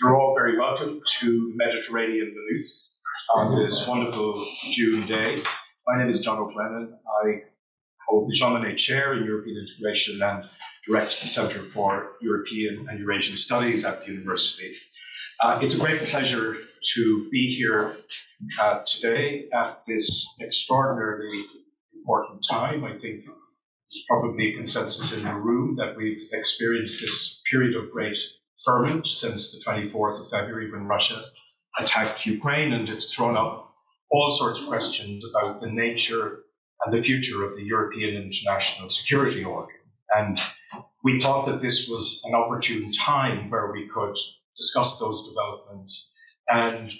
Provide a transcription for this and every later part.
You're all very welcome to Mediterranean Maynooth on this wonderful June day. My name is John O'Brennan. I hold the Jean Monnet Chair in European Integration and direct the Centre for European and Eurasian Studies at the university. Uh, it's a great pleasure to be here uh, today at this extraordinarily important time. I think there's probably consensus in the room that we've experienced this period of great ferment since the 24th of February when Russia attacked Ukraine, and it's thrown up all sorts of questions about the nature and the future of the European international security order. And we thought that this was an opportune time where we could discuss those developments and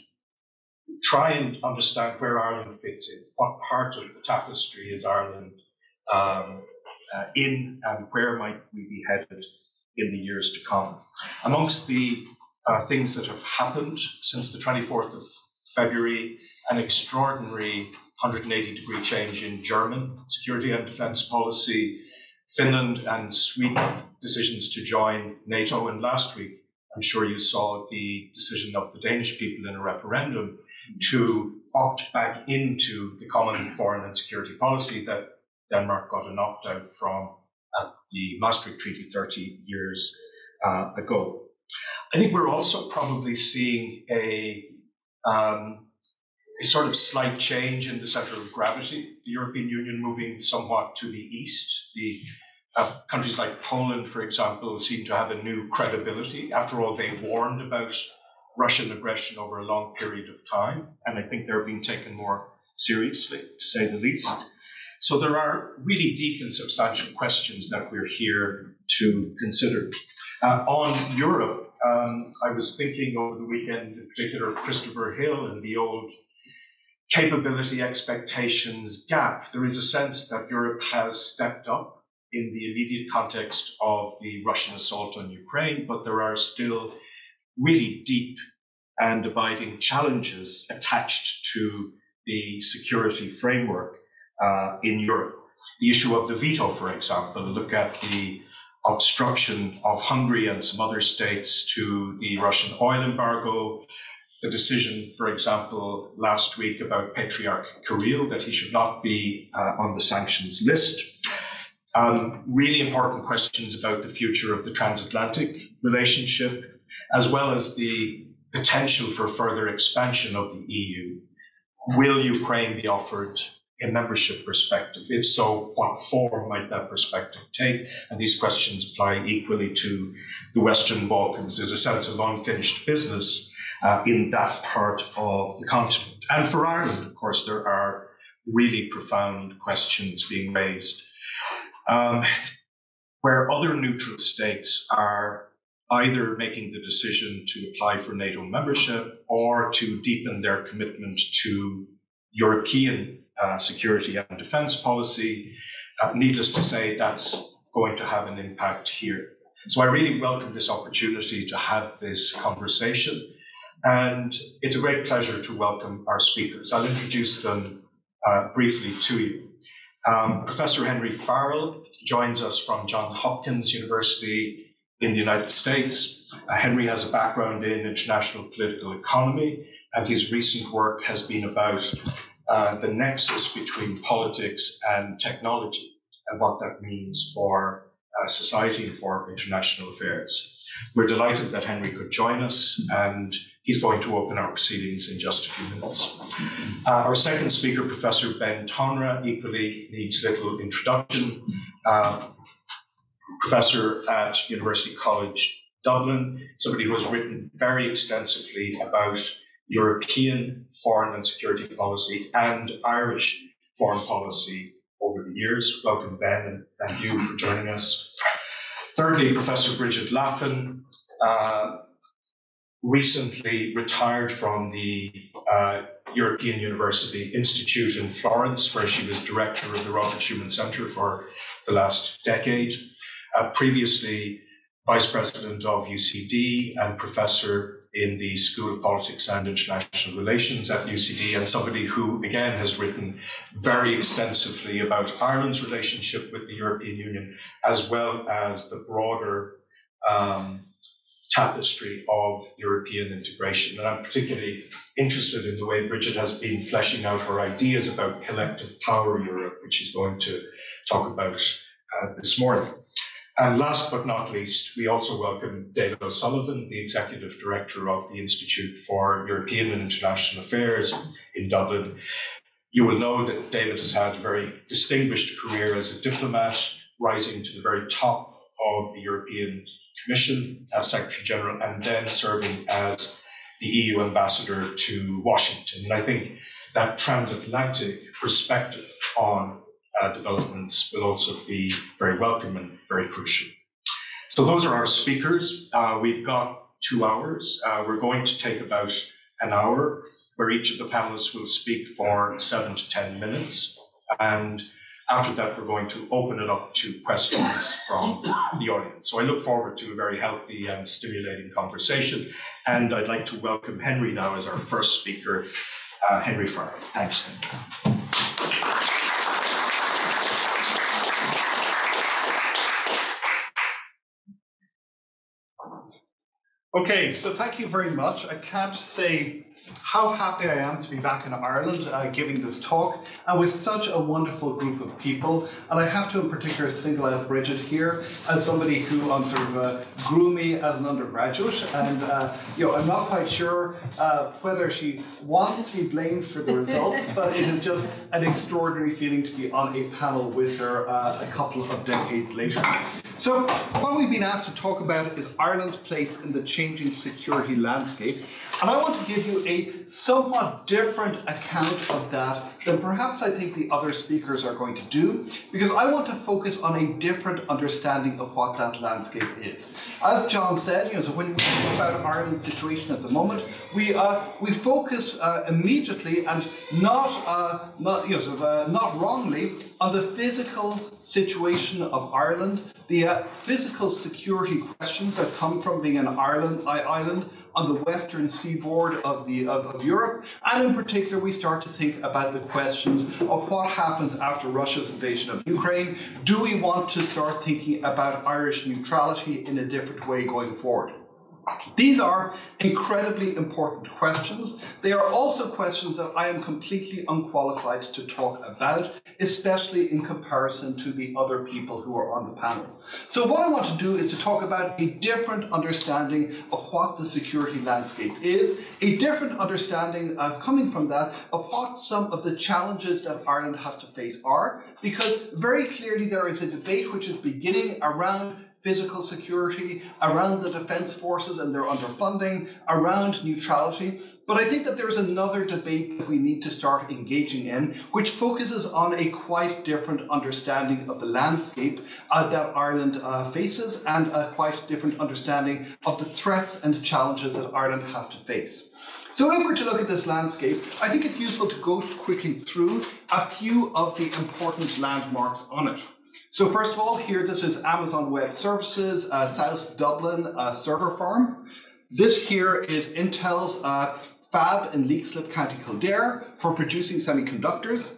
try and understand where Ireland fits in. What part of the tapestry is Ireland um, uh, in, and where might we be headed in the years to come? Amongst the uh, things that have happened since the 24th of February, an extraordinary 180 degree change in German security and defense policy, Finland and Sweden decisions to join NATO, and last week, I'm sure you saw the decision of the Danish people in a referendum to opt back into the common foreign and security policy that Denmark got an opt out from at the Maastricht Treaty 30 years uh, ago. I think we're also probably seeing a, um, a sort of slight change in the center of gravity. The European Union moving somewhat to the east. The uh, countries like Poland, for example, seem to have a new credibility. After all, they warned about Russian aggression over a long period of time, and I think they're being taken more seriously, to say the least. So there are really deep and substantial questions that we're here to consider. Uh, on Europe, um, I was thinking over the weekend, in particular, of Christopher Hill and the old capability expectations gap. There is a sense that Europe has stepped up in the immediate context of the Russian assault on Ukraine, but there are still really deep and abiding challenges attached to the security framework uh, in Europe. The issue of the veto, for example, look at the obstruction of Hungary and some other states to the Russian oil embargo, the decision, for example, last week about Patriarch Kirill that he should not be uh, on the sanctions list. Um, really important questions about the future of the transatlantic relationship, as well as the potential for further expansion of the EU. Will Ukraine be offered a membership perspective? If so, what form might that perspective take? And these questions apply equally to the Western Balkans. There's a sense of unfinished business uh, in that part of the continent. And for Ireland, of course, there are really profound questions being raised. Um, where other neutral states are either making the decision to apply for NATO membership or to deepen their commitment to European uh, security and defense policy. Uh, needless to say, that's going to have an impact here. So I really welcome this opportunity to have this conversation. And it's a great pleasure to welcome our speakers. I'll introduce them uh, briefly to you. Um, Professor Henry Farrell joins us from Johns Hopkins University in the United States. Uh, Henry has a background in international political economy, and his recent work has been about uh, the nexus between politics and technology and what that means for uh, society and for international affairs. We're delighted that Henry could join us, and he's going to open our proceedings in just a few minutes. Uh, our second speaker, Professor Ben Tonra, equally needs little introduction. Uh, professor at University College Dublin, somebody who has written very extensively about European foreign and security policy and Irish foreign policy over the years. Welcome, Ben, and thank you for joining us. Thirdly, Professor Brigid Laffan uh, recently retired from the uh, European University Institute in Florence, where she was director of the Robert Schuman Center for the last decade. Uh, previously, vice president of UCD and professor in the School of Politics and International Relations at UCD, and somebody who, again, has written very extensively about Ireland's relationship with the European Union, as well as the broader um, tapestry of European integration. And I'm particularly interested in the way Brigid has been fleshing out her ideas about collective power Europe, which she's going to talk about uh, this morning. And last but not least, we also welcome David O'Sullivan, the Executive Director of the Institute for European and International Affairs in Dublin. You will know that David has had a very distinguished career as a diplomat, rising to the very top of the European Commission as Secretary General and then serving as the EU ambassador to Washington. And I think that transatlantic perspective on uh, developments will also be very welcome and very crucial. So those are our speakers. Uh, we've got two hours. Uh, we're going to take about an hour where each of the panelists will speak for seven to 10 minutes. And after that, we're going to open it up to questions from the audience. So I look forward to a very healthy and stimulating conversation. And I'd like to welcome Henry now as our first speaker, uh, Henry Farrell. Thanks. Okay, so thank you very much. I can't say how happy I am to be back in Ireland uh, giving this talk and with such a wonderful group of people. And I have to in particular single out Brigid here as somebody who um, sort of uh, grew me as an undergraduate. And uh, you know, I'm not quite sure uh, whether she wants to be blamed for the results, but it is just an extraordinary feeling to be on a panel with her uh, a couple of decades later. So what we've been asked to talk about is Ireland's place in the changing security landscape. And I want to give you a somewhat different account of that than perhaps I think the other speakers are going to do, because I want to focus on a different understanding of what that landscape is. As John said, you know, so when we think about Ireland's situation at the moment, we uh, we focus uh, immediately and not uh, not you know sort of, uh, not wrongly on the physical situation of Ireland, the uh, physical security questions that come from being an Ireland island on the western seaboard of, the, of, of, Europe. And in particular, we start to think about the questions of what happens after Russia's invasion of Ukraine. Do we want to start thinking about Irish neutrality in a different way going forward? These are incredibly important questions. They are also questions that I am completely unqualified to talk about, especially in comparison to the other people who are on the panel. So what I want to do is to talk about a different understanding of what the security landscape is, a different understanding uh, coming from that of what some of the challenges that Ireland has to face are, because very clearly there is a debate which is beginning around physical security, around the defence forces and their underfunding, around neutrality. But I think that there's another debate that we need to start engaging in, which focuses on a quite different understanding of the landscape uh, that Ireland uh, faces and a quite different understanding of the threats and challenges that Ireland has to face. So if we're to look at this landscape, I think it's useful to go quickly through a few of the important landmarks on it. So first of all, here this is Amazon Web Services, uh, South Dublin uh, server farm. This here is Intel's uh, fab in Leixlip, County Kildare for producing semiconductors.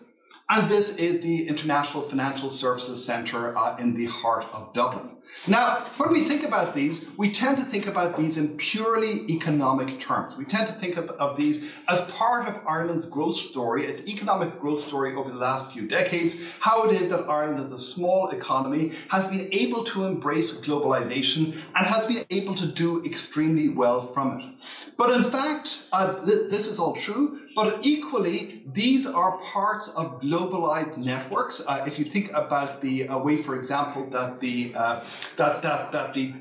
And this is the International Financial Services Centre uh, in the heart of Dublin. Now, when we think about these, we tend to think about these in purely economic terms. We tend to think of, of, these as part of Ireland's growth story, its economic growth story over the last few decades, how it is that Ireland, as a small economy, has been able to embrace globalization and has been able to do extremely well from it. But in fact, uh, th this is all true, but equally, these are parts of globalized networks. Uh, if you think about the uh, way, for example, that the uh, that that that the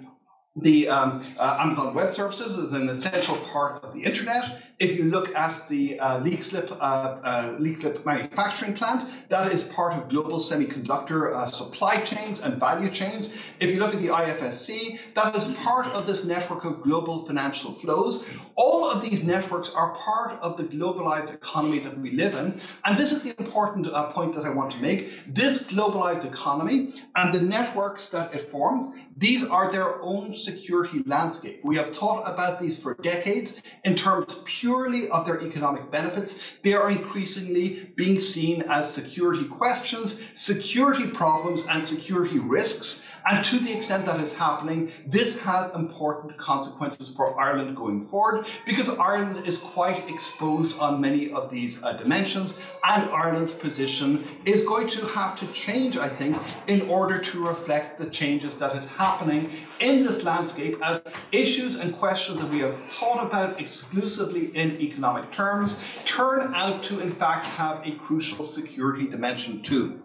the um, uh, Amazon Web Services is an essential part of the internet. If you look at the uh, Leixlip, uh, uh, Leixlip manufacturing plant, that is part of global semiconductor uh, supply chains and value chains. If you look at the IFSC, that is part of this network of global financial flows. All of these networks are part of the globalized economy that we live in. And this is the important uh, point that I want to make. This globalized economy and the networks that it forms, these are their own security landscape. We have thought about these for decades in terms purely of their economic benefits. They are increasingly being seen as security questions, security problems, and security risks. And to the extent that is happening, this has important consequences for Ireland going forward because Ireland is quite exposed on many of these uh, dimensions, and Ireland's position is going to have to change, I think, in order to reflect the changes that is happening in this landscape as issues and questions that we have thought about exclusively in economic terms turn out to, in fact, have a crucial security dimension too.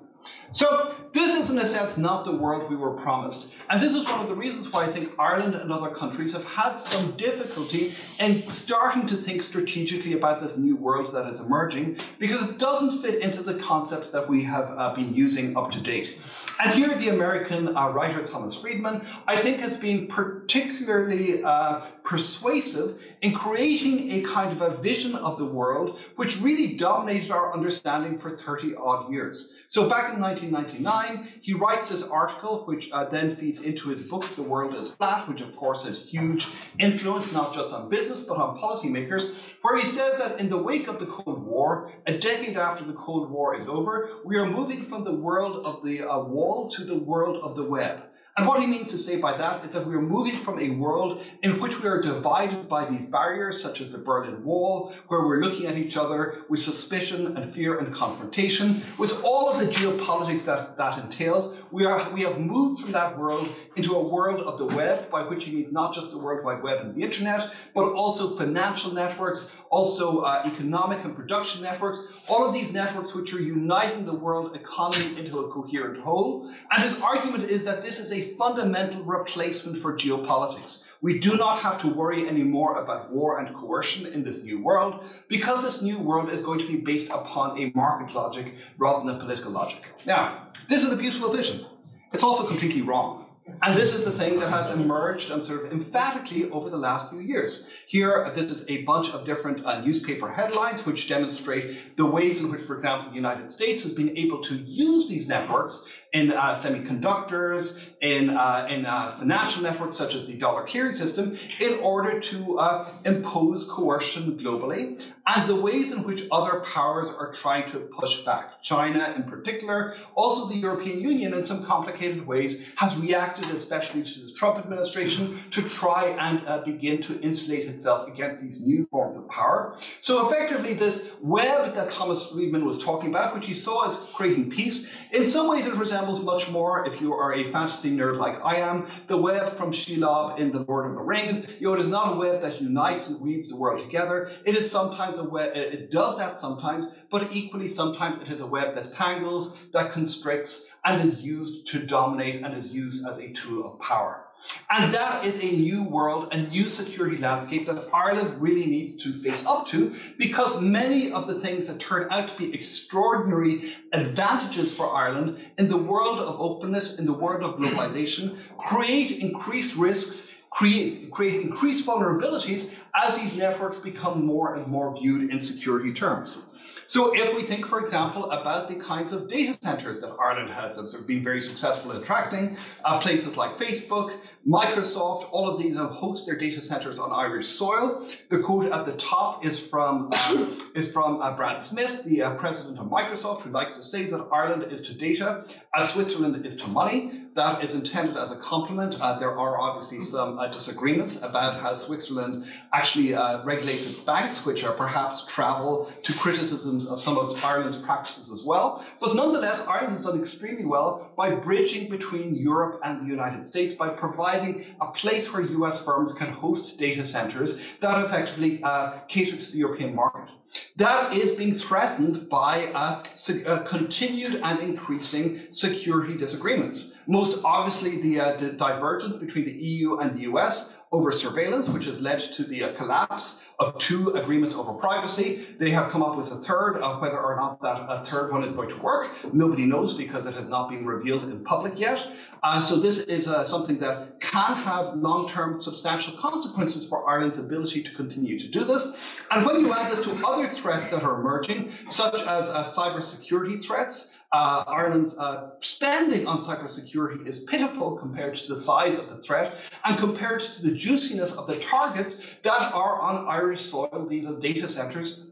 So this is in a sense not the world we were promised. And this is one of the reasons why I think Ireland and other countries have had some difficulty in starting to think strategically about this new world that is emerging because it doesn't fit into the concepts that we have uh, been using up to date. And here the American uh, writer Thomas Friedman, I think has been particularly uh, persuasive in creating a kind of a vision of the world which really dominated our understanding for 30 odd years. So back in 1999, he writes this article, which uh, then feeds into his book, The World is Flat, which of course has huge influence not just on business but on policymakers, where he says that in the wake of the Cold War, a decade after the Cold War is over, we are moving from the world of the uh, wall to the world of the web. And what he means to say by that is that we are moving from a world in which we are divided by these barriers, such as the Berlin Wall, where we're looking at each other with suspicion and fear and confrontation, with all of the geopolitics that that entails. We, are, we have moved from that world into a world of the web, by which he means not just the World Wide Web and the internet, but also financial networks, also uh, economic and production networks, all of these networks which are uniting the world economy into a coherent whole. And his argument is that this is a fundamental replacement for geopolitics. We do not have to worry anymore about war and coercion in this new world because this new world is going to be based upon a market logic rather than a political logic. Now, this is a beautiful vision. It's also completely wrong. And this is the thing that has emerged um, sort of emphatically over the last few years. Here, this is a bunch of different uh, newspaper headlines which demonstrate the ways in which, for example, the United States has been able to use these networks in uh, semiconductors, in, uh, in uh, financial networks such as the dollar clearing system, in order to uh, impose coercion globally, and the ways in which other powers are trying to push back. China, in particular, also the European Union, in some complicated ways, has reacted, especially to the Trump administration, to try and uh, begin to insulate itself against these new forms of power. So, effectively, this web that Thomas Friedman was talking about, which he saw as creating peace, in some ways it resembles much more, if you are a fantasy nerd like I am, the web from Shelob in The Lord of the Rings. You know, it is not a web that unites and weaves the world together. It is sometimes a web, it does that sometimes, but equally sometimes it is a web that tangles, that constricts, and is used to dominate and is used as a tool of power. And that is a new world, a new security landscape that Ireland really needs to face up to because many of the things that turn out to be extraordinary advantages for Ireland in the world of openness, in the world of globalization, create increased risks create, create increased vulnerabilities as these networks become more and more viewed in security terms. So if we think, for example, about the kinds of data centers that Ireland has sort of been very successful in attracting, uh, places like Facebook, Microsoft, all of these have host their data centers on Irish soil. The quote at the top is from uh, is from uh, Brad Smith, the uh, president of Microsoft, who likes to say that Ireland is to data as Switzerland is to money. That is intended as a compliment. Uh, there are obviously some uh, disagreements about how Switzerland actually uh, regulates its banks, which are perhaps travel to criticisms of some of Ireland's practices as well. But nonetheless, Ireland has done extremely well by bridging between Europe and the United States by providing a place where US firms can host data centers that effectively uh, cater to the European market. That is being threatened by uh, uh, continued and increasing security disagreements. Most obviously, the, uh, the divergence between the EU and the US over surveillance, which has led to the uh, collapse of two agreements over privacy. They have come up with a third, uh, whether or not that a third one is going to work. Nobody knows because it has not been revealed in public yet. Uh, so this is uh, something that can have long-term substantial consequences for Ireland's ability to continue to do this. And when you add this to other threats that are emerging, such as uh, cybersecurity threats, uh, Ireland's uh, spending on cybersecurity is pitiful compared to the size of the threat and compared to the juiciness of the targets that are on Irish soil, these are data centers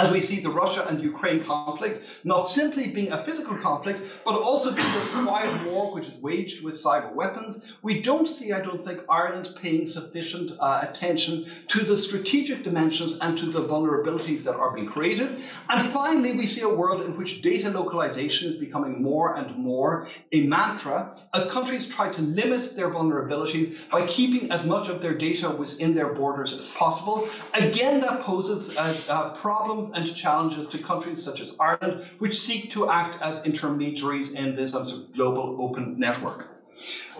as we see the Russia and Ukraine conflict not simply being a physical conflict, but also being this quiet war which is waged with cyber weapons, we don't see, I don't think, Ireland paying sufficient uh, attention to the strategic dimensions and to the vulnerabilities that are being created. And finally, we see a world in which data localization is becoming more and more a mantra as countries try to limit their vulnerabilities by keeping as much of their data within their borders as possible. Again, that poses problems and challenges to countries such as Ireland, which seek to act as intermediaries in this um, sort of global open network.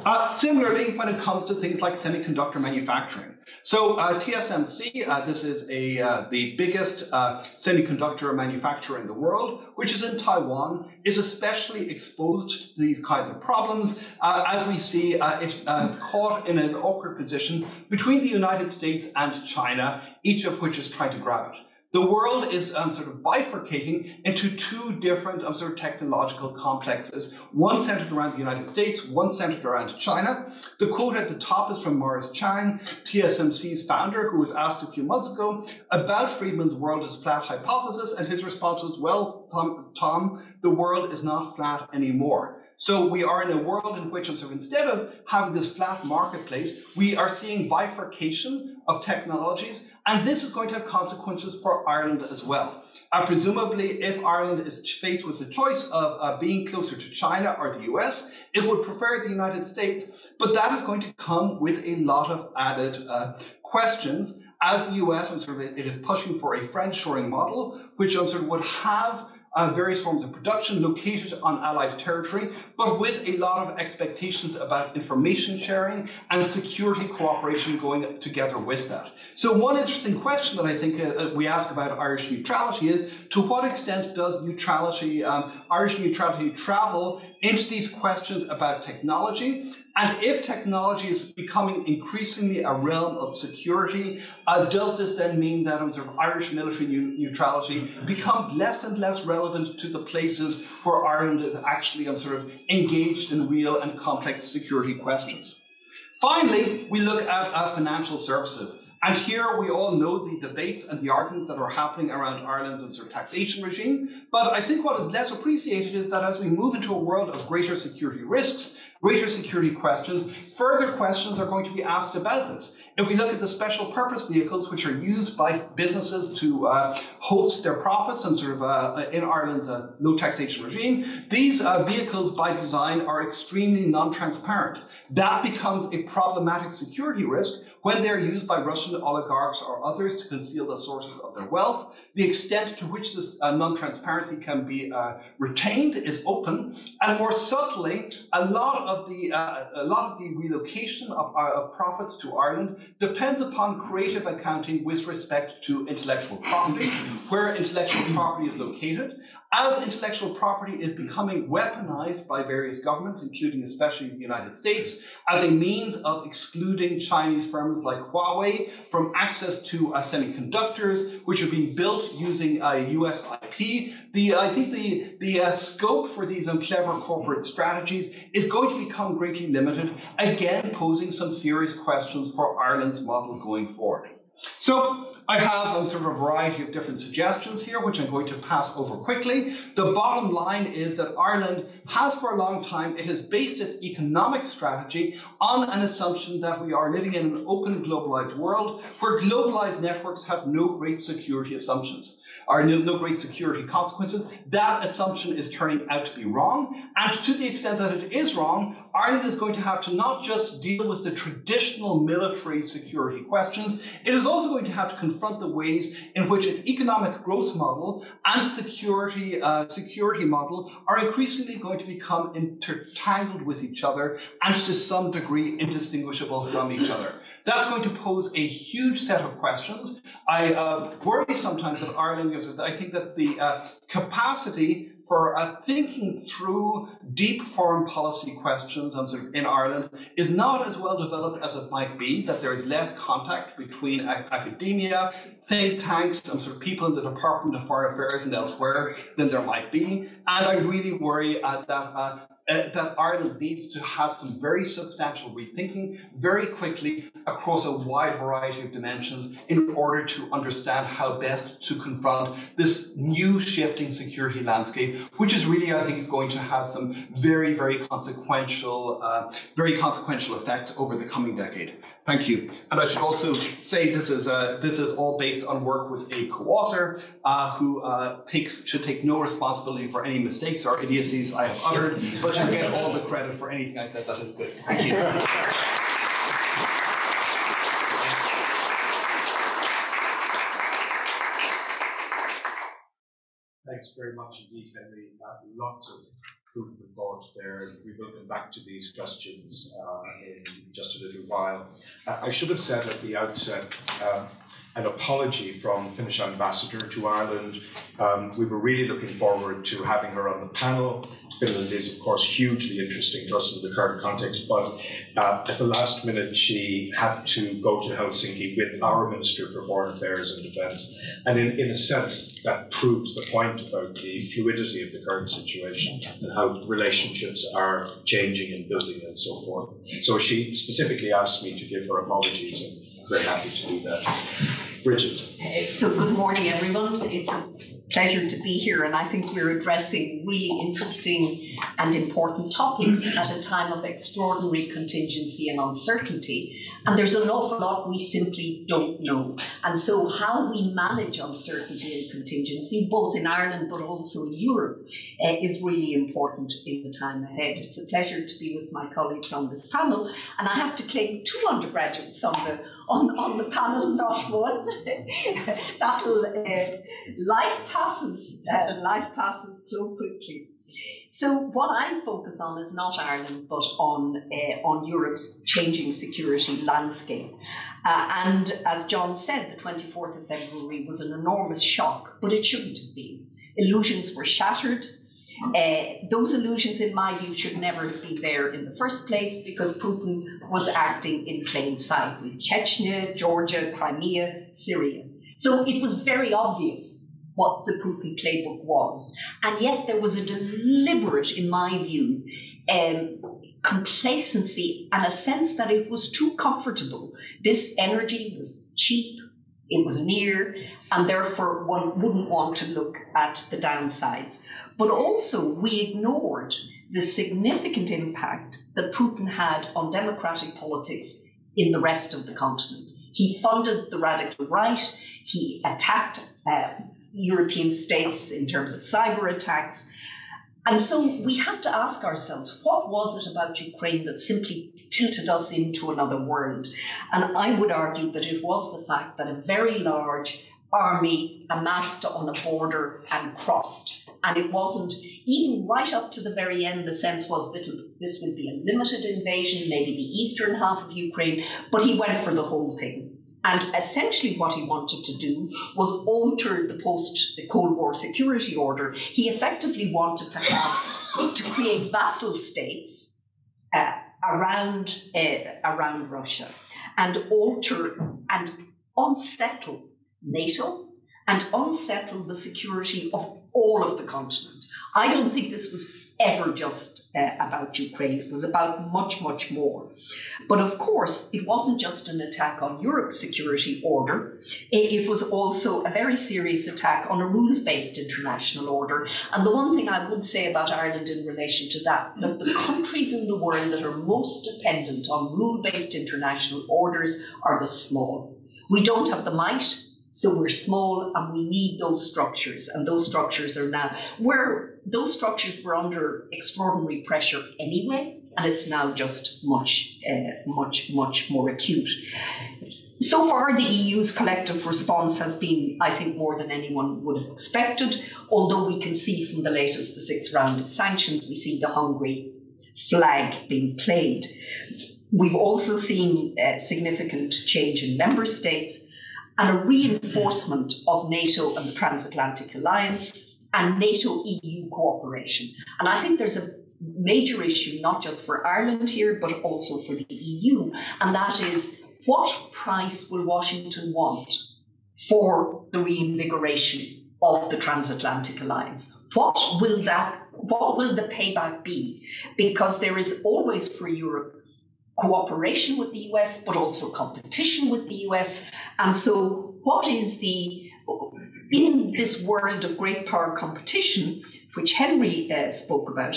Uh, similarly, when it comes to things like semiconductor manufacturing. So uh, TSMC, uh, this is a, uh, the biggest uh, semiconductor manufacturer in the world, which is in Taiwan, is especially exposed to these kinds of problems uh, as we see it caught in an awkward position between the United States and China, each of which is trying to grab it. The world is um, sort of bifurcating into two different um, sort of technological complexes, one centered around the United States, one centered around China. The quote at the top is from Morris Chang, TSMC's founder, who was asked a few months ago about Friedman's world is flat hypothesis, and his response was, well, Tom, Tom the world is not flat anymore. So we are in a world in which, so instead of having this flat marketplace, we are seeing bifurcation of technologies, and this is going to have consequences for Ireland as well. Uh, presumably, if Ireland is faced with the choice of uh, being closer to China or the US, it would prefer the United States, but that is going to come with a lot of added uh, questions as the US, sort of, it is pushing for a friend-shoring model, which sort of would have uh, various forms of production located on Allied territory, but with a lot of expectations about information sharing and security cooperation going together with that. So one interesting question that I think uh, we ask about Irish neutrality is, to what extent does neutrality, um, Irish neutrality travel into these questions about technology. And if technology is becoming increasingly a realm of security, uh, does this then mean that sort of Irish military neutrality becomes less and less relevant to the places where Ireland is actually um, sort of engaged in real and complex security questions? Finally, we look at uh, financial services. And here we all know the debates and the arguments that are happening around Ireland's sort of taxation regime. But I think what is less appreciated is that as we move into a world of greater security risks, greater security questions, further questions are going to be asked about this. If we look at the special purpose vehicles which are used by businesses to uh, host their profits and sort of uh, in Ireland's uh, low taxation regime, these uh, vehicles by design are extremely non-transparent. That becomes a problematic security risk when they're used by Russian oligarchs or others to conceal the sources of their wealth. The extent to which this uh, non-transparency can be uh, retained is open, and more subtly, a lot of the uh, a lot of the relocation of, uh, of profits to Ireland depends upon creative accounting with respect to intellectual property, where intellectual property is located, as intellectual property is becoming weaponized by various governments, including especially the United States, as a means of excluding Chinese firms like Huawei from access to uh, semiconductors, which are being built using uh, US IP, the, I think the, the uh, scope for these um, corporate strategies is going to become greatly limited, again posing some serious questions for Ireland's model going forward. So I have um, sort of a variety of different suggestions here, which I'm going to pass over quickly. The bottom line is that Ireland has for a long time, it has based its economic strategy on an assumption that we are living in an open globalized world where globalized networks have no great security assumptions are no, no great security consequences. That assumption is turning out to be wrong. And to the extent that it is wrong, Ireland is going to have to not just deal with the traditional military security questions, it is also going to have to confront the ways in which its economic growth model and security, uh, security model are increasingly going to become intertangled with each other and to some degree indistinguishable from each other. That's going to pose a huge set of questions. I uh, worry sometimes that Ireland, I think that the uh, capacity for uh, thinking through deep foreign policy questions and sort of in Ireland is not as well developed as it might be, that there is less contact between academia, think tanks, and sort of people in the Department of Foreign Affairs and elsewhere than there might be. And I really worry uh, that uh, uh, that Ireland needs to have some very substantial rethinking very quickly across a wide variety of dimensions in order to understand how best to confront this new shifting security landscape, which is really, I think, going to have some very, very consequential, uh, very consequential effects over the coming decade. Thank you. And I should also say this is uh, this is all based on work with a co-author uh, who uh, takes should take no responsibility for any mistakes or idiocies I have uttered, but should get all the credit for anything I said that is good. Thank you. Thanks very much indeed, Henry. Uh, lots of food for thought there. We will come back to these questions uh, in just a little while. Uh, I should have said at the outset uh, an apology from Finnish ambassador to Ireland. Um, we were really looking forward to having her on the panel. Finland is, of course, hugely interesting to us in the current context, but uh, at the last minute, she had to go to Helsinki with our Minister for Foreign Affairs and Defence. And in, in a sense, that proves the point about the fluidity of the current situation and how relationships are changing and building and so forth. So she specifically asked me to give her apologies, and very happy to do that. Brigid. So, good morning, everyone. It's a pleasure to be here, and I think we're addressing really interesting and important topics at a time of extraordinary contingency and uncertainty. And there's an awful lot we simply don't know. And so, how we manage uncertainty and contingency, both in Ireland but also in Europe, uh, is really important in the time ahead. It's a pleasure to be with my colleagues on this panel, and I have to claim two undergraduates on the on, on the panel, not one. That'll uh, life passes, uh, life passes so quickly. So what I focus on is not Ireland, but on uh, on Europe's changing security landscape. Uh, and as John said, the 24th of February was an enormous shock, but it shouldn't have been. Illusions were shattered. Uh, those illusions, in my view, should never have been there in the first place because Putin was acting in plain sight with Chechnya, Georgia, Crimea, Syria. So it was very obvious what the Putin playbook was. And yet there was a deliberate, in my view, um, complacency and a sense that it was too comfortable. This energy was cheap, it was near, and therefore one wouldn't want to look at the downsides. But also, we ignored the significant impact that Putin had on democratic politics in the rest of the continent. He funded the radical right, he attacked uh, European states in terms of cyber attacks. And so we have to ask ourselves what was it about Ukraine that simply tilted us into another world? And I would argue that it was the fact that a very large army amassed on a border and crossed. And it wasn't, even right up to the very end, the sense was that this would be a limited invasion, maybe the eastern half of Ukraine, but he went for the whole thing. And essentially, what he wanted to do was alter the post the Cold War security order. He effectively wanted to have to create vassal states uh, around uh, around Russia and alter and unsettle NATO and unsettle the security of all of the continent. I don't think this was ever just uh, about Ukraine. It was about much, much more. But of course, it wasn't just an attack on Europe's security order, it was also a very serious attack on a rules based international order. And the one thing I would say about Ireland in relation to that, that the countries in the world that are most dependent on rule based international orders are the small. We don't have the might, so we're small and we need those structures, and those structures are now where those structures were under extraordinary pressure anyway, and it's now just much, uh, much, much more acute. So far, the EU's collective response has been, I think, more than anyone would have expected. Although we can see from the latest, the sixth round of sanctions, we see the Hungary flag being played. We've also seen uh, significant change in member states and a reinforcement of NATO and the transatlantic alliance and NATO EU cooperation. And I think there's a major issue, not just for Ireland here, but also for the EU, and that is what price will Washington want for the reinvigoration of the transatlantic alliance? what will that what will the payback be? Because there is always for Europe cooperation with the US, but also competition with the US. And so, what is the in this world of great power competition, which Henry uh, spoke about,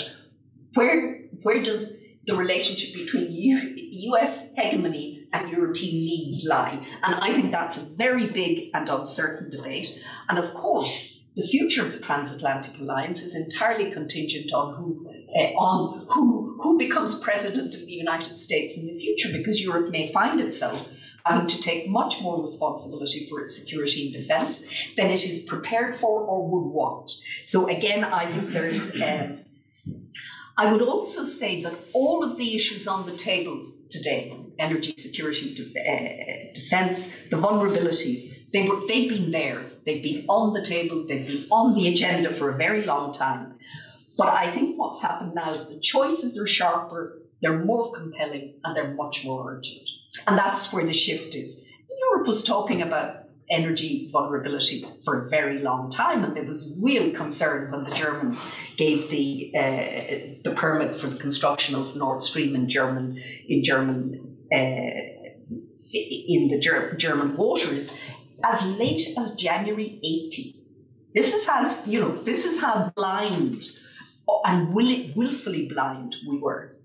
where where does the relationship between U- US hegemony and European needs lie? And I think that's a very big and uncertain debate. And of course, the future of the transatlantic alliance is entirely contingent on who uh, on who who becomes president of the United States in the future, because Europe may find itself having to take much more responsibility for its security and defence than it is prepared for or would want. So again, I think there's. Um, I would also say that all of the issues on the table today energy security, uh, defence, the vulnerabilities they were, they've been there, they've been on the table, they've been on the agenda for a very long time. But I think what's happened now is the choices are sharper, they're more compelling, and they're much more urgent. And that's where the shift is. Europe was talking about energy vulnerability for a very long time, and there was real concern when the Germans gave the uh, the permit for the construction of Nord Stream in German in German uh, in the Ger- German waters as late as January 80. This is how, you know, this is how blind and will, willfully blind we were.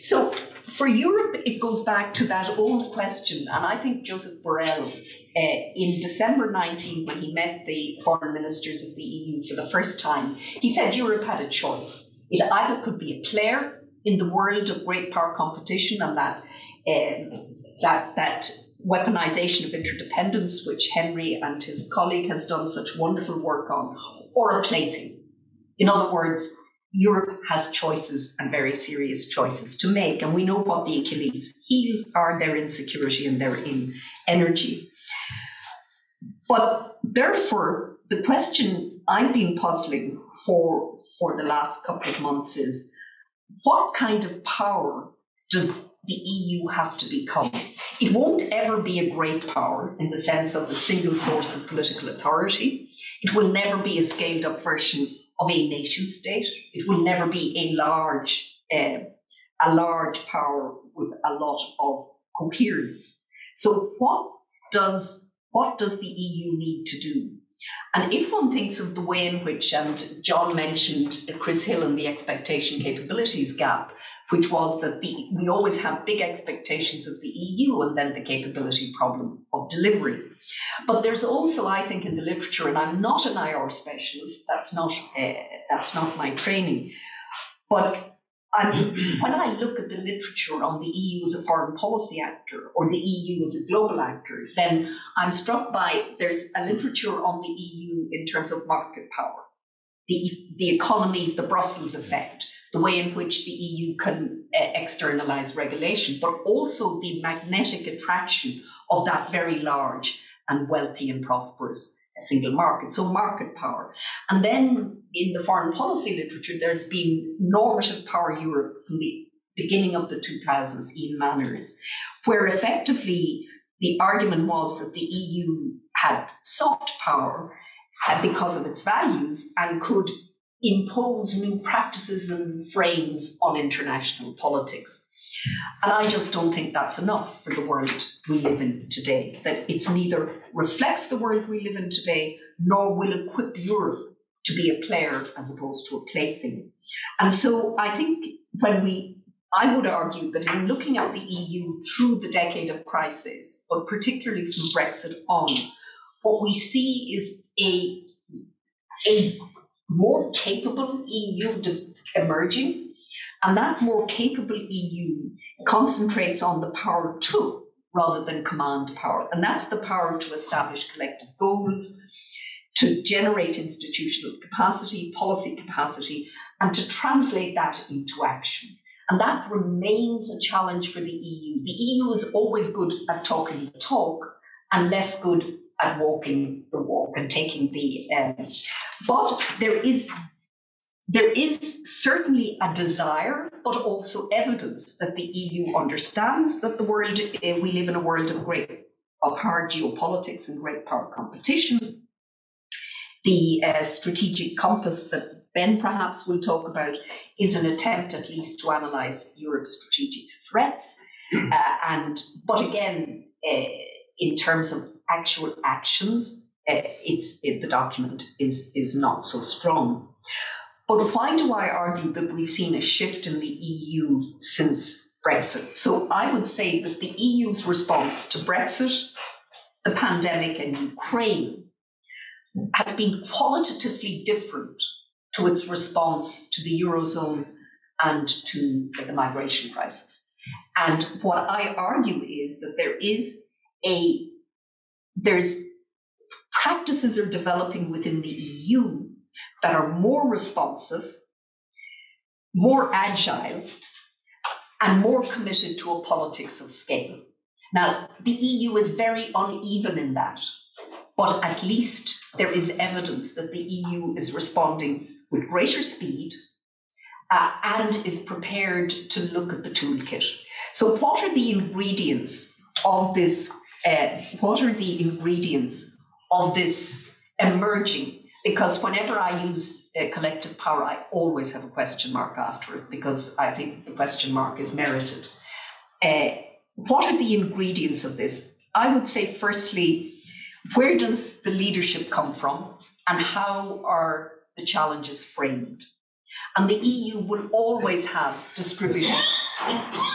So for Europe, it goes back to that old question, and I think Joseph Borrell, uh, in December 19, when he met the foreign ministers of the EU for the first time, he said Europe had a choice. It either could be a player in the world of great power competition and that um, that that weaponization of interdependence, which Henry and his colleague has done such wonderful work on, or a plaything. In other words, Europe has choices and very serious choices to make. And we know what the Achilles heels are their insecurity and their in energy. But therefore, the question I've been puzzling for, for the last couple of months is what kind of power does the EU have to become. It won't ever be a great power in the sense of a single source of political authority. It will never be a scaled up version of a nation state. It will never be a large, uh, a large power with a lot of coherence. So, what does what does the EU need to do? And if one thinks of the way in which, and John mentioned Chris Hill and the expectation capabilities gap, which was that the, we always have big expectations of the EU and then the capability problem of delivery. But there's also, I think, in the literature, and I'm not an IR specialist, that's not, uh, that's not my training, but I'm, when I look at the literature on the EU as a foreign policy actor or the EU as a global actor, then I'm struck by there's a literature on the EU in terms of market power, the, the economy, the Brussels effect, the way in which the EU can uh, externalize regulation, but also the magnetic attraction of that very large and wealthy and prosperous single market, so market power. And then in the foreign policy literature, there's been normative power Europe from the beginning of the 2000s, Ian Manners, where effectively the argument was that the EU had soft power because of its values and could impose new practices and frames on international politics. And I just don't think that's enough for the world we live in today. That it's neither reflects the world we live in today, nor will equip Europe to be a player as opposed to a plaything. And so I think when we I would argue that in looking at the EU through the decade of crisis, but particularly from Brexit on, what we see is a, a more capable EU emerging and that more capable EU concentrates on the power to rather than command power. And that's the power to establish collective goals, to generate institutional capacity, policy capacity, and to translate that into action. And that remains a challenge for the EU. The EU is always good at talking the talk and less good at walking the walk and taking the. Um, but there is there is certainly a desire, but also evidence that the EU understands that the world uh, we live in a world of great of hard geopolitics and great power competition. The uh, strategic compass that Ben perhaps will talk about, is an attempt at least to analyse Europe's strategic threats. Uh, and but again, in terms of actual actions, it's it, the document is is not so strong. But why do I argue that we've seen a shift in the EU since Brexit? So I would say that the EU's response to Brexit, the pandemic, and Ukraine has been qualitatively different to its response to the Eurozone and to the migration crisis. And what I argue is that there is a, there's practices are developing within the EU that are more responsive, more agile, and more committed to a politics of scale. Now, the EU is very uneven in that, but at least there is evidence that the EU is responding with greater speed uh, and is prepared to look at the toolkit. So, what are the ingredients of this? Uh, what are the ingredients of this emerging? Because whenever I use uh, collective power, I always have a question mark after it because I think the question mark is merited. Uh, what are the ingredients of this? I would say, firstly, where does the leadership come from and how are the challenges framed? And the EU will always have distributed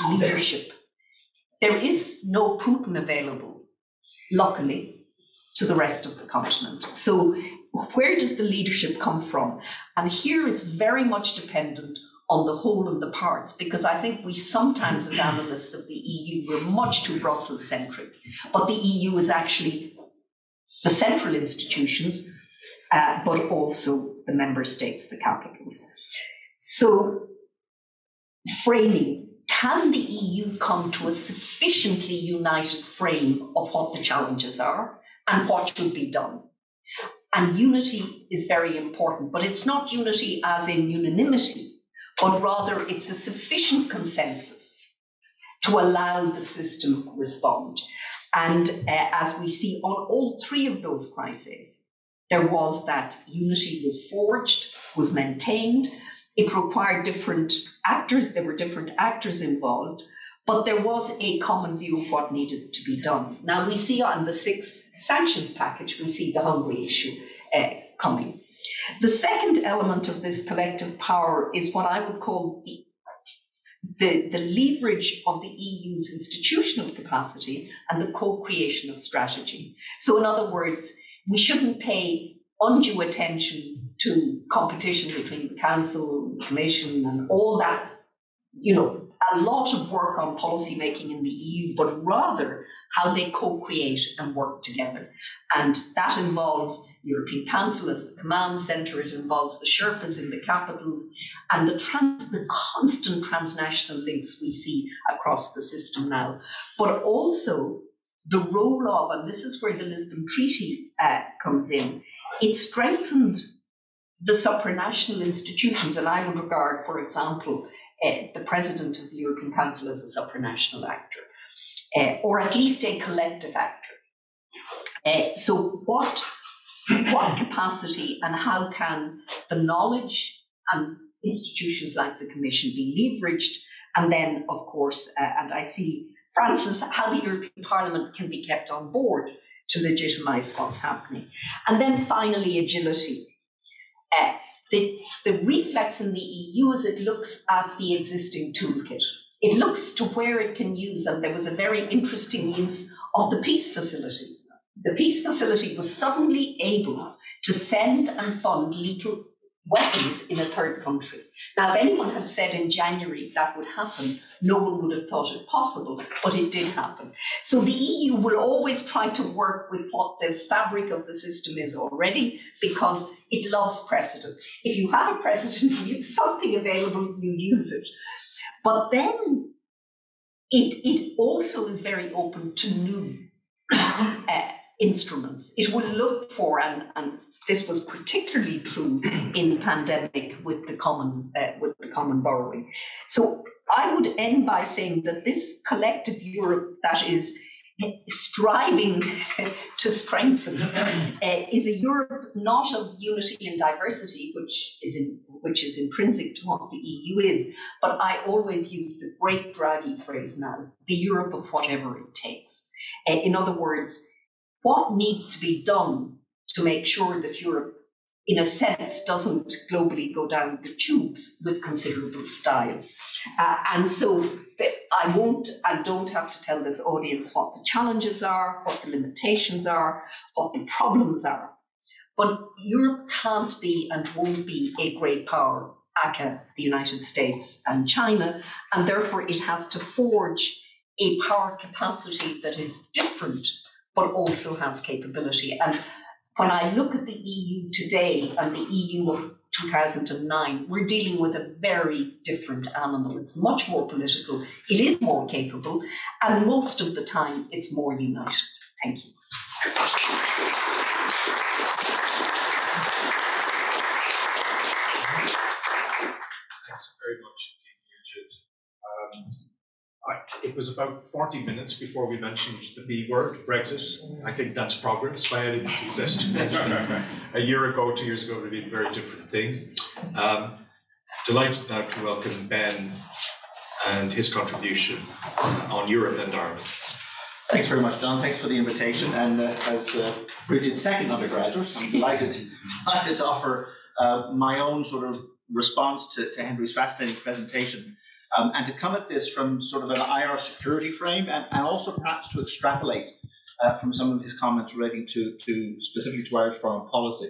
leadership. There is no Putin available, luckily, to the rest of the continent. So, where does the leadership come from? And here it's very much dependent on the whole and the parts, because I think we sometimes, as analysts of the EU, we're much too Brussels centric. But the EU is actually the central institutions, uh, but also the member states, the capitals. So, framing can the EU come to a sufficiently united frame of what the challenges are and what should be done? And unity is very important, but it's not unity as in unanimity, but rather it's a sufficient consensus to allow the system to respond. And uh, as we see on all three of those crises, there was that unity was forged, was maintained. It required different actors, there were different actors involved, but there was a common view of what needed to be done. Now, we see on the sixth sanctions package, we see the Hungary issue uh, coming. The second element of this collective power is what I would call the the, the leverage of the EU's institutional capacity and the co creation of strategy. So, in other words, we shouldn't pay undue attention to competition between the Council, the Commission, and all that, you know, a lot of work on policy making in the EU, but rather how they co-create and work together. And that involves European Council as the command centre, it involves the Sherpas in the capitals, and the, trans, the constant transnational links we see across the system now. But also the role of, and this is where the Lisbon Treaty uh, comes in, it strengthened the supranational institutions, and I would regard, for example, uh, the president of the European Council as a supranational actor, uh, or at least a collective actor. Uh, so, what, what capacity and how can the knowledge and institutions like the Commission be leveraged? And then, of course, and I see, Francis, how the European Parliament can be kept on board to legitimise what's happening. And then finally, agility. Uh, the, the reflex in the EU is it looks at the existing toolkit. It looks to where it can use, and there was a very interesting use of the peace facility. The peace facility was suddenly able to send and fund lethal weapons in a third country. Now, if anyone had said in January that would happen, no one would have thought it possible, but it did happen. So the EU will always try to work with what the fabric of the system is already because it loves precedent. If you have a precedent, you have something available, you use it. But then it, it also is very open to new uh, instruments. It will look for, and, and this was particularly true in the pandemic with the common uh, with the common borrowing. So I would end by saying that this collective Europe that is striving to strengthen uh, is a Europe not of unity and diversity, which is in, which is intrinsic to what the EU is. But I always use the great Draghi phrase now: the Europe of whatever it takes. Uh, in other words, what needs to be done to make sure that Europe, in a sense, doesn't globally go down the tubes with considerable style. Uh, and so I won't and don't have to tell this audience what the challenges are, what the limitations are, what the problems are. But Europe can't be and won't be a great power, aka the United States and China, and therefore it has to forge a power capacity that is different but also has capability. And when I look at the EU today and the EU of 2009, we're dealing with a very different animal. It's much more political, it is more capable, and most of the time it's more united. Thank you. Thanks very much, um, it was about 40 minutes before we mentioned the B word, Brexit. I think that's progress. Why I didn't exist a year ago, two years ago, it would have been a very different thing. Um, delighted now to welcome Ben and his contribution on Europe and Ireland. Thanks very much, Don. Thanks for the invitation. And uh, as uh, Brigid's second undergraduate, I'm delighted, delighted to offer uh, my own sort of response to, to Henry's fascinating presentation um, and to come at this from sort of an IR security frame and, and also perhaps to extrapolate uh, from some of his comments relating to, to specifically to Irish foreign policy.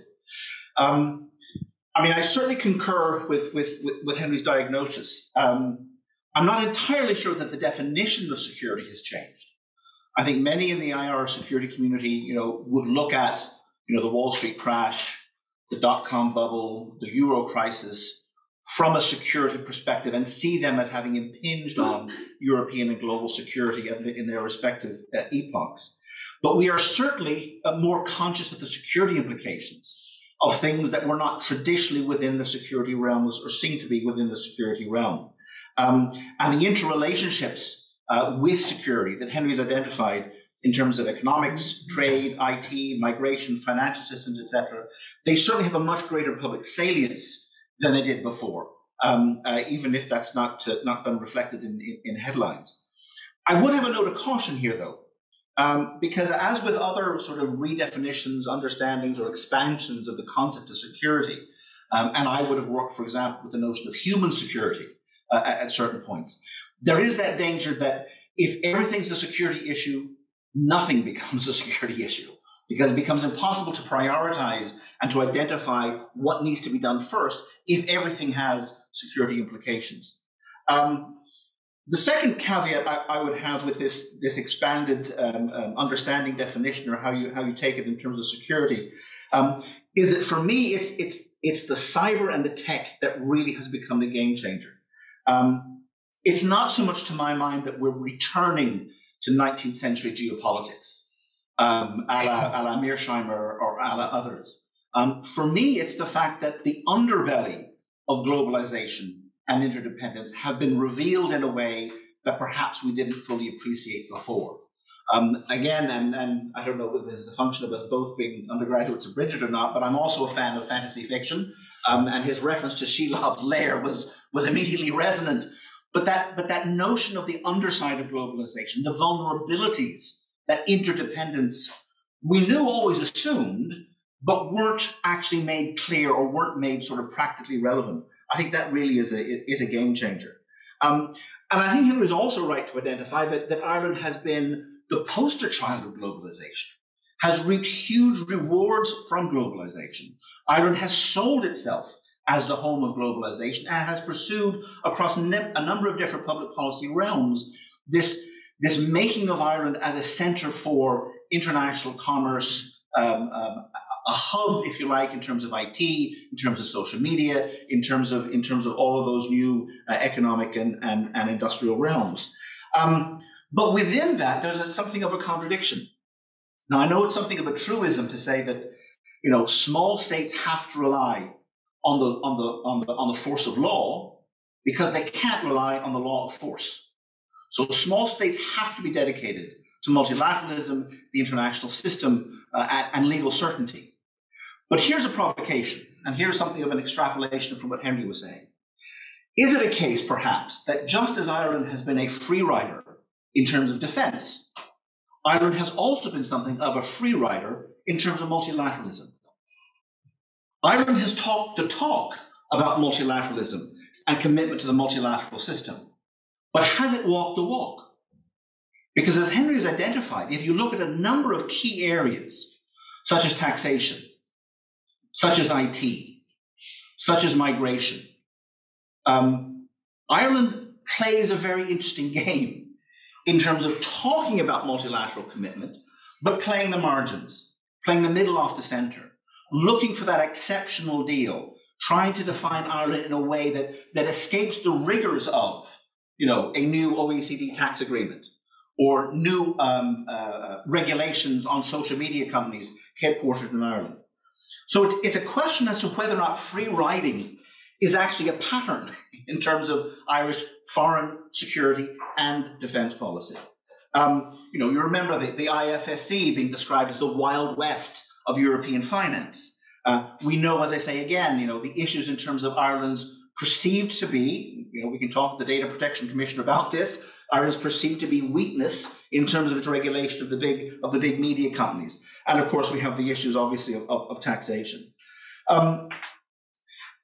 Um, I mean, I certainly concur with, with, with, Henry's diagnosis. Um, I'm not entirely sure that the definition of security has changed. I think many in the IR security community, you know, would look at, you know, the Wall Street crash, the dot-com bubble, the euro crisis, from a security perspective and see them as having impinged on European and global security in their respective uh, epochs. But we are certainly uh, more conscious of the security implications of things that were not traditionally within the security realm or seen to be within the security realm. Um, and the interrelationships uh, with security that Henry's identified in terms of economics, trade, IT, migration, financial systems, etc., they certainly have a much greater public salience than they did before, um, uh, even if that's not uh, not been reflected in, in, in, headlines. I would have a note of caution here, though, um, because as with other sort of redefinitions, understandings, or expansions of the concept of security, um, and I would have worked, for example, with the notion of human security uh, at, at certain points, there is that danger that if everything's a security issue, nothing becomes a security issue because it becomes impossible to prioritize and to identify what needs to be done first if everything has security implications. Um, the second caveat I, I, would have with this this expanded um, um, understanding definition, or how you how you take it in terms of security, um, is that for me it's it's it's the cyber and the tech that really has become the game changer. Um, it's not so much to my mind that we're returning to 19th century geopolitics um, a, la, a la Mearsheimer or a la others. Um, for me, it's the fact that the underbelly of globalization and interdependence have been revealed in a way that perhaps we didn't fully appreciate before. Um, again, and, and I don't know whether this is a function of us both being undergraduates of Brigid or not, but I'm also a fan of fantasy fiction, um, and his reference to Shelob's lair was was immediately resonant. But that but that notion of the underside of globalization, the vulnerabilities that interdependence we knew always assumed, but weren't actually made clear or weren't made sort of practically relevant. I think that really is a is a game changer. Um, and I think Henry is also right to identify that, that Ireland has been the poster child of globalization, has reaped huge rewards from globalization. Ireland has sold itself as the home of globalization and has pursued across a number of different public policy realms this this making of Ireland as a centre for international commerce, um, um, a hub, if you like, in terms of IT, in terms of social media, in terms of in terms of all of those new uh, economic and, and, and industrial realms. Um, but within that, there's a, something of a contradiction. Now, I know it's something of a truism to say that you know small states have to rely on the on the on the on the force of law because they can't rely on the law of force. So small states have to be dedicated to multilateralism, the international system, uh, and legal certainty. But here's a provocation, and here's something of an extrapolation from what Henry was saying. Is it a case, perhaps, that just as Ireland has been a free rider in terms of defense, Ireland has also been something of a free rider in terms of multilateralism? Ireland has talked the talk about multilateralism and commitment to the multilateral system, but has it walked the walk? Because as Henry has identified, if you look at a number of key areas, such as taxation, such as IT, such as migration, um, Ireland plays a very interesting game in terms of talking about multilateral commitment, but playing the margins, playing the middle off the center, looking for that exceptional deal, trying to define Ireland in a way that, that escapes the rigors of, you know, a new OECD tax agreement or new um, uh, regulations on social media companies headquartered in Ireland. So it's, it's a question as to whether or not free riding is actually a pattern in terms of Irish foreign security and defence policy. Um, you know, you remember the, the IFSC being described as the Wild West of European finance. Uh, we know, as I say again, you know, the issues in terms of Ireland's perceived to be, you know, we can talk to the Data Protection Commission about this, Ireland's perceived to be weakness in terms of its regulation of the big of the big media companies, and of course we have the issues, obviously, of, of, of taxation. Um,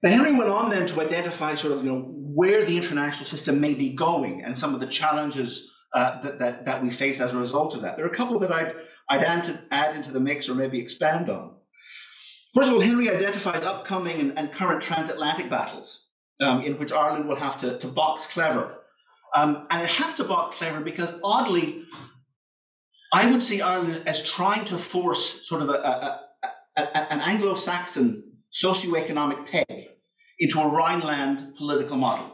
now, Henry went on then to identify sort of you know where the international system may be going and some of the challenges uh, that, that, that we face as a result of that. There are a couple that I'd I'd add, to, add into the mix or maybe expand on. First of all, Henry identifies upcoming and, and current transatlantic battles um, in which Ireland will have to, to box clever. Um, and it has to box clever because, oddly, I would see Ireland as trying to force sort of a, a, a, an Anglo Saxon socioeconomic peg into a Rhineland political model.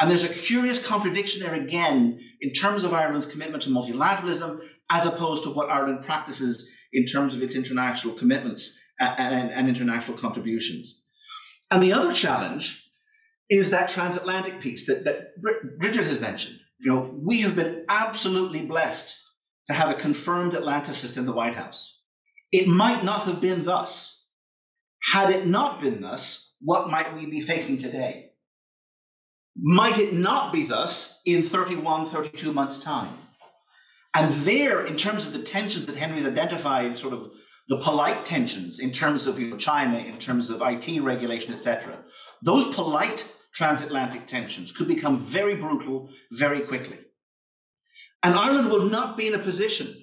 And there's a curious contradiction there again in terms of Ireland's commitment to multilateralism as opposed to what Ireland practices in terms of its international commitments and, and, and international contributions. And the other challenge is that transatlantic piece that, that Brigid has mentioned. You know, we have been absolutely blessed to have a confirmed Atlanticist in the White House. It might not have been thus. Had it not been thus, what might we be facing today? Might it not be thus in 31, 32 months' time? And there, in terms of the tensions that Henry's identified, sort of the polite tensions in terms of you know, China, in terms of IT regulation, etc., those polite transatlantic tensions could become very brutal very quickly. And Ireland will not be in a position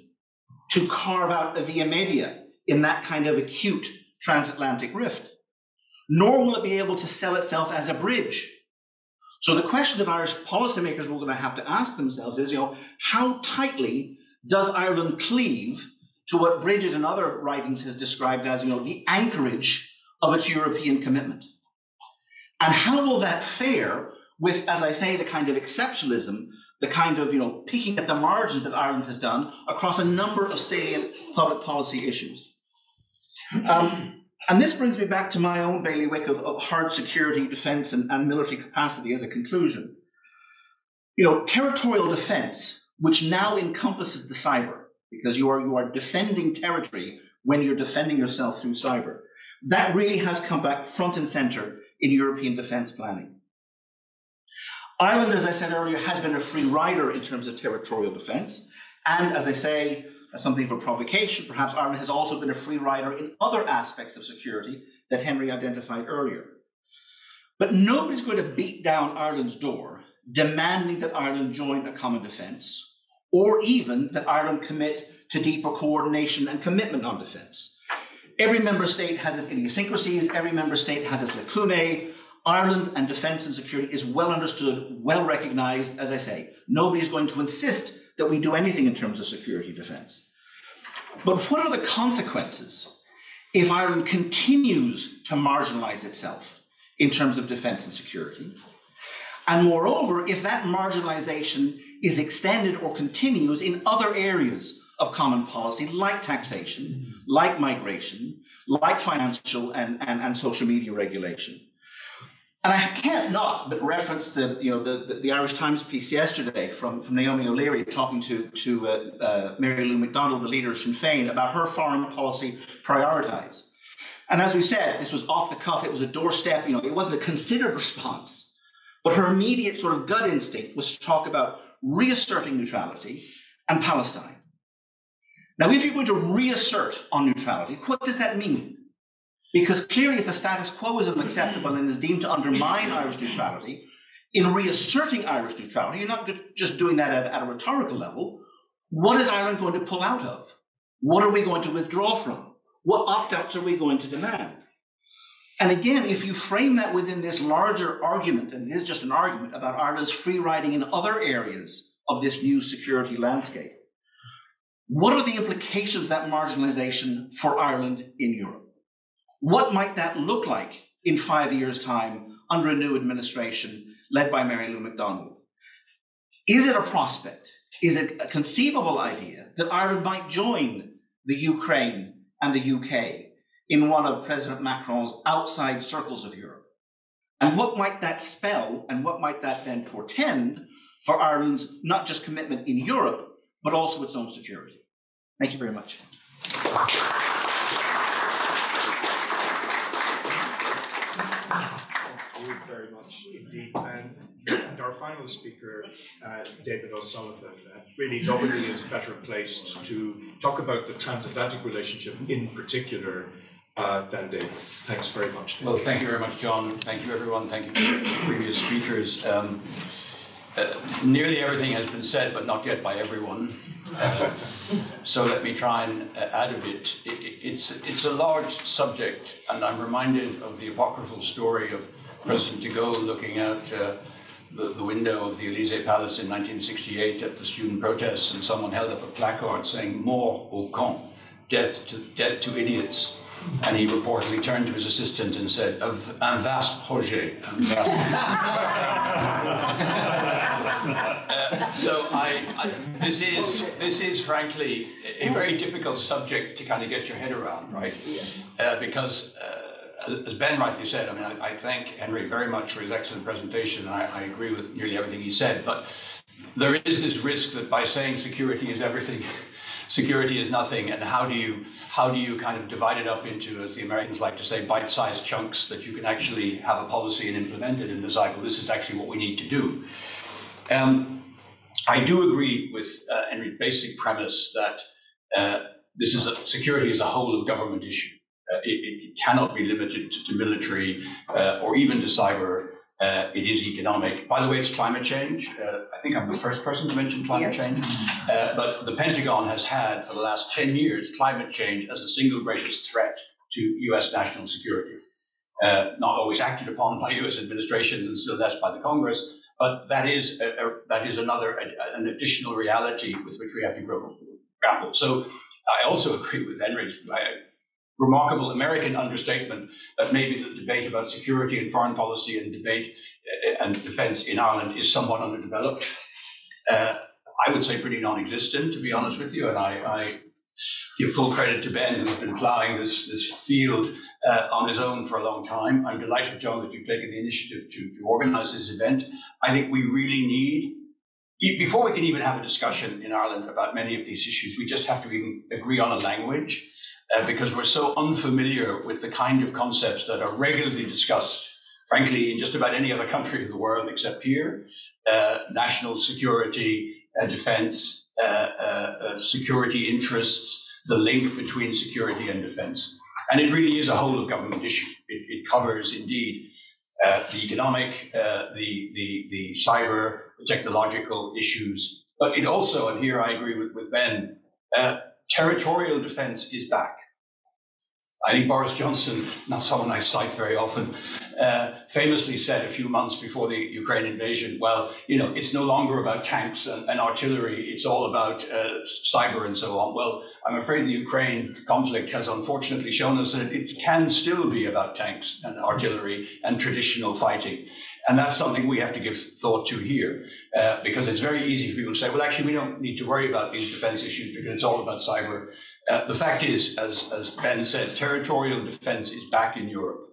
to carve out a via media in that kind of acute transatlantic rift, nor will it be able to sell itself as a bridge so the question that Irish policymakers were going to have to ask themselves is, you know, how tightly does Ireland cleave to what Brigid and other writings has described as, you know, the anchorage of its European commitment? And how will that fare with, as I say, the kind of exceptionalism, the kind of, you know, picking at the margins that Ireland has done across a number of salient public policy issues? Um, and this brings me back to my own bailiwick of, of hard security, defense, and, and military capacity as a conclusion. You know, territorial defense, which now encompasses the cyber, because you are, you are defending territory when you're defending yourself through cyber, that really has come back front and center in European defense planning. Ireland, as I said earlier, has been a free rider in terms of territorial defense. And as I say, as something for provocation, perhaps Ireland has also been a free rider in other aspects of security that Henry identified earlier. But nobody's going to beat down Ireland's door demanding that Ireland join a common defence, or even that Ireland commit to deeper coordination and commitment on defence. Every member state has its idiosyncrasies, every member state has its lacunae. Ireland and defence and security is well understood, well recognised, as I say. Nobody's going to insist that we do anything in terms of security defence. But what are the consequences if Ireland continues to marginalise itself in terms of defence and security? And moreover, if that marginalisation is extended or continues in other areas of common policy, like taxation, like migration, like financial and, and, and social media regulation. And I can't not but reference the, you know, the, the, the Irish Times piece yesterday from, from Naomi O'Leary talking to, to uh, uh, Mary Lou McDonald, the leader of Sinn Féin, about her foreign policy priorities. And as we said, this was off the cuff, it was a doorstep, you know, it wasn't a considered response. But her immediate sort of gut instinct was to talk about reasserting neutrality and Palestine. Now, if you're going to reassert on neutrality, what does that mean? Because clearly, if the status quo is unacceptable and is deemed to undermine Irish neutrality, in reasserting Irish neutrality, you're not just doing that at, at, a rhetorical level. What is Ireland going to pull out of? What are we going to withdraw from? What opt outs are we going to demand? And again, if you frame that within this larger argument, and it is just an argument about Ireland's free riding in other areas of this new security landscape, what are the implications of that marginalization for Ireland in Europe? What might that look like in five years' time under a new administration led by Mary Lou McDonald? Is it a prospect? Is it a conceivable idea that Ireland might join the Ukraine and the UK in one of President Macron's outside circles of Europe? And what might that spell and what might that then portend for Ireland's not just commitment in Europe, but also its own security? Thank you very much. Thank you very much indeed. And, and our final speaker, uh, David O'Sullivan, uh, really nobody is better placed to talk about the transatlantic relationship in particular uh, than David. Thanks very much. David. Well, thank you very much, John. Thank you, everyone. Thank you to the previous speakers. Um, uh, nearly everything has been said, but not yet by everyone. so let me try and uh, add a bit. It, it, it's, it's a large subject, and I'm reminded of the apocryphal story of President de Gaulle looking out uh, the, the, window of the Elysee Palace in 1968 at the student protests, and someone held up a placard saying "Mort aux cons," death to dead to idiots. And he reportedly turned to his assistant and said, "Un vaste projet." uh, so I, I, this is this is frankly a very difficult subject to kind of get your head around, right? Uh, because uh, as Ben rightly said, I mean, I, I, thank Henry very much for his excellent presentation. I, I, agree with nearly everything he said, but there is this risk that by saying security is everything, security is nothing, and how do you how do you kind of divide it up into, as the Americans like to say, bite-sized chunks that you can actually have a policy and implement it and decide, well, this is actually what we need to do. Um, I do agree with uh, Henry's basic premise that uh, this is a, security is a whole of government issue. Uh, it, it, cannot be limited to, to military uh, or even to cyber. Uh, it is economic. By the way, it's climate change. Uh, I think I'm the first person to mention climate yeah. change. Uh, but the Pentagon has had, for the last 10 years, climate change as the single greatest threat to US national security. Uh, not always acted upon by US administrations and still less by the Congress, but that is, a, a, that is another, a, an additional reality with which we have to grapple. So I also agree with Henry remarkable American understatement that maybe the debate about security and foreign policy and debate uh, and defense in Ireland is somewhat underdeveloped. Uh, I would say pretty non-existent, to be honest with you. And I, I give full credit to Ben, who's been plowing this, this field uh, on his own for a long time. I'm delighted, John, that you've taken the initiative to, to organize this event. I think we really need, before we can even have a discussion in Ireland about many of these issues, we just have to even agree on a language uh, because we're so unfamiliar with the kind of concepts that are regularly discussed, frankly, in just about any other country in the world except here uh, national security, uh, defense, uh, uh, uh, security interests, the link between security and defense. And it really is a whole of government issue. It, it covers indeed the economic, the, the, the cyber, the technological issues, but it also, and here I agree with, with Ben, territorial defense is back. I think Boris Johnson, not someone I cite very often, uh, famously said a few months before the Ukraine invasion, well, you know, it's no longer about tanks and, and artillery, it's all about uh, cyber and so on. Well, I'm afraid the Ukraine conflict has unfortunately shown us that it can still be about tanks and artillery and traditional fighting. And that's something we have to give thought to here, uh, because it's very easy for people to say, well, actually, we don't need to worry about these defense issues because it's all about cyber. Uh, the fact is, as, as Ben said, territorial defense is back in Europe.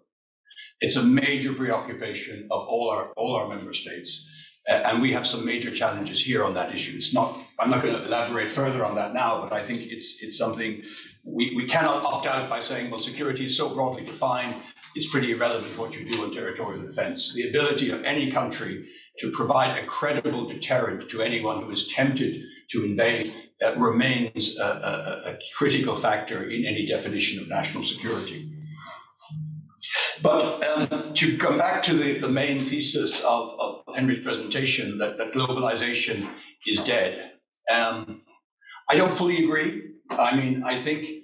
It's a major preoccupation of all our all our member states. Uh, and we have some major challenges here on that issue. It's not, I'm not going to elaborate further on that now, but I think it's, it's something we, we cannot opt out by saying, well, security is so broadly defined, it's pretty irrelevant what you do on territorial defense. The ability of any country to provide a credible deterrent to anyone who is tempted to invade remains a, a, a critical factor in any definition of national security. But um, to come back to the, the main thesis of, of Henry's presentation, that, that globalization is dead, um, I don't fully agree. I mean, I think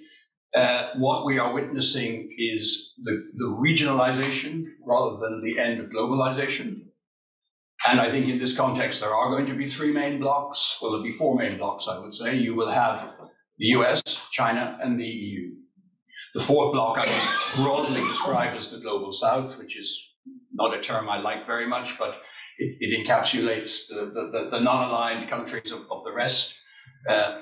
uh, what we are witnessing is the, the regionalization rather than the end of globalization. And I think in this context, there are going to be three main blocks. Well, there'll be four main blocks, I would say. You will have the US, China, and the EU. The fourth block I would broadly describe as the global south, which is not a term I like very much, but it, it encapsulates the, the, the non-aligned countries of, of the rest. Uh,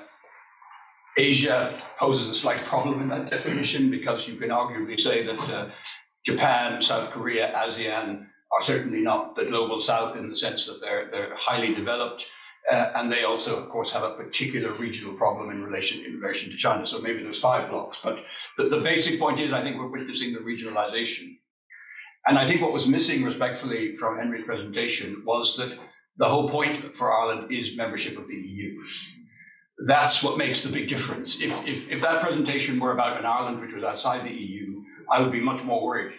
Asia poses a slight problem in that definition because you can arguably say that uh, Japan, South Korea, ASEAN are certainly not the global south in the sense that they're, they're highly developed. Uh, and they also, of course, have a particular regional problem in relation in relation to China. So maybe there's five blocks. But the, the basic point is, I think we're witnessing the regionalization. And I think what was missing, respectfully, from Henry's presentation was that the whole point for Ireland is membership of the EU. That's what makes the big difference. If, if, if that presentation were about an Ireland which was outside the EU, I would be much more worried.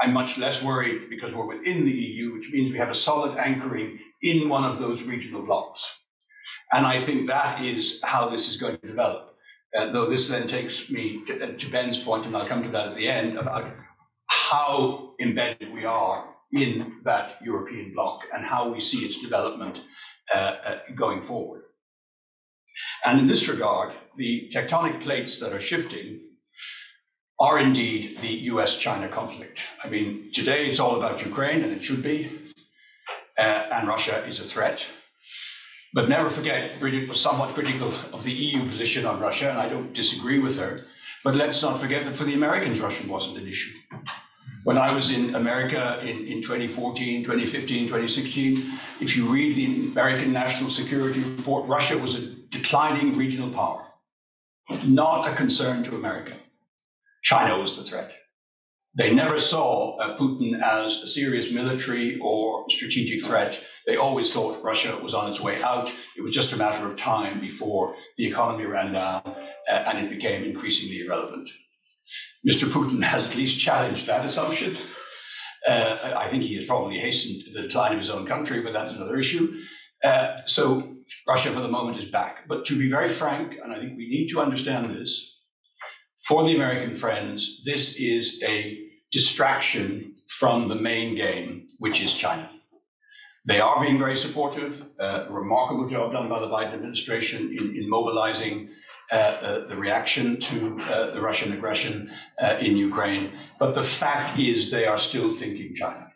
I'm much less worried because we're within the EU, which means we have a solid anchoring in one of those regional blocks. And I think that is how this is going to develop. Uh, though this then takes me to, uh, to, Ben's point, and I'll come to that at the end, about how embedded we are in that European bloc and how we see its development uh, uh going forward. And in this regard, the tectonic plates that are shifting are indeed the US China conflict. I mean, today it's all about Ukraine, and it should be uh, and Russia is a threat. But never forget, Brigid was somewhat critical of the EU position on Russia, and I don't disagree with her. But let's not forget that for the Americans, Russia wasn't an issue. When I was in America in, in 2014, 2015, 2016, if you read the American National Security Report, Russia was a declining regional power, not a concern to America. China was the threat. They never saw Putin as a serious military or strategic threat. They always thought Russia was on its way out. It was just a matter of time before the economy ran down uh, and it became increasingly irrelevant. Mr. Putin has at least challenged that assumption. Uh, I think he has probably hastened the decline of his own country, but that's another issue. Uh, so Russia for the moment is back. But to be very frank, and I think we need to understand this, for the American friends, this is a distraction from the main game, which is China. They are being very supportive. Uh, a remarkable job done by the Biden administration in, in mobilizing uh, uh, the reaction to uh, the Russian aggression uh, in Ukraine. But the fact is, they are still thinking China.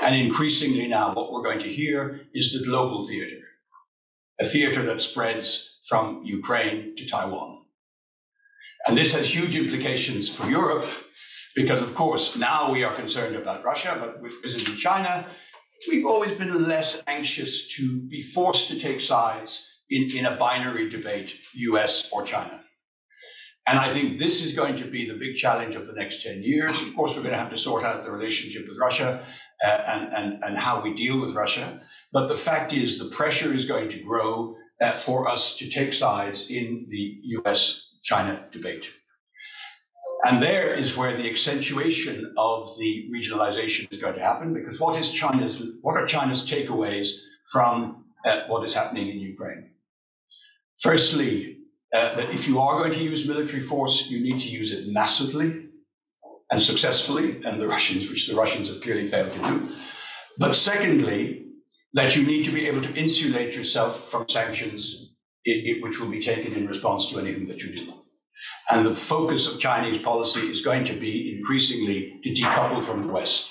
And increasingly now, what we're going to hear is the global theater, a theater that spreads from Ukraine to Taiwan. And this has huge implications for Europe because, of course, now we are concerned about Russia, but with visiting China, we've always been less anxious to be forced to take sides in, in a binary debate, US or China. And I think this is going to be the big challenge of the next 10 years. Of course, we're going to have to sort out the relationship with Russia uh, and, and, and how we deal with Russia. But the fact is, the pressure is going to grow uh, for us to take sides in the US China debate. And there is where the accentuation of the regionalization is going to happen, because what is China's what are China's takeaways from uh, what is happening in Ukraine? Firstly, uh, that if you are going to use military force, you need to use it massively and successfully, and the Russians, which the Russians have clearly failed to do. But secondly, that you need to be able to insulate yourself from sanctions, it, it, which will be taken in response to anything that you do. And the focus of Chinese policy is going to be increasingly to decouple from the West.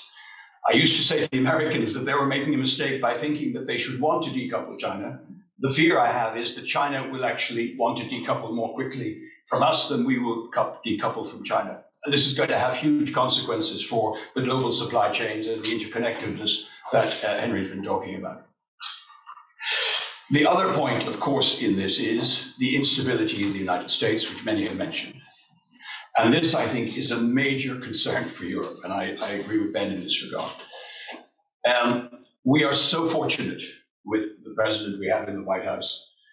I used to say to the Americans that they were making a mistake by thinking that they should want to decouple China. The fear I have is that China will actually want to decouple more quickly from us, than we will decouple from China. And this is going to have huge consequences for the global supply chains and the interconnectedness that uh, Henry's been talking about. The other point, of course, in this is the instability in the United States, which many have mentioned. And this, I think, is a major concern for Europe. And I, I agree with Ben in this regard. Um, we are so fortunate with the president we have in the White House,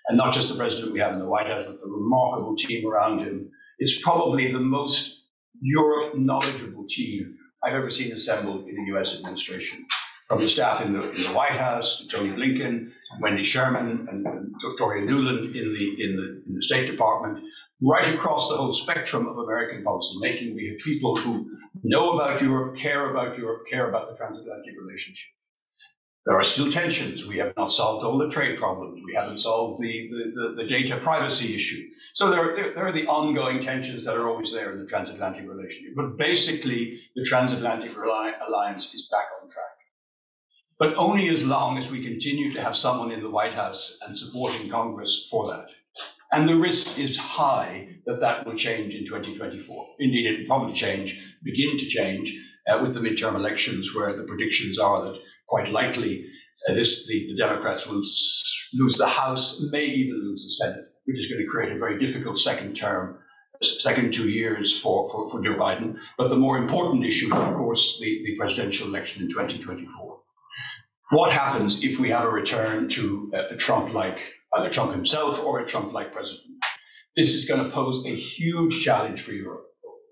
and not just the president we have in the White House, but the remarkable team around him. It's probably the most Europe knowledgeable team I've ever seen assembled in the US administration. From the staff in the, in the White House to Tony Blinken, Wendy Sherman, and, Victoria Nuland in the, in, the, in the State Department, right across the whole spectrum of American policy making. We have people who know about Europe, care about Europe, care about the transatlantic relationship. There are still tensions. We have not solved all the trade problems. We haven't solved the, the, the, the data privacy issue. So there, there, there, are the ongoing tensions that are always there in the transatlantic relationship. But basically, the transatlantic alliance is back on track. But only as long as we continue to have someone in the White House and supporting Congress for that. And the risk is high that that will change in 2024. Indeed, it will probably change, begin to change uh, with the midterm elections, where the predictions are that quite likely uh, this, the, the Democrats will lose the House, may even lose the Senate, which is going to create a very difficult second term, second two years for, for, for Joe Biden. But the more important issue, of course, the, the presidential election in 2024. What happens if we have a return to a Trump like, either Trump himself or a Trump like president? This is going to pose a huge challenge for Europe.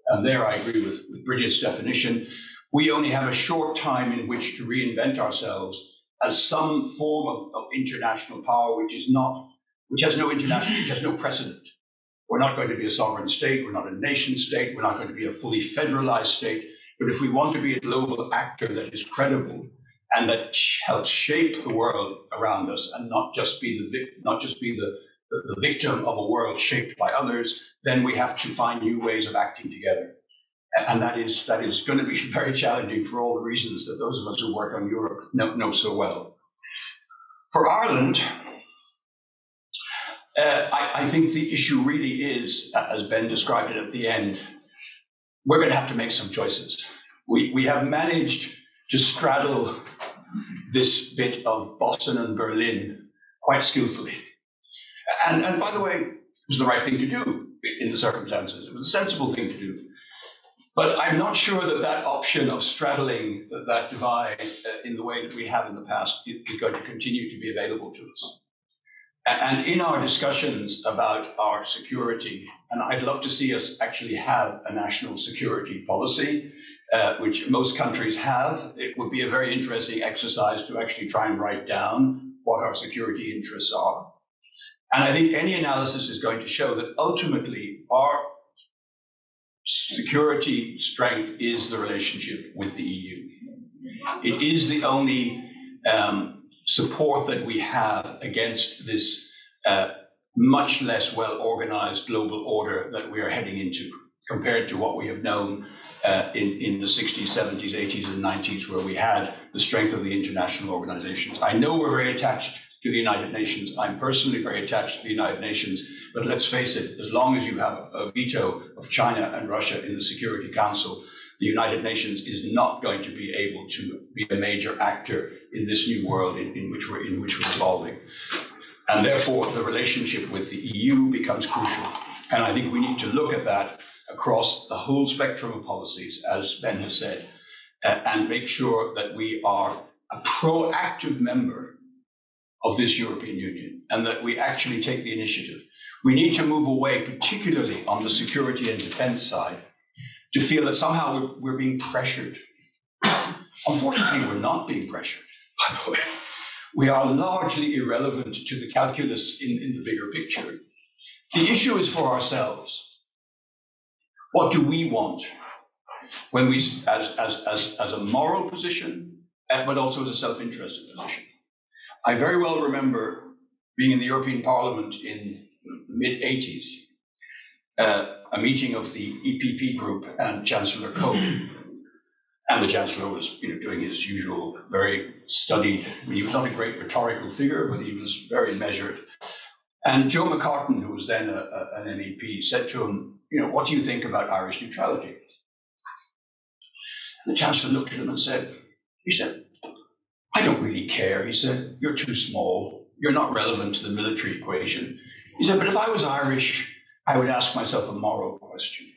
And there I agree with, with Brigid's definition we only have a short time in which to reinvent ourselves as some form of, of international power which is not, which has no international, which has no precedent. We're not going to be a sovereign state, we're not a nation state, we're not going to be a fully federalized state. But if we want to be a global actor that is credible and that helps shape the world around us and not just be the not just be the, the, the victim of a world shaped by others, then we have to find new ways of acting together. And that is, that is going to be very challenging for all the reasons that those of us who work on Europe know, know so well. For Ireland, uh, I, I, think the issue really is, as Ben described it at the end, we're going to have to make some choices. We, we have managed to straddle this bit of Boston and Berlin quite skillfully. And, and by the way, it was the right thing to do in the circumstances. It was a sensible thing to do. But I'm not sure that that option of straddling that divide uh, in the way that we have in the past is going to continue to be available to us. And in our discussions about our security, and I'd love to see us actually have a national security policy, uh, which most countries have, it would be a very interesting exercise to actually try and write down what our security interests are. And I think any analysis is going to show that ultimately our security strength is the relationship with the EU. It is the only um, support that we have against this uh, much less well organized global order that we are heading into compared to what we have known uh, in, in the 60s, 70s, 80s, and 90s, where we had the strength of the international organizations. I know we're very attached to the United Nations. I'm personally very attached to the United Nations, but let's face it, as long as you have a veto of China and Russia in the Security Council, the United Nations is not going to be able to be a major actor in this new world in, in which we're in which we're evolving. And therefore, the relationship with the EU becomes crucial. And I think we need to look at that across the whole spectrum of policies, as Ben has said, uh, and make sure that we are a proactive member of this European Union and that we actually take the initiative. We need to move away, particularly on the security and defense side, to feel that somehow we're, we're being pressured. Unfortunately, we're not being pressured, by the way. We are largely irrelevant to the calculus in, in the bigger picture. The issue is for ourselves. What do we want when we, as, as, as, as a moral position, uh, but also as a self interested position? I very well remember being in the European Parliament in the mid 80s, uh, a meeting of the EPP group and Chancellor Kohl. And the Chancellor was you know, doing his usual, very studied, he was not a great rhetorical figure, but he was very measured. And Joe McCartin, who was then a, a, an MEP, said to him, you know, what do you think about Irish neutrality? And the Chancellor looked at him and said, he said, I don't really care. He said, you're too small. You're not relevant to the military equation. He said, but if I was Irish, I would ask myself a moral question.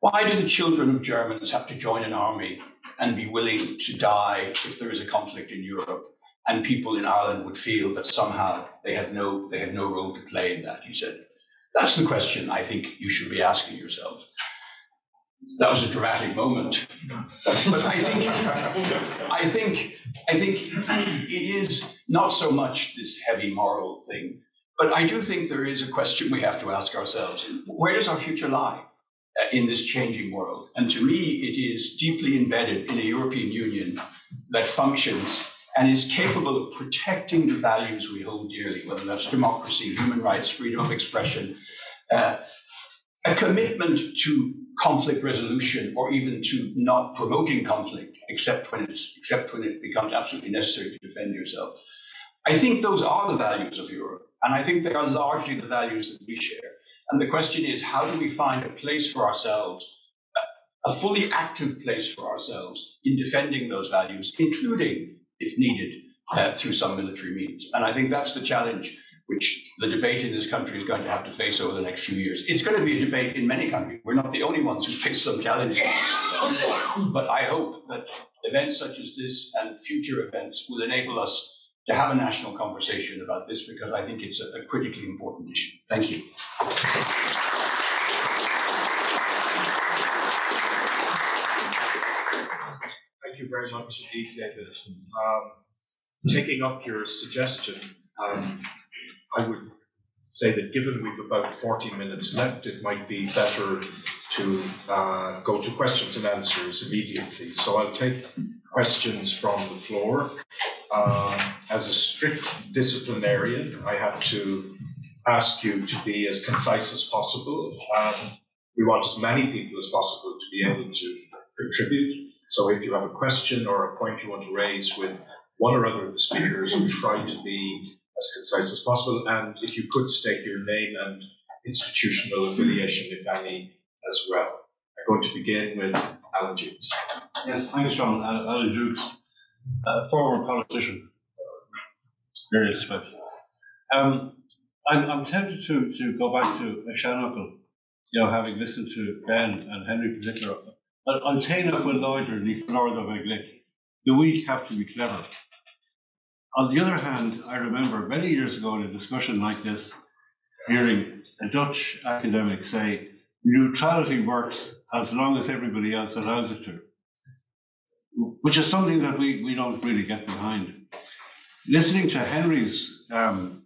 Why do the children of Germans have to join an army and be willing to die if there is a conflict in Europe? And people in Ireland would feel that somehow they had no they had no role to play in that. He said, "That's the question I think you should be asking yourselves." That was a dramatic moment, but I think I think I think it is not so much this heavy moral thing, but I do think there is a question we have to ask ourselves: Where does our future lie? Uh, in this changing world. And to me, it is deeply embedded in a European Union that functions and is capable of protecting the values we hold dearly, whether that's democracy, human rights, freedom of expression, uh, a commitment to conflict resolution, or even to not promoting conflict except when it's except when it becomes absolutely necessary to defend yourself. I think those are the values of Europe, and I think they are largely the values that we share. And the question is, how do we find a place for ourselves, a fully active place for ourselves in defending those values, including if needed, uh, through some military means. And I think that's the challenge which the debate in this country is going to have to face over the next few years. It's going to be a debate in many countries. We're not the only ones who face some challenges. but I hope that events such as this and future events will enable us to have a national conversation about this because I think it's a, a critically important issue. Thank you. Thank you very much indeed, David. Um, taking up your suggestion, um, I would say that given we've about 40 minutes left, it might be better to uh, go to questions and answers immediately. So I'll take questions from the floor. Uh, as a strict disciplinarian, I have to ask you to be as concise as possible. Um, we want as many people as possible to be able to contribute. So if you have a question or a point you want to raise with one or other of the speakers, try to be as concise as possible. And if you could state your name and institutional affiliation, if any, as well. I'm going to begin with Alan Dukes. Yes, thanks, John. Alan Dukes, uh, former politician, various steps. Um, I'm, I'm tempted to, to go back to seanfhocal, you know, having listened to Ben and Henry particular An taine go láidir ní chlár a bheith glic. The weak have to be clever. On the other hand, I remember many years ago in a discussion like this, hearing a Dutch academic say, neutrality works as long as everybody else allows it to, which is something that we, we don't really get behind. Listening to Henry's um,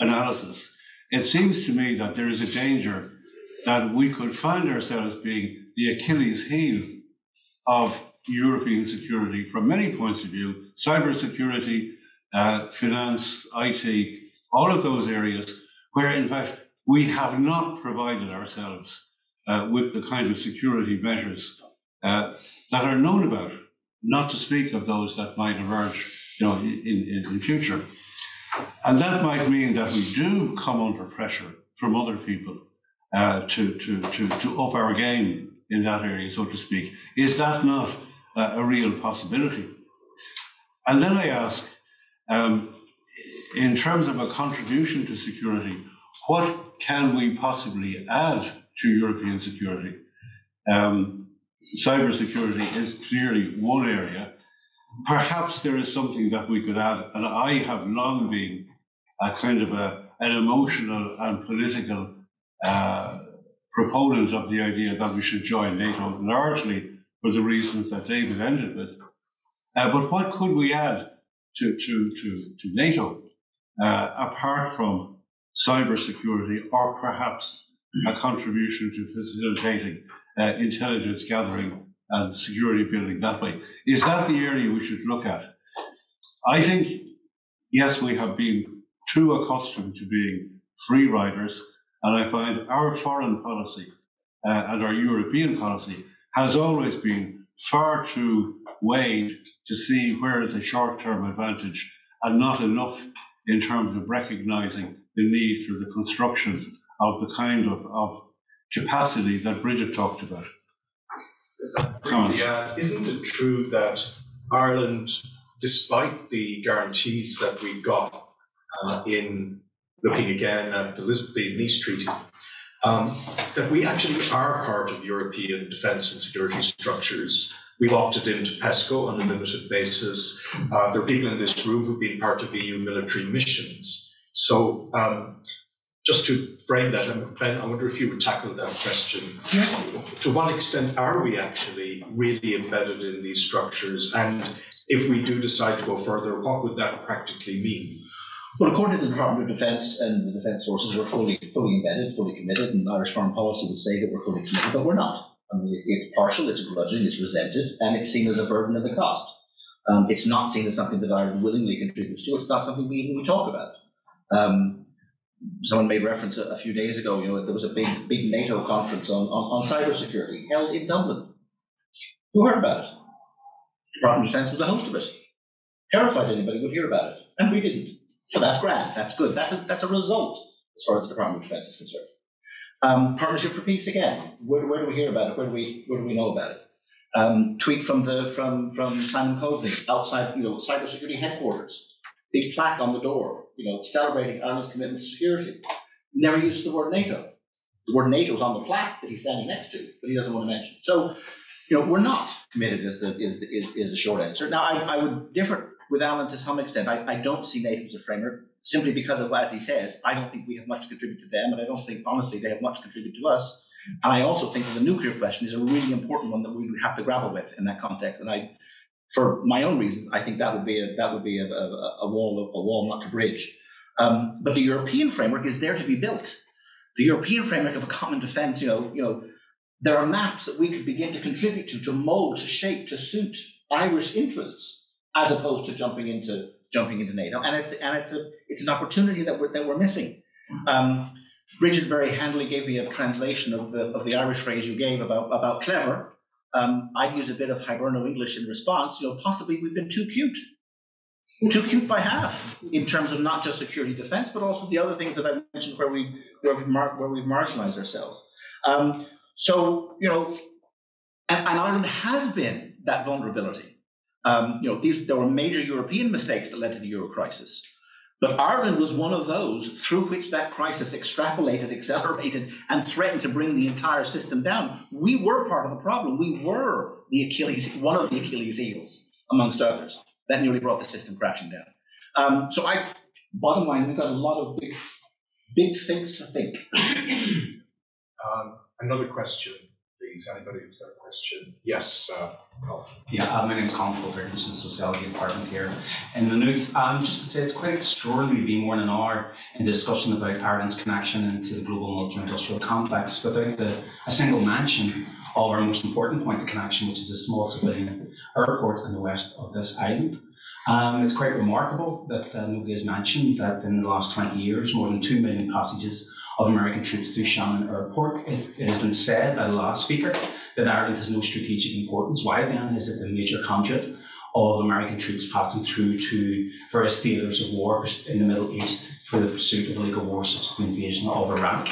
analysis, it seems to me that there is a danger that we could find ourselves being the Achilles heel of European security from many points of view cybersecurity, uh, finance, IT, all of those areas where, in fact, we have not provided ourselves uh, with the kind of security measures uh, that are known about, not to speak of those that might emerge you know, in, in, in future. And that might mean that we do come under pressure from other people uh, to, to, to, to up our game in that area, so to speak. Is that not a real possibility? And then I ask, um, in terms of a contribution to security, what can we possibly add to European security? Um, cybersecurity is clearly one area. Perhaps there is something that we could add, and I have long been a kind of a, an emotional and political uh, proponent of the idea that we should join NATO, largely for the reasons that David ended with. Uh, but what could we add to, to, to, to NATO uh, apart from cybersecurity or perhaps a contribution to facilitating uh, intelligence gathering and security building that way? Is that the area we should look at? I think, yes, we have been too accustomed to being free riders and I find our foreign policy uh, and our European policy has always been far too weighed to see where is a short term advantage and not enough in terms of recognizing the need for the construction of the kind of, of capacity that Brigid talked about. Yeah, isn't it true that Ireland, despite the guarantees that we got uh, in looking again at the, Lis- the Nice Treaty, um, that we actually are part of European defence and security structures. We've opted into PESCO on a limited basis. Uh, there are people in this room who've been part of EU military missions. So, um, just to frame that, Ben, I wonder if you would tackle that question. To what extent are we actually really embedded in these structures? And if we do decide to go further, what would that practically mean? Well, according to the Department of Defence and the Defence Forces, we're fully, fully embedded, fully committed, and Irish foreign policy would say that we're fully committed, but we're not. I mean, it's partial, it's grudging, it's resented, and it's seen as a burden and a cost. Um, it's not seen as something that Ireland willingly contributes to. It's not something we even we talk about. Um, someone made reference a, a, few days ago. You know, there was a big, big NATO conference on, on, on cybersecurity held in Dublin. Who heard about it? The Department of Defence was the host of it. Terrified anybody would hear about it, and we didn't. So that's grand. That's good. That's a, that's a result as far as the Department of Defense is concerned. Um, Partnership for Peace again. Where, where, do we hear about it? Where do we where do we know about it? Um, tweet from the from from Simon Coveney outside you know cybersecurity headquarters. Big plaque on the door. You know celebrating Ireland's commitment to security. Never uses the word NATO. The word NATO is on the plaque that he's standing next to, but he doesn't want to mention. So, you know, we're not committed. Is the is the, is, is the short answer. Now, I, I would differ with Alan to some extent. I, I don't see NATO as a framework simply because of, as he says, I don't think we have much to contribute to them, and I don't think, honestly, they have much to contribute to us. And I also think that the nuclear question is a really important one that we would have to grapple with in that context. And I, for my own reasons, I think that would be a, that would be a, a, a wall a wall not to bridge. Um, but the European framework is there to be built. The European framework of a common defence, you know, you know, there are maps that we could begin to contribute to, to mold, to shape, to suit Irish interests, as opposed to jumping into jumping into NATO. And it's and it's a it's an opportunity that we're that we're missing. Um, Brigid very handily gave me a translation of the of the Irish phrase you gave about about clever. Um, I'd use a bit of Hiberno English in response. You know, possibly we've been too cute, too cute by half in terms of not just security defense, but also the other things that I mentioned where we where we've mar- where we've marginalized ourselves. Um, so you know, and, and Ireland has been that vulnerability. Um, you know, these, there were major European mistakes that led to the euro crisis. But Ireland was one of those through which that crisis extrapolated, accelerated, and threatened to bring the entire system down. We were part of the problem. We were the Achilles, one of the Achilles heels, amongst others, that nearly brought the system crashing down. Um, so I, bottom line, we've got a lot of big, big things to think. um, another question please. Anybody who's got a question? Yes, uh, Yeah, uh, my name's Colin Coulter, Business the Sociology Department here in Maynooth. Um, just to say, it's quite extraordinary being more than an hour in the discussion about Ireland's connection into the global multi-industrial complex without the, a single mention of our most important point of connection, which is a small civilian airport in the west of this island. Um, it's quite remarkable that uh, nobody has mentioned that in the last 20 years, more than 2 million passages of American troops through Shannon Airport. It, it, has been said by the last speaker that Ireland has no strategic importance. Why then is it the major conduit of American troops passing through to various theatres of war in the Middle East for the pursuit of illegal war, such as the invasion of Iraq?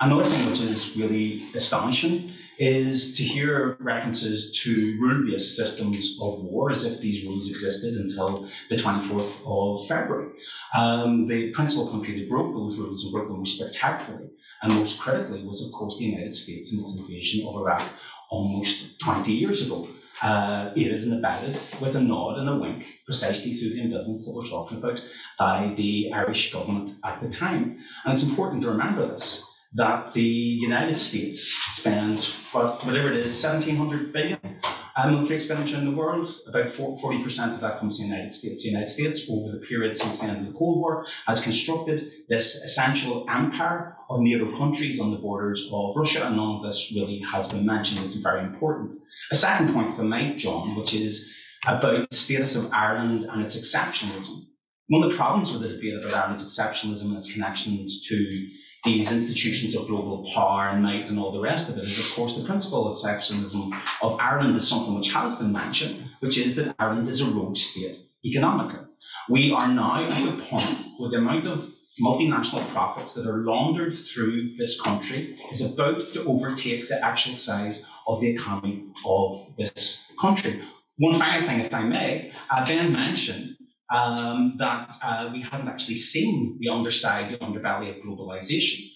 Another thing which is really astonishing is to hear references to rule-based systems of war as if these rules existed until the 24th of February. Um, the principal country that broke those rules and broke them most spectacularly and most critically was, of course, the United States and its invasion of Iraq almost 20 years ago. Uh, aided and abetted with a nod and a wink, precisely through the ambivalence that we're talking about, by the Irish government at the time. And it's important to remember this that the United States spends what, whatever it is, 1700 billion uh, military expenditure in the world. About 40% of that comes to the United States. The United States, over the period since the end of the Cold War, has constructed this essential empire of NATO countries on the borders of Russia, and none of this really has been mentioned. It's very important. A second point for Mike, John, which is about the status of Ireland and its exceptionalism. One of the problems with the debate about Ireland's exceptionalism and its connections to these institutions of global power and might and all the rest of it is, of course, the principle of sectionalism of Ireland is something which has been mentioned, which is that Ireland is a rogue state economically. We are now at the point where the amount of multinational profits that are laundered through this country is about to overtake the actual size of the economy of this country. One final thing, if I may, uh, Ben mentioned um, that uh, we hadn't actually seen the underside, the underbelly of globalization.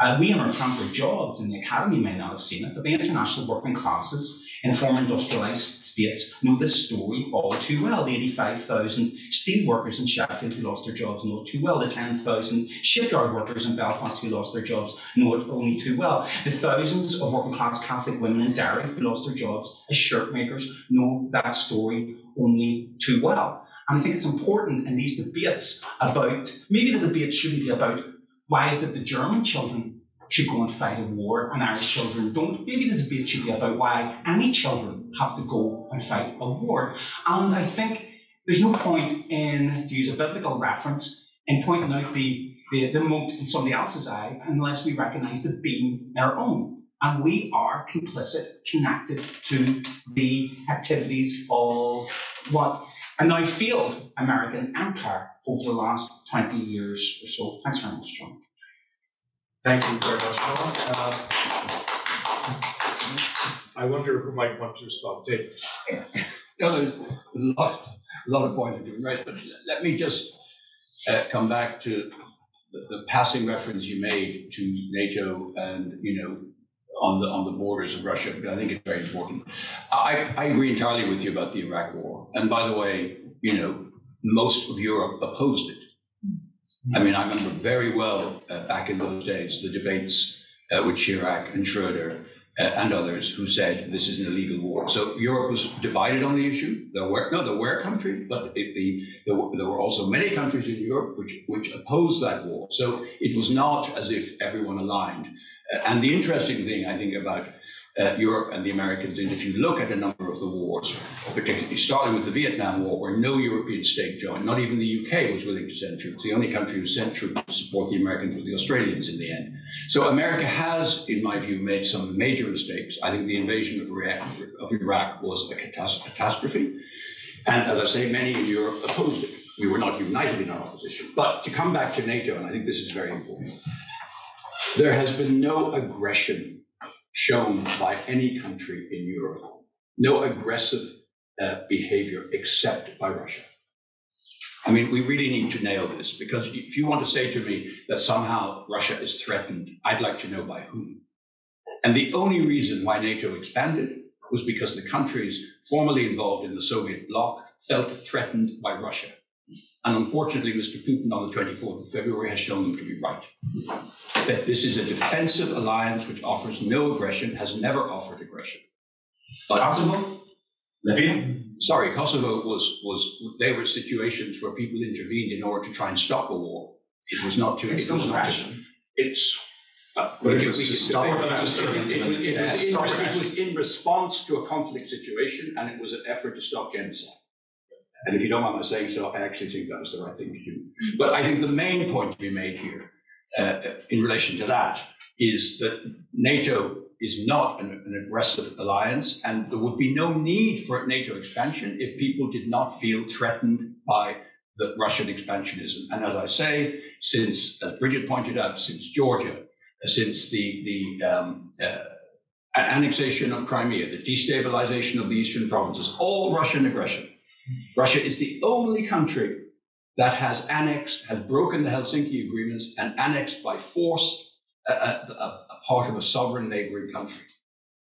Uh, we in our Frankfurt jobs in the academy may not have seen it, but the international working classes in former industrialized states know this story all too well. The 85,000 steel workers in Sheffield who lost their jobs know it too well. The 10,000 shipyard workers in Belfast who lost their jobs know it only too well. The thousands of working class Catholic women in Derry who lost their jobs as shirt makers know that story only too well. And I think it's important in these debates about maybe the debate shouldn't be about why is it the German children should go and fight a war and Irish children don't? Maybe the debate should be about why any children have to go and fight a war. And I think there's no point in, to use a biblical reference, in pointing out the, the, the mote in somebody else's eye unless we recognize the beam in our own. And we are complicit, connected to the activities of what a now failed American empire over the last 20 years or so. Thanks very much, John. Thank you very much, John. Uh, I wonder who might want to respond. David. No, there's, there's a lot, a lot of points to be right, but let me just uh, come back to the, the passing reference you made to NATO and you know on the on the borders of Russia. I think it's very important. I, I agree entirely with you about the Iraq War. And by the way, you know, most of Europe opposed it. I mean, I remember very well uh, back in those days the debates uh, with Chirac and Schroeder uh, and others who said this is an illegal war. So Europe was divided on the issue. There were no, there were countries, but it, the, there, were, there were also many countries in Europe which which opposed that war. So it was not as if everyone aligned. And the interesting thing I think about uh, Europe and the Americans is if you look at a number of the wars, particularly starting with the Vietnam War, where no European state joined, not even the UK was willing to send troops. The only country who sent troops to support the Americans was the Australians in the end. So America has, in my view, made some major mistakes. I think the invasion of Iraq, of Iraq was a catastrophe. And as I say, many in Europe opposed it. We were not united in our opposition. But to come back to NATO, and I think this is very important, there has been no aggression shown by any country in Europe. No aggressive uh, behavior except by Russia. I mean, we really need to nail this because if you want to say to me that somehow Russia is threatened, I'd like to know by whom. And the only reason why NATO expanded was because the countries formerly involved in the Soviet bloc felt threatened by Russia. And unfortunately, Mr. Putin on the 24th of February has shown them to be right. That this is a defensive alliance which offers no aggression, has never offered aggression. But Kosovo, Libya. Sorry, Kosovo was was there were situations where people intervened in order to try and stop a war. It was not to. It's it was not not to. It's. Uh, But it was could- to stop it it. was- it was- it was- it was in- Stop it. it was in response to a conflict situation, and it was an effort to stop genocide. And if you don't mind my saying so, I actually think that was the right thing to do. But I think the main point to be made here, uh, in relation to that, is that NATO is not an, an aggressive alliance, and there would be no need for NATO expansion if people did not feel threatened by the Russian expansionism. And as I say, since, as Brigid pointed out, since Georgia, uh, since the the um, uh, annexation of Crimea, the destabilization of the eastern provinces, all Russian aggression. Russia is the only country that has annexed, has broken the Helsinki agreements and annexed by force a, a, a- a part of a sovereign neighboring country.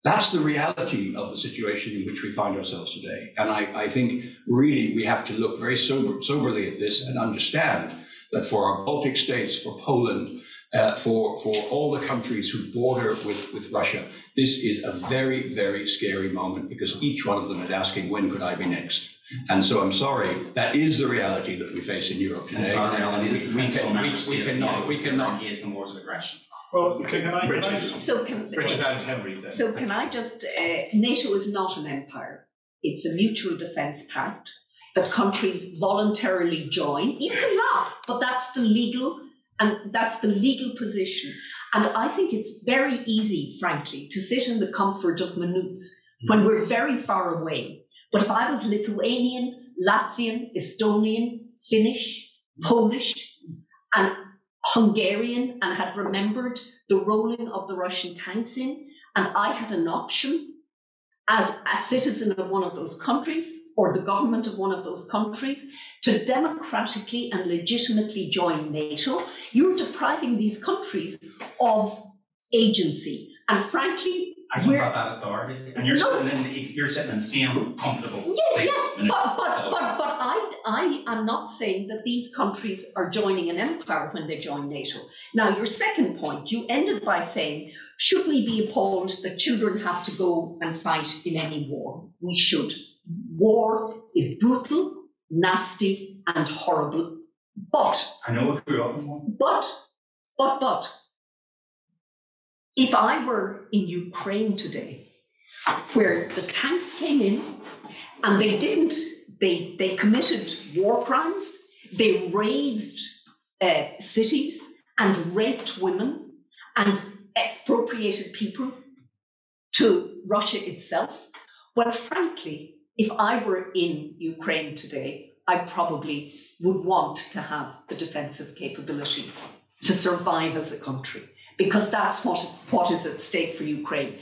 That's the reality of the situation in which we find ourselves today. And I, I think really we have to look very sober, soberly at this and understand that for our Baltic states, for Poland, uh, for, for all the countries who border with, with Russia, this is a very, very scary moment because each one of them is asking, when could I be next? And so I'm sorry, that is the reality that we face in Europe And it's today. not reality. We, we, can, we, we cannot, NATO we is cannot engaged in wars of aggression. Well, can I, can I, So can Brigid and Henry then. So can I just, uh, NATO is not an empire. It's a mutual defence pact that countries voluntarily join. You can laugh, but that's the legal and that's the legal position. And I think it's very easy, frankly, to sit in the comfort of Maynooth when we're very far away. But if I was Lithuanian, Latvian, Estonian, Finnish, Polish, and Hungarian and had remembered the rolling of the Russian tanks in, and I had an option as a citizen of one of those countries or the government of one of those countries to democratically and legitimately join NATO, you're depriving these countries of agency. And frankly, and you've got that authority, and you're no. sitting in the, you're sitting in the same comfortable yeah, place. Yeah, but but but but I I am not saying that these countries are joining an empire when they join NATO. Now, your second point, you ended by saying, should we be appalled that children have to go and fight in any war? We should. War is brutal, nasty, and horrible. But I know it grew up But but but if I were in Ukraine today, where the tanks came in and they didn't, they, they committed war crimes, they razed uh, cities and raped women and expropriated people to Russia itself. Well, frankly, if I were in Ukraine today, I probably would want to have the defensive capability to survive as a country because that's what, what is at stake for Ukraine.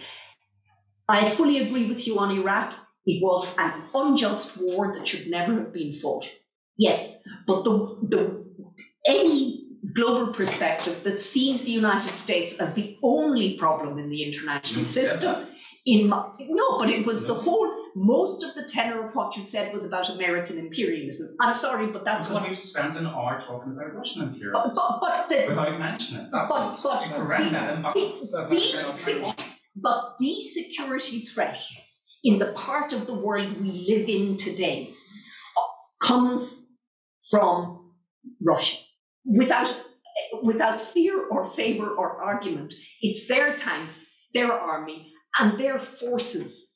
I fully agree with you on Iraq. It was an unjust war that should never have been fought. Yes, but the, the any global perspective that sees the United States as the only problem in the international mm, system, in my, no, but it was the whole most of the tenor of what you said was about American imperialism. I'm sorry, but that's because what we've an hour talking about Russian imperialism. But, but, but the, without mentioning it. But, but, the, the, but the security threat in the part of the world we live in today uh, comes from Russia without without fear or favor or argument. It's their tanks, their army, and their forces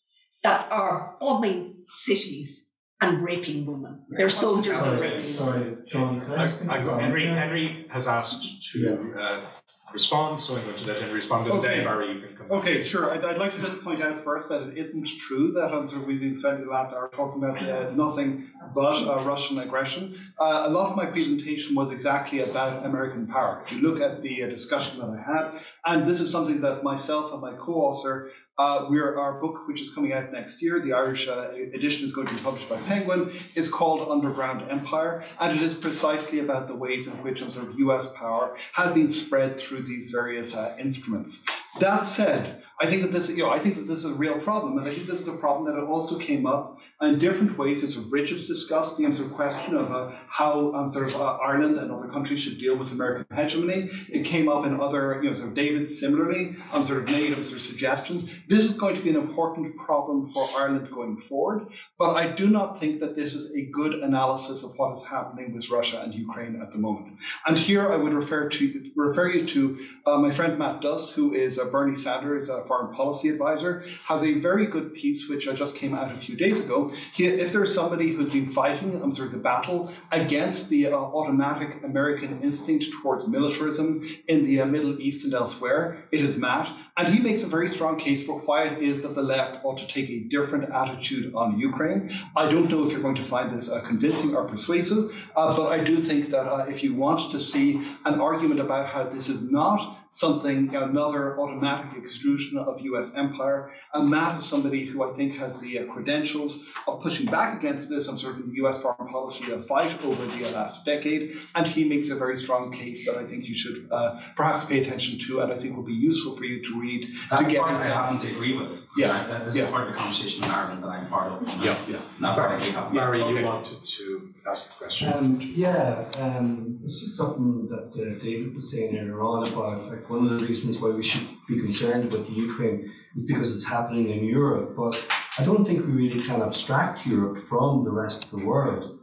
that are bombing cities and raping women. Their soldiers are raping Sorry, John, can I, I, I Henry, Henry has asked to yeah. uh, respond, so I'm going to let Henry respond. And okay. Dave, Barry, you can come Okay, back. sure. I'd, I'd, like to just point out first that it isn't true that um, sort of we've been spending the last hour talking about uh, nothing but uh, Russian aggression. Uh, a lot of my presentation was exactly about American power. If you look at the uh, discussion that I had, and this is something that myself and my co-author uh, we're, our book, which is coming out next year, the Irish uh, edition is going to be published by Penguin, is called Underground Empire, and it is precisely about the ways in which sort of US power has been spread through these various uh, instruments. That said, I think that this, you know, I think that this is a real problem, and I think this is a problem that also came up in different ways. As Richard discussed the sort of question of uh, how um, sort of uh, Ireland and other countries should deal with American hegemony. It came up in other, you know, sort of David similarly um, sort of made sort of suggestions. This is going to be an important problem for Ireland going forward, but I do not think that this is a good analysis of what is happening with Russia and Ukraine at the moment. And here I would refer to refer you to uh, my friend Matt Duss, who is a Bernie Sanders' uh, foreign policy advisor, has a very good piece which uh, just came out a few days ago. He, if there's somebody who's been fighting um, sort of the battle against the uh, automatic American instinct towards militarism in the uh, Middle East and elsewhere, it is Matt. And he makes a very strong case for why it is that the left ought to take a different attitude on Ukraine. I don't know if you're going to find this uh, convincing or persuasive, uh, but I do think that uh, if you want to see an argument about how this is not something, another automatic extrusion of US empire. And Matt is somebody who I think has the uh, credentials of pushing back against this on sort of the US foreign policy of fight over the last decade. And he makes a very strong case that I think you should uh, perhaps pay attention to and I think will be useful for you to read that to get part I happen to agree with. Yeah. this yeah. is part of the conversation in Ireland that I'm part of. Yeah. yeah. Not part Barry, Barry okay. you wanted to ask a question. Um, yeah, um, it's just something that uh, David was saying earlier on about like one of the reasons why we should be concerned about the Ukraine is because it's happening in Europe. But I don't think we really can abstract Europe from the rest of the world.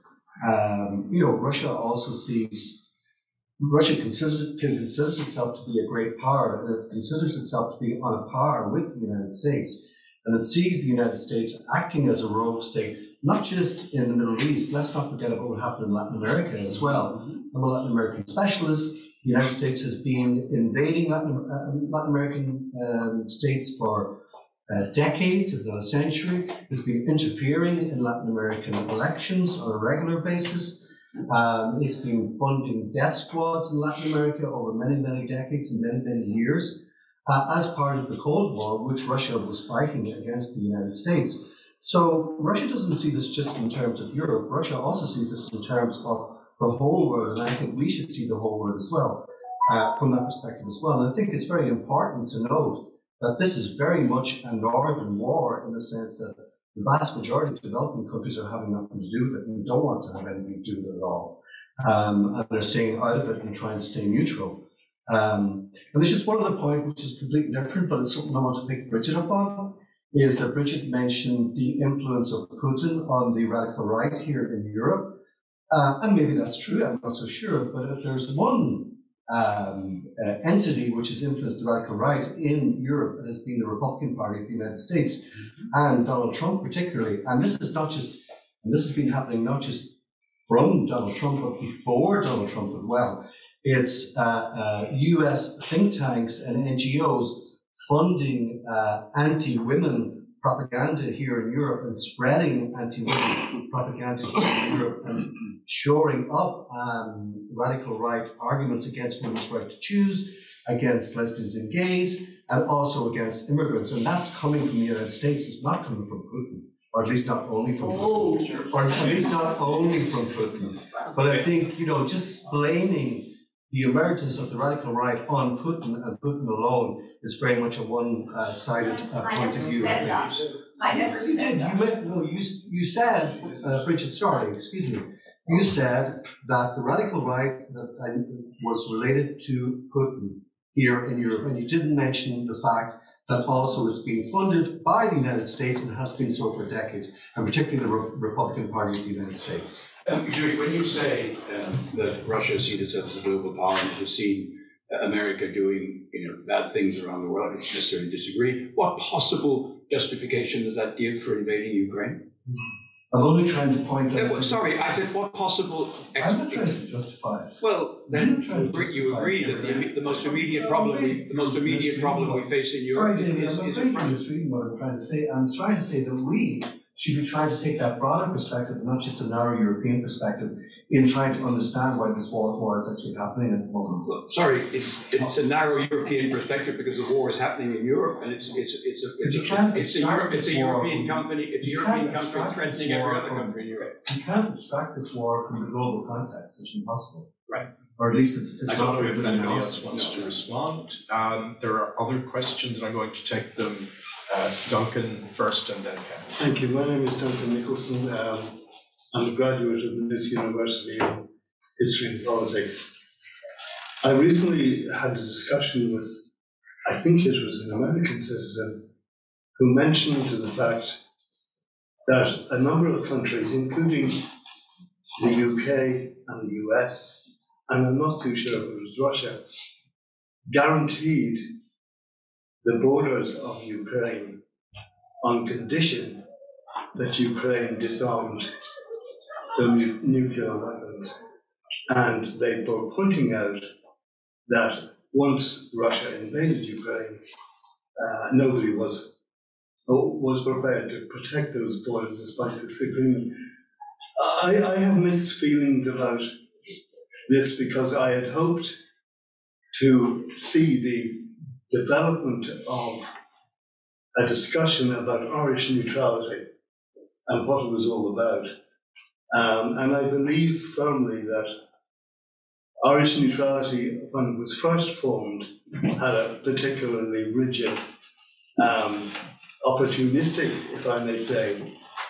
Um, you know, Russia also sees Russia can considers itself to be a great power, and it considers itself to be on a par with the United States. And it sees the United States acting as a rogue state, not just in the Middle East. Let's not forget about what happened in Latin America as well. I'm a Latin American specialist. The United States has been invading Latin, uh, Latin American um, states for uh, decades, if not a century. It's been interfering in Latin American elections on a regular basis. Um, it's been funding death squads in Latin America over many, many decades and many, many years uh, as part of the Cold War, which Russia was fighting against the United States. So Russia doesn't see this just in terms of Europe. Russia also sees this in terms of the whole world, and I think we should see the whole world as well, uh, from that perspective as well. And I think it's very important to note that this is very much a northern war in the sense that the vast majority of developing countries are having nothing to do with it and don't want to have anything to do with it at all. Um, and they're staying out of it and trying to stay neutral. Um, and there's just one other point which is completely different, but it's something I want to pick Brigid up on, is that Brigid mentioned the influence of Putin on the radical right here in Europe. Uh, and maybe that's true, I'm not so sure, but if there's one um, uh, entity which has influenced the radical right in Europe, it has been the Republican Party of the United States mm-hmm. and Donald Trump particularly. And this is not just, and this has been happening not just from Donald Trump, but before Donald Trump as well. It's uh, uh, US think tanks and NGOs funding uh, anti women propaganda here in Europe and spreading anti women propaganda here in Europe and shoring up um, radical right arguments against women's right to choose, against lesbians and gays, and also against immigrants. And that's coming from the United States, it's not coming from Putin or at least not only from oh, Putin, or at least not only from Putin. But I think, you know, just blaming the emergence of the radical right on Putin and Putin alone is very much a one-sided uh, point of view. I never Said that. I never you said did. that. You meant, no, you, you said, uh, Brigid, sorry, excuse me. You said that the radical right was related to Putin here in Europe, and you didn't mention the fact that also it's being funded by the United States and has been so for decades, and particularly the Re- Republican Party of the United States. Um, when you say um, that Russia sees itself as a global power and has seen uh, America doing you know, bad things around the world, I don't necessarily disagree. What possible justification does that give for invading Ukraine? I'm only trying to point Uh, out. well, sorry, I said what possible. ex- I'm not trying to justify it. Well, then not trying to agree- you agree that the, the most immediate problem we, the most immediate problem we face in Sorry, Europe David, is, I'm is, afraid you're misreading what I'm trying to say. I'm trying to say that we should be try to take that broader perspective, not just a narrow European perspective, in trying to understand why this war, war is actually happening at the moment. Well, sorry, it's, it's a narrow European perspective because the war is happening in Europe and it's, it's, it's a, it's You can't a, it's a, Europe, it's a this war European from- company, it's a European country threatening every other from- country in Europe. You can't abstract this war from the global context. It's impossible. Right. Or at least it's, it's I not don't know if within anybody else wants to respond. Um, there are other questions, and I'm going to take them. Uh, Duncan first, and then Ken. Thank you. My name is Duncan Nicholson. Um, I'm a graduate of Leeds University in History and Politics. I recently had a discussion with, I think it was an American citizen, who mentioned the fact that a number of countries, including the UK and the US, and I'm not too sure if it was Russia, guaranteed the borders of Ukraine on condition that Ukraine disarmed the nu- nuclear weapons. And they were pointing out that once Russia invaded Ukraine, uh, nobody was was prepared to protect those borders despite this agreement. I, I have mixed feelings about this because I had hoped to see the development of a discussion about Irish neutrality and what it was all about. Um, and I believe firmly that Irish neutrality, when it was first formed, had a particularly rigid, um, opportunistic, if I may say,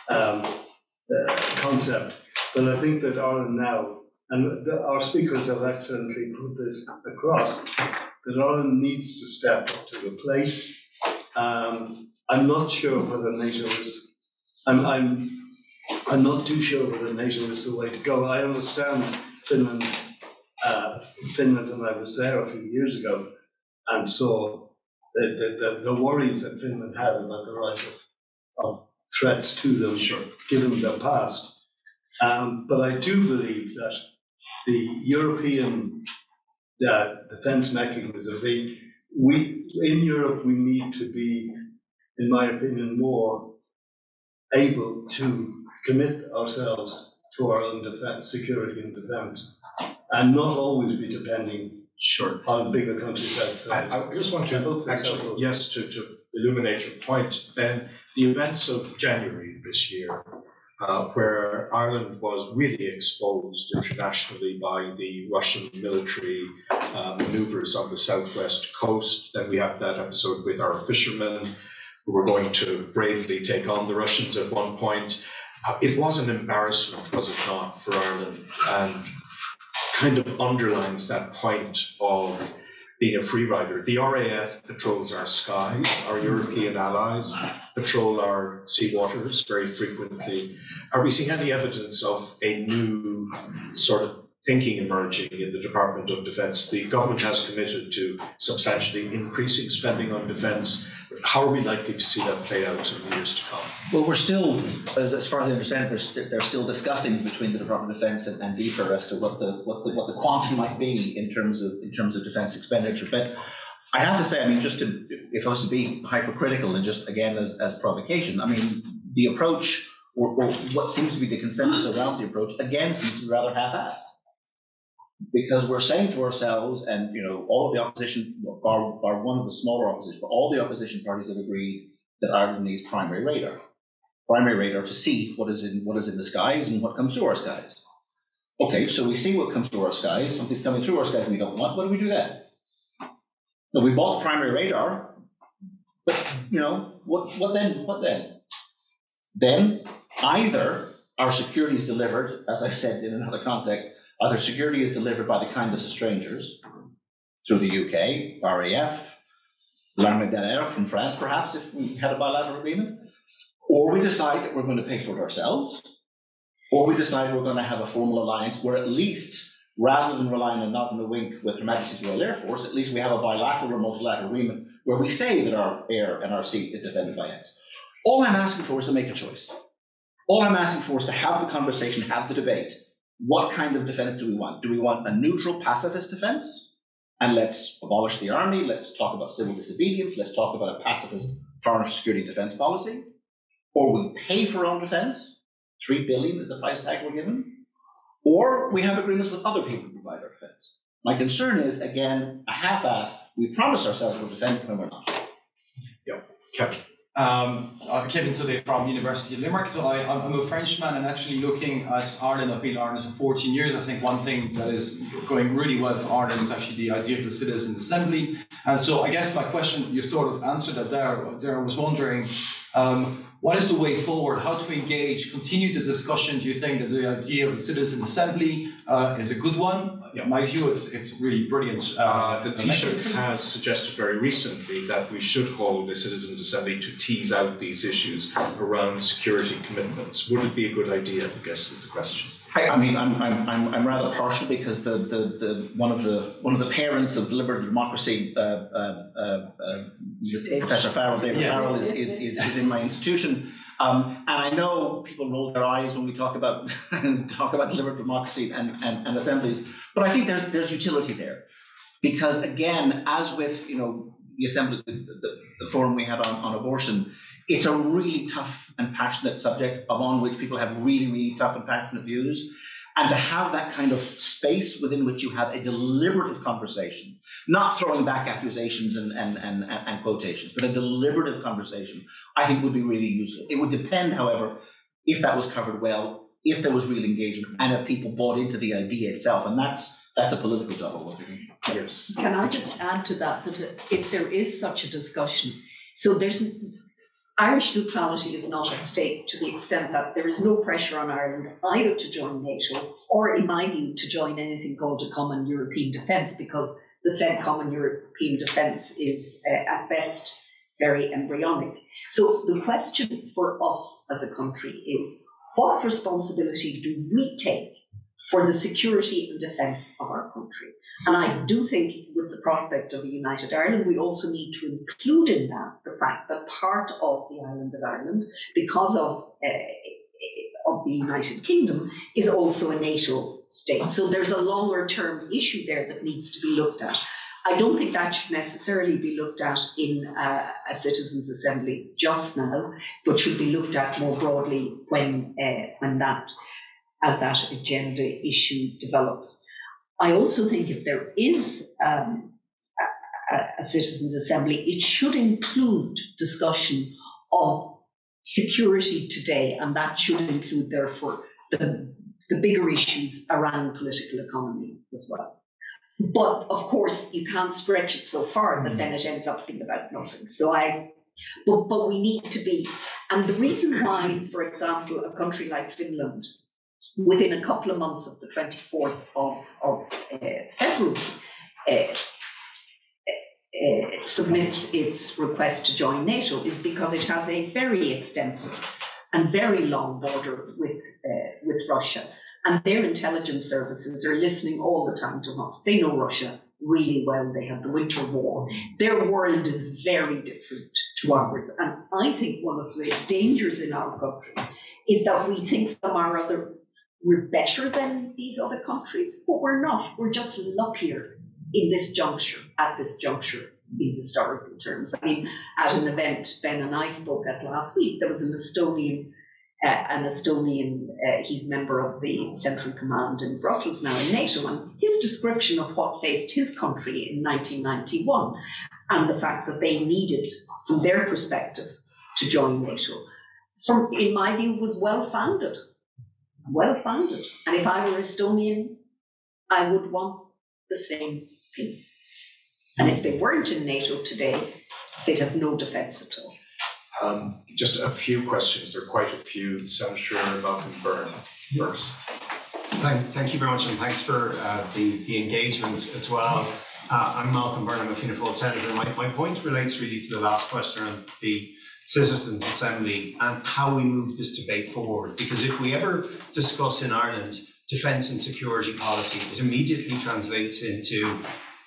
um, uh, concept. But I think that Ireland now, and the, our speakers have excellently put this across, that Ireland needs to step up to the plate. Um, I'm not sure whether NATO is, I'm, I'm, I'm not too sure whether NATO is the way to go. I understand Finland, uh, Finland, and I was there a few years ago and saw the, the, the, worries that Finland had about the rise of, of threats to them, Sure. given their past. Um, but I do believe that the European uh, defense mechanism, the, we, in Europe, we need to be, in my opinion, more able to commit ourselves to our own defense, security and defense, and not always be depending Sure. on bigger countries I, outside. I just want to actually, yes, to, to illuminate your point, Ben, the events of January this year, uh, where Ireland was really exposed internationally by the Russian military uh, maneuvers on the southwest coast. Then we have that episode with our fishermen who were going to bravely take on the Russians at one point. Uh, it was an embarrassment, was it not, for Ireland? And kind of underlines that point of being a free rider. The RAF patrols our skies, our European allies patrol our sea waters very frequently. Are we seeing any evidence of a new sort of thinking emerging in the Department of Defense? The government has committed to substantially increasing spending on defense. How are we likely to see that play out in the years to come? Well, we're still, as, as far as I understand they're, they're still discussing between the Department of Defense and, and as to what the, what the, what the quantum might be in terms of, in terms of defense expenditure. But I have to say, I mean, just to, if I was to be hypercritical and just again as, as provocation, I mean, the approach or, or what seems to be the consensus around the approach, again, seems to be rather half-assed. Because we're saying to ourselves, and you know, all of the opposition, bar, bar one of the smaller opposition, but all the opposition parties have agreed that Ireland needs primary radar. Primary radar to see what is in what is in the skies and what comes through our skies. Okay, so we see what comes through our skies, something's coming through our skies and we don't want, what do we do then? We bought primary radar, but you know, what what then? What then? Then either our security is delivered, as I've said in another context, either security is delivered by the kindness of strangers through the UK, RAF, L'armée de l'air from France, perhaps, if we had a bilateral agreement, or we decide that we're going to pay for it ourselves, or we decide we're going to have a formal alliance where at least, rather than relying on nod and a wink with Her Majesty's Royal Air Force, at least we have a bilateral or multilateral agreement where we say that our air and our sea is defended by X. All I'm asking for is to make a choice. All I'm asking for is to have the conversation, have the debate. What kind of defense do we want? Do we want a neutral pacifist defense? And let's abolish the army, let's talk about civil disobedience, let's talk about a pacifist foreign security defense policy. Or we pay for our own defense, three billion is the price tag we're given. Or we have agreements with other people to provide our defense. My concern is, again, a half-assed, we promise ourselves we'll defend when we're not. Kevin. Um, I'm Kevin Sode from University of Limerick. So I, I'm a Frenchman and actually looking at Ireland. I've been in Ireland for 14 years. I think one thing that is going really well for Ireland is actually the idea of the Citizen Assembly. And so I guess my question, you sort of answered that there. There I was wondering, um, what is the way forward? How to engage, continue the discussion? Do you think that the idea of a Citizen Assembly uh, is a good one? In my view, it's, it's really brilliant. Uh, the Taoiseach mechanism. has suggested very recently that we should hold a citizens' assembly to tease out these issues around security commitments. Would it be a good idea? I guess is the question. I, I mean, I'm, I'm, I'm, I'm rather partial because the, the, the, one of the, one of the parents of deliberative democracy, uh, uh, uh, uh, Professor Farrell, David Yeah. Farrell, is, is, is, is in my institution. Um, and I know people roll their eyes when we talk about, talk about deliberative democracy and, and, and assemblies, but I think there's, there's utility there. Because again, as with, you know, the assembly, the, the, the forum we had on, on abortion, it's a really tough and passionate subject on which people have really, really tough and passionate views. And to have that kind of space within which you have a deliberative conversation, not throwing back accusations and, and, and, and quotations, but a deliberative conversation, I think would be really useful. It would depend, however, if that was covered well, if there was real engagement, and if people bought into the idea itself. And that's that's a political job of what they're doing. Yes. Can I just add to that that uh, if there is such a discussion, so there's Irish neutrality is not at stake to the extent that there is no pressure on Ireland either to join NATO or, in my view, to join anything called a common European defence because the said common European defence is uh, at best very embryonic. So the question for us as a country is what responsibility do we take for the security and defence of our country? And I do think, with the prospect of a united Ireland, we also need to include in that the fact that part of the island of Ireland, because of uh, of the United Kingdom, is also a NATO state. So there's a longer term issue there that needs to be looked at. I don't think that should necessarily be looked at in uh, a citizens' assembly just now, but should be looked at more broadly when uh, when that as that agenda issue develops. I also think if there is um, a, a citizens' assembly, it should include discussion of security today, and that should include, therefore, the, the bigger issues around political economy as well. But of course, you can't stretch it so far that then it ends up being about nothing. So I, but but we need to be, and the reason why, for example, a country like Finland, within a couple of months of the twenty fourth of of uh, February. Uh, uh, submits its request to join NATO is because it has a very extensive and very long border with uh, with Russia, and their intelligence services are listening all the time to us. They know Russia really well. They have the Winter War. Their world is very different to ours, and I think one of the dangers in our country is that we think somehow or other we're better than these other countries, but we're not. We're just luckier in this juncture, at this juncture in historical terms. I mean, at an event Ben and I spoke at last week, there was an Estonian, uh, an Estonian, uh, he's member of the Central Command in Brussels now in NATO, and his description of what faced his country in 1991 and the fact that they needed, from their perspective, to join NATO, from, in my view, was well founded. Well founded. And if I were Estonian, I would want the same thing. And if they weren't in NATO today, they'd have no defence at all. Um, just a few questions. There are quite a few. Senator Malcolm Byrne first. Thank, thank you very much, and thanks for uh, the, the engagement as well. Uh, I'm Malcolm Byrne, I'm a Fianna Fáil senator. My, my point relates really to the last question on the Citizens' Assembly and how we move this debate forward. Because if we ever discuss in Ireland defence and security policy, it immediately translates into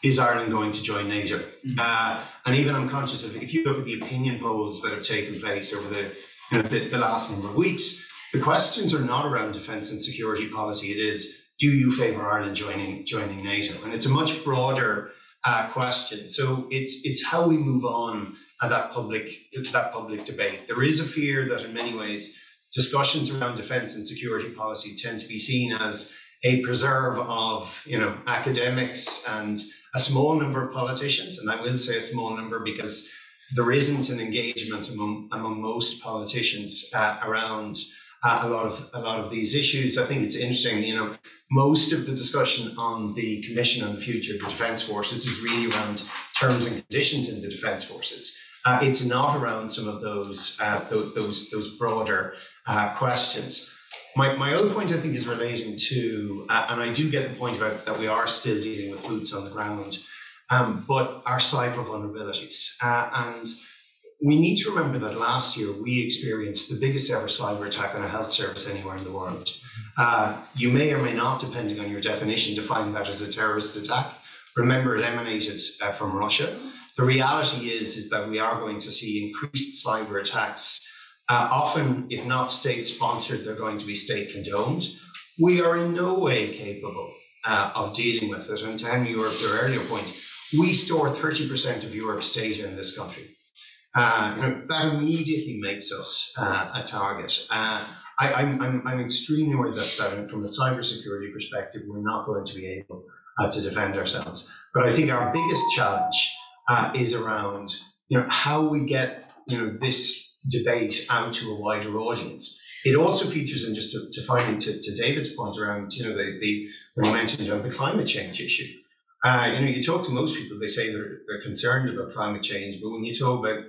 is Ireland going to join NATO? Mm-hmm. Uh, and even I'm conscious of if you look at the opinion polls that have taken place over the, you know, the, the last number of weeks, the questions are not around defence and security policy. It is, do you favour Ireland joining joining NATO? And it's a much broader uh, question. So it's it's how we move on at that public that public debate. There is a fear that in many ways discussions around defence and security policy tend to be seen as a preserve of you know academics and a small number of politicians, and I will say a small number because there isn't an engagement among, among most politicians uh, around uh, a lot of a lot of these issues. I think it's interesting, you know, most of the discussion on the Commission on the Future of the Defence Forces is really around terms and conditions in the Defence Forces. Uh, it's not around some of those uh, th- those those broader uh, questions. My, my other point, I think, is relating to, uh, and I do get the point about that we are still dealing with boots on the ground, um, but our cyber vulnerabilities. Uh, and we need to remember that last year we experienced the biggest ever cyber attack on a health service anywhere in the world. Uh, you may or may not, depending on your definition, define that as a terrorist attack. Remember, it emanated from Russia. The reality is, is that we are going to see increased cyber attacks uh, often, if not state sponsored, they're going to be state condoned. We are in no way capable uh, of dealing with it. And to Henry, your, your earlier point, we store 30% of Europe's data in this country. Uh, you know, that immediately makes us uh, a target. Uh, I, am I'm, I'm extremely worried that, that from a cybersecurity perspective, we're not going to be able uh, to defend ourselves. But I think our biggest challenge is around you know how we get you know this debate out to a wider audience. It also features, and just to, to finally to, to David's point around, you know, the, the when you mentioned you know, the climate change issue. Uh, you know, you talk to most people, they say they're, they're concerned about climate change, but when you talk about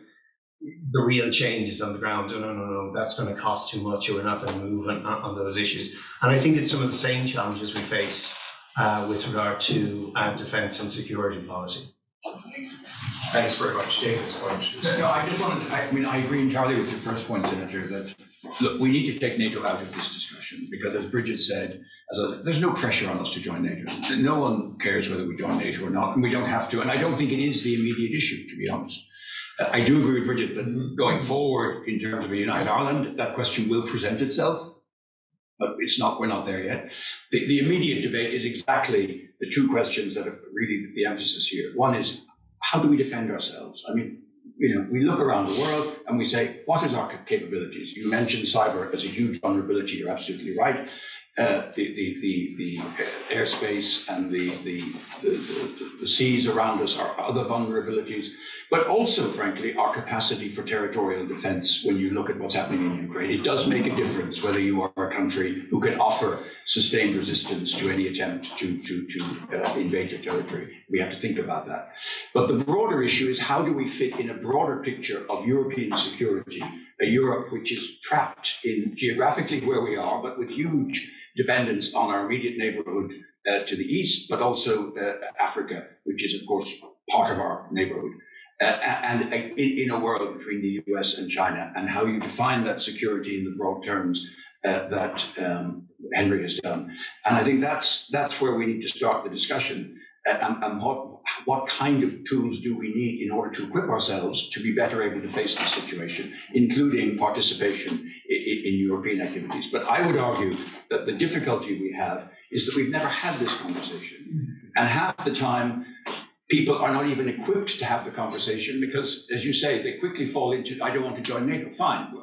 the real changes on the ground, oh, no, no, no, that's going to cost too much, we're not going to move on, on those issues. And I think it's some of the same challenges we face uh, with regard to uh, defence and security policy. Thanks very much. Going. No, I just wanted, to, I mean, I agree entirely with your first point, Senator, that look, we need to take NATO out of this discussion because, as Brigid said, as a, there's no pressure on us to join NATO. No one cares whether we join NATO or not, and we don't have to. And I don't think it is the immediate issue, to be honest. I do agree with Brigid that going forward in terms of a united Ireland, that question will present itself. It's not, we're not there yet. The, the immediate debate is exactly the two questions that are really the emphasis here. One is how do we defend ourselves? I mean, you know, we look around the world and we say, what is our capabilities? You mentioned cyber as a huge vulnerability. You're absolutely right. uh, the, the, the, the airspace and the, the, the, the, seas around us, are other vulnerabilities, but also, frankly, our capacity for territorial defense when you look at what's happening in Ukraine. It does make a difference whether you are country who can offer sustained resistance to any attempt to, to, to uh, invade your territory. We have to think about that. But the broader issue is how do we fit in a broader picture of European security, a Europe which is trapped in geographically where we are, but with huge dependence on our immediate neighborhood uh, to the east, but also uh, Africa, which is, of course, part of our neighborhood. Uh, and uh, in, in, a world between the US and China, and how you define that security in the broad terms uh, that um, Henry has done. And I think that's, that's where we need to start the discussion. Uh, and, and what, what kind of tools do we need in order to equip ourselves to be better able to face this situation, including participation in, in European activities. But I would argue that the difficulty we have is that we've never had this conversation. And half the time, people are not even equipped to have the conversation because, as you say, they quickly fall into, I don't want to join NATO. Fine,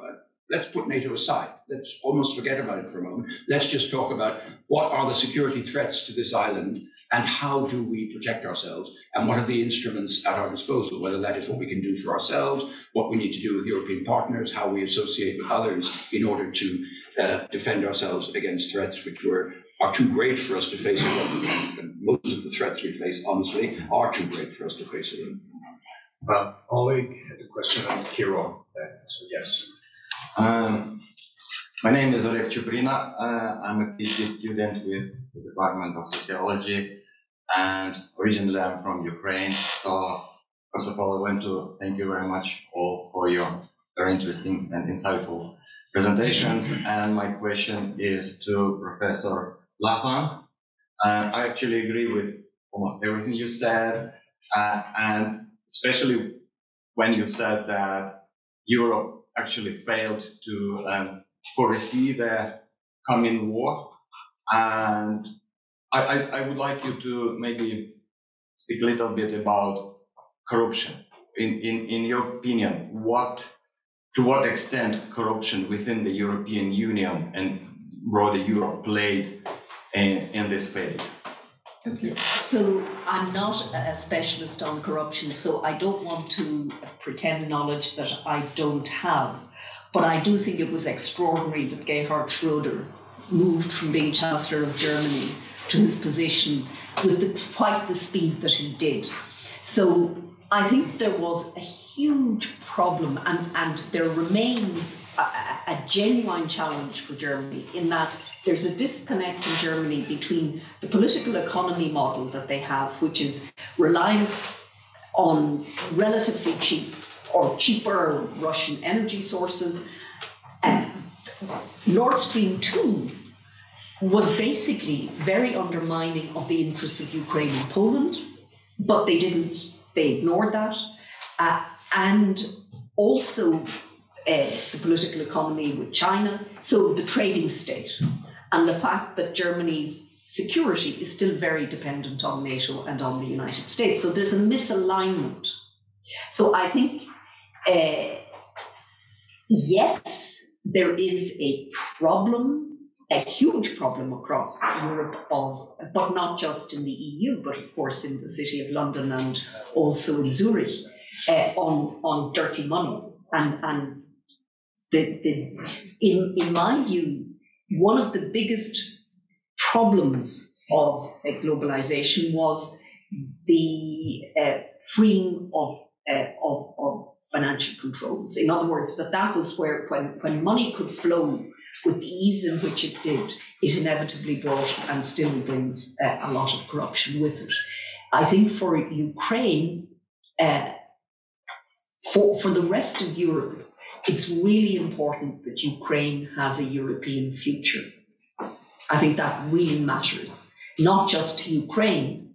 let's put NATO aside. Let's almost forget about it for a moment. Let's just talk about what are the security threats to this island and how do we protect ourselves and what are the instruments at our disposal, whether that is what we can do for ourselves, what we need to do with European partners, how we associate with others in order to uh, defend ourselves against threats which were are too great for us to face alone. And most of the threats we face, honestly, are too great for us to face alone. Well, Oleg had a question on Kiro. So yes. Um, my name is Oleg Chuprina. Uh, I'm a PhD student with the Department of Sociology, and originally I'm from Ukraine. So first of all, I want to thank you very much all for your very interesting and insightful presentations. And my question is to Professor Laffan. Uh, I actually agree with almost everything you said, uh, and especially when you said that Europe actually failed to um, foresee the coming war. And I, I, I, would like you to maybe speak a little bit about corruption. In, in, in your opinion, what to what extent corruption within the European Union and broader Europe played in, in this failure? Thank you. So I'm not a specialist on corruption, so I don't want to pretend knowledge that I don't have. But I do think it was extraordinary that Gerhard Schroeder moved from being Chancellor of Germany to his position with the, quite the speed that he did. So I think there was a huge problem, and, and there remains a, a genuine challenge for Germany in that there's a disconnect in Germany between the political economy model that they have, which is reliance on relatively cheap or cheaper Russian energy sources. And Nord Stream 2 was basically very undermining of the interests of Ukraine and Poland, but they didn't, they ignored that. Uh, and also uh, the political economy with China, so the trading state and the fact that Germany's security is still very dependent on NATO and on the United States. So there's a misalignment. So I think, uh, yes, there is a problem, a huge problem across Europe of, but not just in the EU, but of course in the city of London and also in Zurich, uh, on on dirty money and and the, the in in my view one of the biggest problems of uh, globalization was the uh, freeing of, uh, of, of financial controls. In other words, that that was where when, when money could flow with the ease in which it did, it inevitably brought and still brings uh, a lot of corruption with it. I think for Ukraine, uh, for, for the rest of Europe, it's really important that Ukraine has a European future. I think that really matters, not just to Ukraine,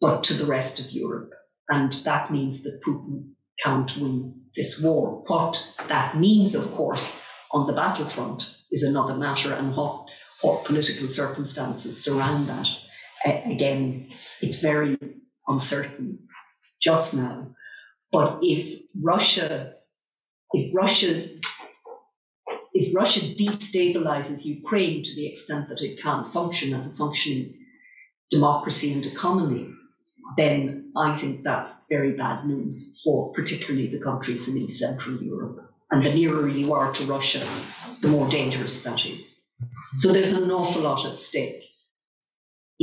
but to the rest of Europe. And that means that Putin can't win this war. What that means, of course, on the battlefront is another matter, and what, what political circumstances surround that. again, it's very uncertain just now. But if Russia if Russia if Russia destabilizes Ukraine to the extent that it can't function as a functioning democracy and economy, then I think that's very bad news for particularly the countries in East Central Europe. And the nearer you are to Russia, the more dangerous that is. So there's an awful lot at stake.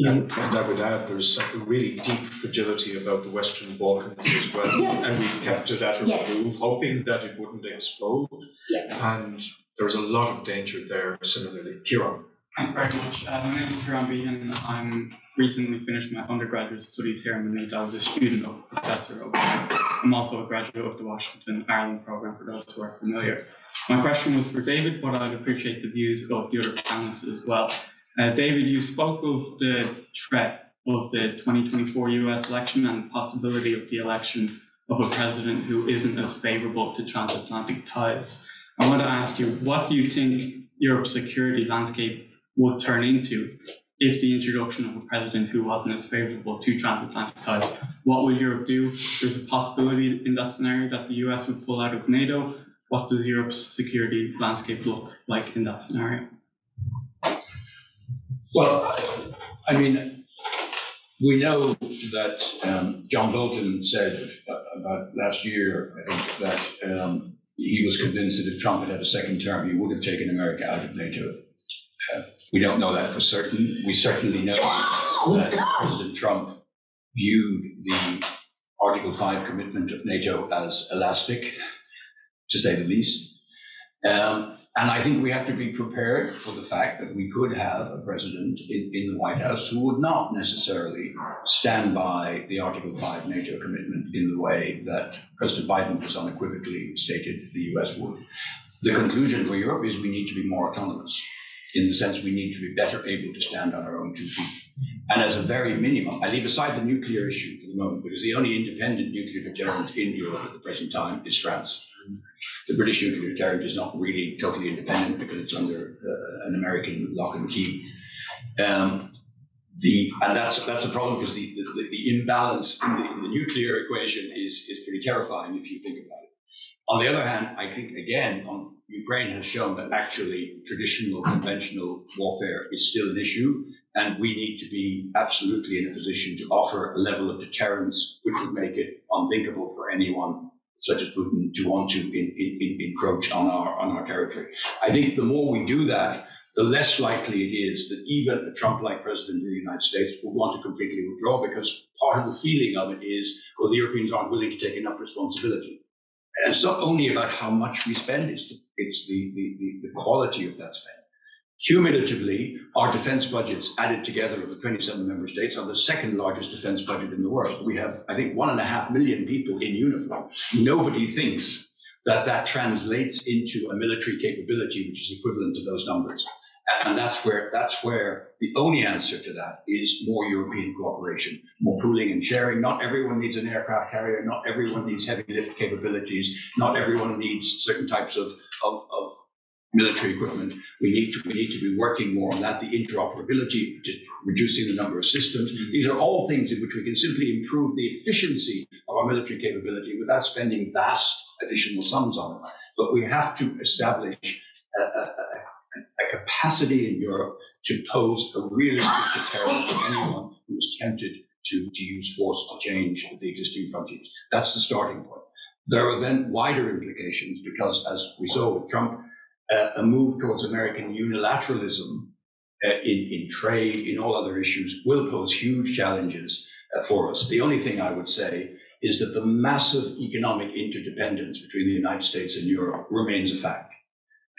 And, and, I would add there's a really deep fragility about the Western Balkans as well. Yeah. And we've kept it at a yes. remove, hoping that it wouldn't explode. Yeah. And there's a lot of danger there similarly. Kieran. Thanks very much. Uh, my name is Kieran Behan. I'm recently finished my undergraduate studies here in Maynooth. I was a student of Professor over I'm also a graduate of the Washington Ireland program for those who are familiar. My question was for David, but I'd appreciate the views of the other panelists as well. Uh, David, you spoke of the threat of the 2024 US election and the possibility of the election of a president who isn't as favorable to transatlantic ties. I want to ask you, what do you think Europe's security landscape would turn into if the introduction of a president who wasn't as favorable to transatlantic ties? What will Europe do? There's a possibility in that scenario that the US would pull out of NATO. What does Europe's security landscape look like in that scenario? Well, I mean, we know that um, John Bolton said about last year, I think, that um, he was convinced that if Trump had had a second term, he would have taken America out of NATO. Uh, we don't know that for certain. We certainly know that President Trump viewed the Article 5 commitment of NATO as elastic, to say the least. Um, and I think we have to be prepared for the fact that we could have a president in, in the White House who would not necessarily stand by the Article 5 NATO commitment in the way that President Biden has unequivocally stated the US would. The conclusion for Europe is we need to be more autonomous, in the sense we need to be better able to stand on our own two feet. And as a very minimum, I leave aside the nuclear issue for the moment, because the only independent nuclear deterrent in Europe at the present time is France. The British nuclear deterrent is not really totally independent because it's under uh, an American lock and key. Um, the, and that's that's a problem because the, the, the imbalance in the, in the, nuclear equation is, is pretty terrifying if you think about it. On the other hand, I think again, on, Ukraine has shown that actually traditional conventional warfare is still an issue, and we need to be absolutely in a position to offer a level of deterrence which would make it unthinkable for anyone such as Putin to want to in, in, encroach on our on our territory. I think the more we do that, the less likely it is that even a Trump-like president in the United States will want to completely withdraw because part of the feeling of it is, well, the Europeans aren't willing to take enough responsibility. And it's not only about how much we spend, it's the, it's the, the, the, the quality of that spend. Cumulatively, our defense budgets added together of the 27 member states are the second largest defense budget in the world. We have, I think, one and a half million people in uniform. Nobody thinks that that translates into a military capability which is equivalent to those numbers. And that's where that's where the only answer to that is more European cooperation, more pooling and sharing. Not everyone needs an aircraft carrier. Not everyone needs heavy lift capabilities. Not everyone needs certain types of, of, of military equipment. We need to we need to be working more on that. The interoperability, reducing the number of systems. Mm-hmm. These are all things in which we can simply improve the efficiency of our military capability without spending vast additional sums on it. But we have to establish a, a, a, a capacity in Europe to pose a realistic deterrent to anyone who is tempted to, to use force to change the existing frontiers. That's the starting point. There are then wider implications because, as we saw with Trump, uh, a move towards American unilateralism uh, in, in trade, in all other issues, will pose huge challenges uh, for us. The only thing I would say is that the massive economic interdependence between the United States and Europe remains a fact.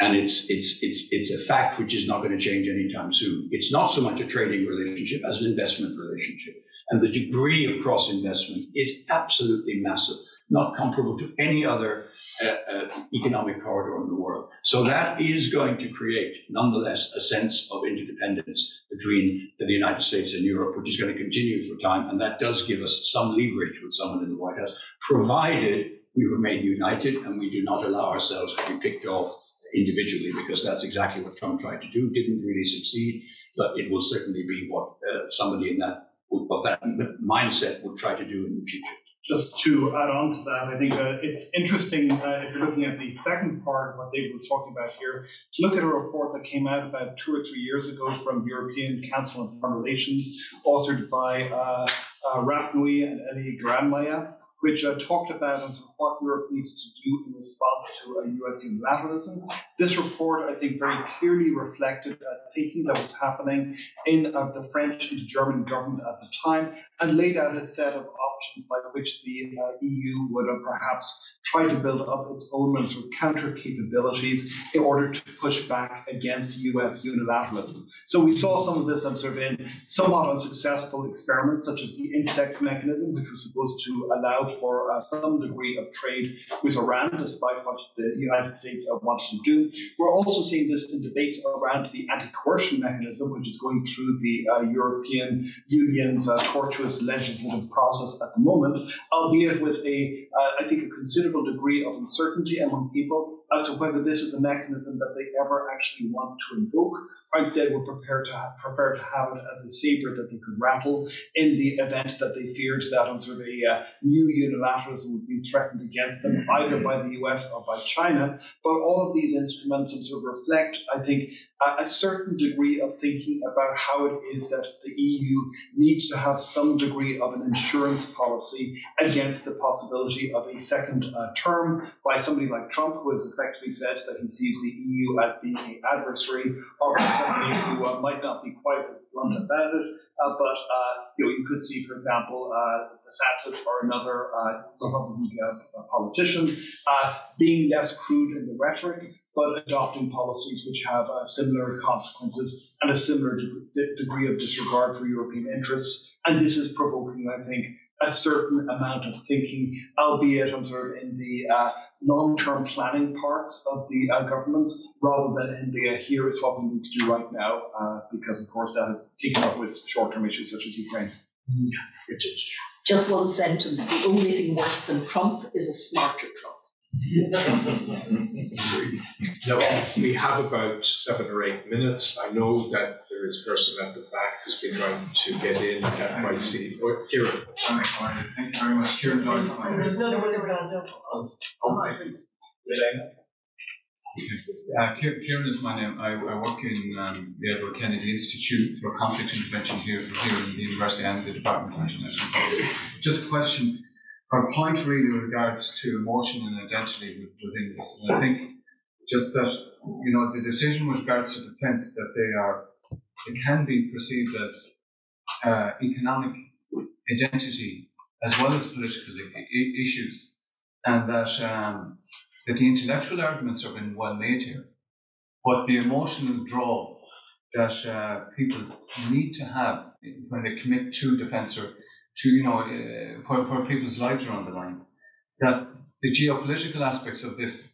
And it's, it's, it's, it's a fact which is not going to change anytime soon. It's not so much a trading relationship as an investment relationship. And the degree of cross investment is absolutely massive not comparable to any other uh, uh, economic corridor in the world. So that is going to create, nonetheless, a sense of interdependence between the United States and Europe, which is going to continue for time. And that does give us some leverage with someone in the White House, provided we remain united and we do not allow ourselves to be picked off individually, because that's exactly what Trump tried to do. Didn't really succeed, but it will certainly be what uh, somebody in that of that mindset would try to do in the future. Just to add on to that, I think uh, it's interesting uh, if you're looking at the second part, what David was talking about here, to look at a report that came out about two or three years ago from the European Council on Foreign Relations, authored by uh, uh, Rapnouil and Ellie Geranmayeh, which uh, talked about sort of what Europe needed to do in response to uh, US unilateralism. This report, I think, very clearly reflected uh, thinking that was happening in uh, the French and German government at the time and laid out a set of options by which the uh, EU would perhaps try to build up its own sort of counter capabilities in order to push back against US unilateralism. So we saw some of this sort of in somewhat unsuccessful experiments, such as the Instex mechanism, which was supposed to allow for uh, some degree of trade with Iran, despite what the United States uh, wanted to do. We're also seeing this in debates around the anti-coercion mechanism, which is going through the uh, European Union's uh, tortuous legislative process at the moment, albeit with a, uh, I think, a considerable degree of uncertainty among people as to whether this is a mechanism that they ever actually want to invoke, or instead would prepare to have, prefer to have it as a saber that they could rattle in the event that they feared that on sort of a uh, new unilateralism was being threatened against them, either by the US or by China. But all of these instruments sort of reflect, I think, a, certain degree of thinking about how it is that the EU needs to have some degree of an insurance policy against the possibility of a second uh, term by somebody like Trump, who has effectively said that he sees the EU as being adversary, or somebody who uh, might not be quite as blunt about it, uh, but uh, you know you could see, for example, uh, DeSantis or another uh, Republican politician being less crude in the rhetoric, but adopting policies which have uh, similar consequences and a similar de- degree of disregard for European interests. And this is provoking, I think, a certain amount of thinking, albeit on sort of in the uh, long-term planning parts of the uh, governments, rather than in the uh, here is what we need to do right now, uh, because of course that is kicking up with short-term issues such as Ukraine. Just one sentence. The only thing worse than Trump is a smarter Trump. Now, we have about seven or eight minutes. I know that there is a person at the back who's been trying to get in. I can't quite see. Or Kieran. Hi, Thank you very much. Kieran Doyle from There's no one around. Oh, my. Uh, Kier- Kieran is my name. I, I work in um, the Edward Kennedy Institute for Conflict Intervention here, here in the University and the Department of International Affairs. Just a question, a point really in regards to emotion and identity within this. And I think just that, you know, the decision with regards to defence that they are, it can be perceived as uh, economic identity as well as political i- issues, and that um, that the intellectual arguments have been well made here, but the emotional draw that uh, people need to have when they commit to defence or to you know uh, where, where people's lives are on the line, that the geopolitical aspects of this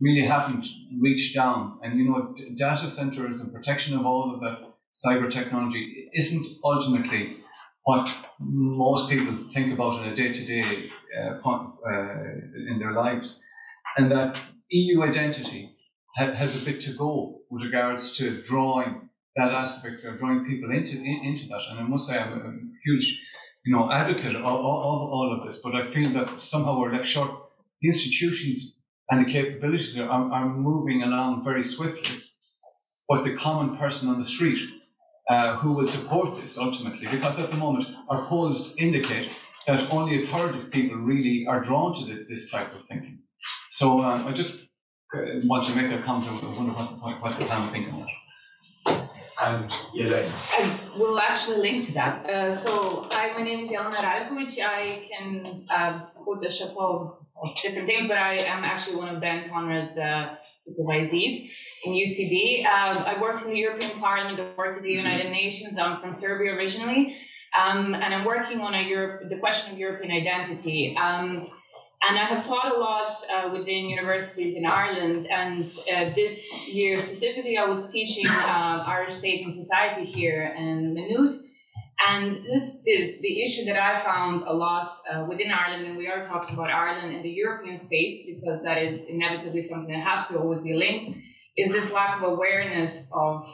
really haven't reached down, and you know data centers and protection of all of that cyber technology isn't ultimately what most people think about on a day-to-day uh, uh, in their lives, and that EU identity ha- has a bit to go with regards to drawing that aspect or drawing people into in, into that. And I must say, I'm a huge, you know, advocate of, of, of all of this, but I feel that somehow we're left short. The institutions and the capabilities are, are, moving along very swiftly, but the common person on the street uh, who will support this ultimately, because at the moment our polls indicate that only a third of people really are drawn to the, this type of thinking. So um, I just uh, want to make a comment. I wonder what the, what, the panel think on that. And Yelena. I will actually link to that. Uh, so, hi, my name is Jelena Rajkovic. I can uh, put a chapeau of different things, but I am actually one of Ben Tonra's uh, supervisees in UCD. Um, I worked in the European Parliament, I worked at the United Nations. I'm from Serbia originally, um, and I'm working on a Europe, the question of European identity. Um, and I have taught a lot uh, within universities in Ireland. And uh, this year specifically, I was teaching uh, Irish State and Society here in Maynooth. And this the, the issue that I found a lot uh, within Ireland, and we are talking about Ireland and the European space because that is inevitably something that has to always be linked, is this lack of awareness of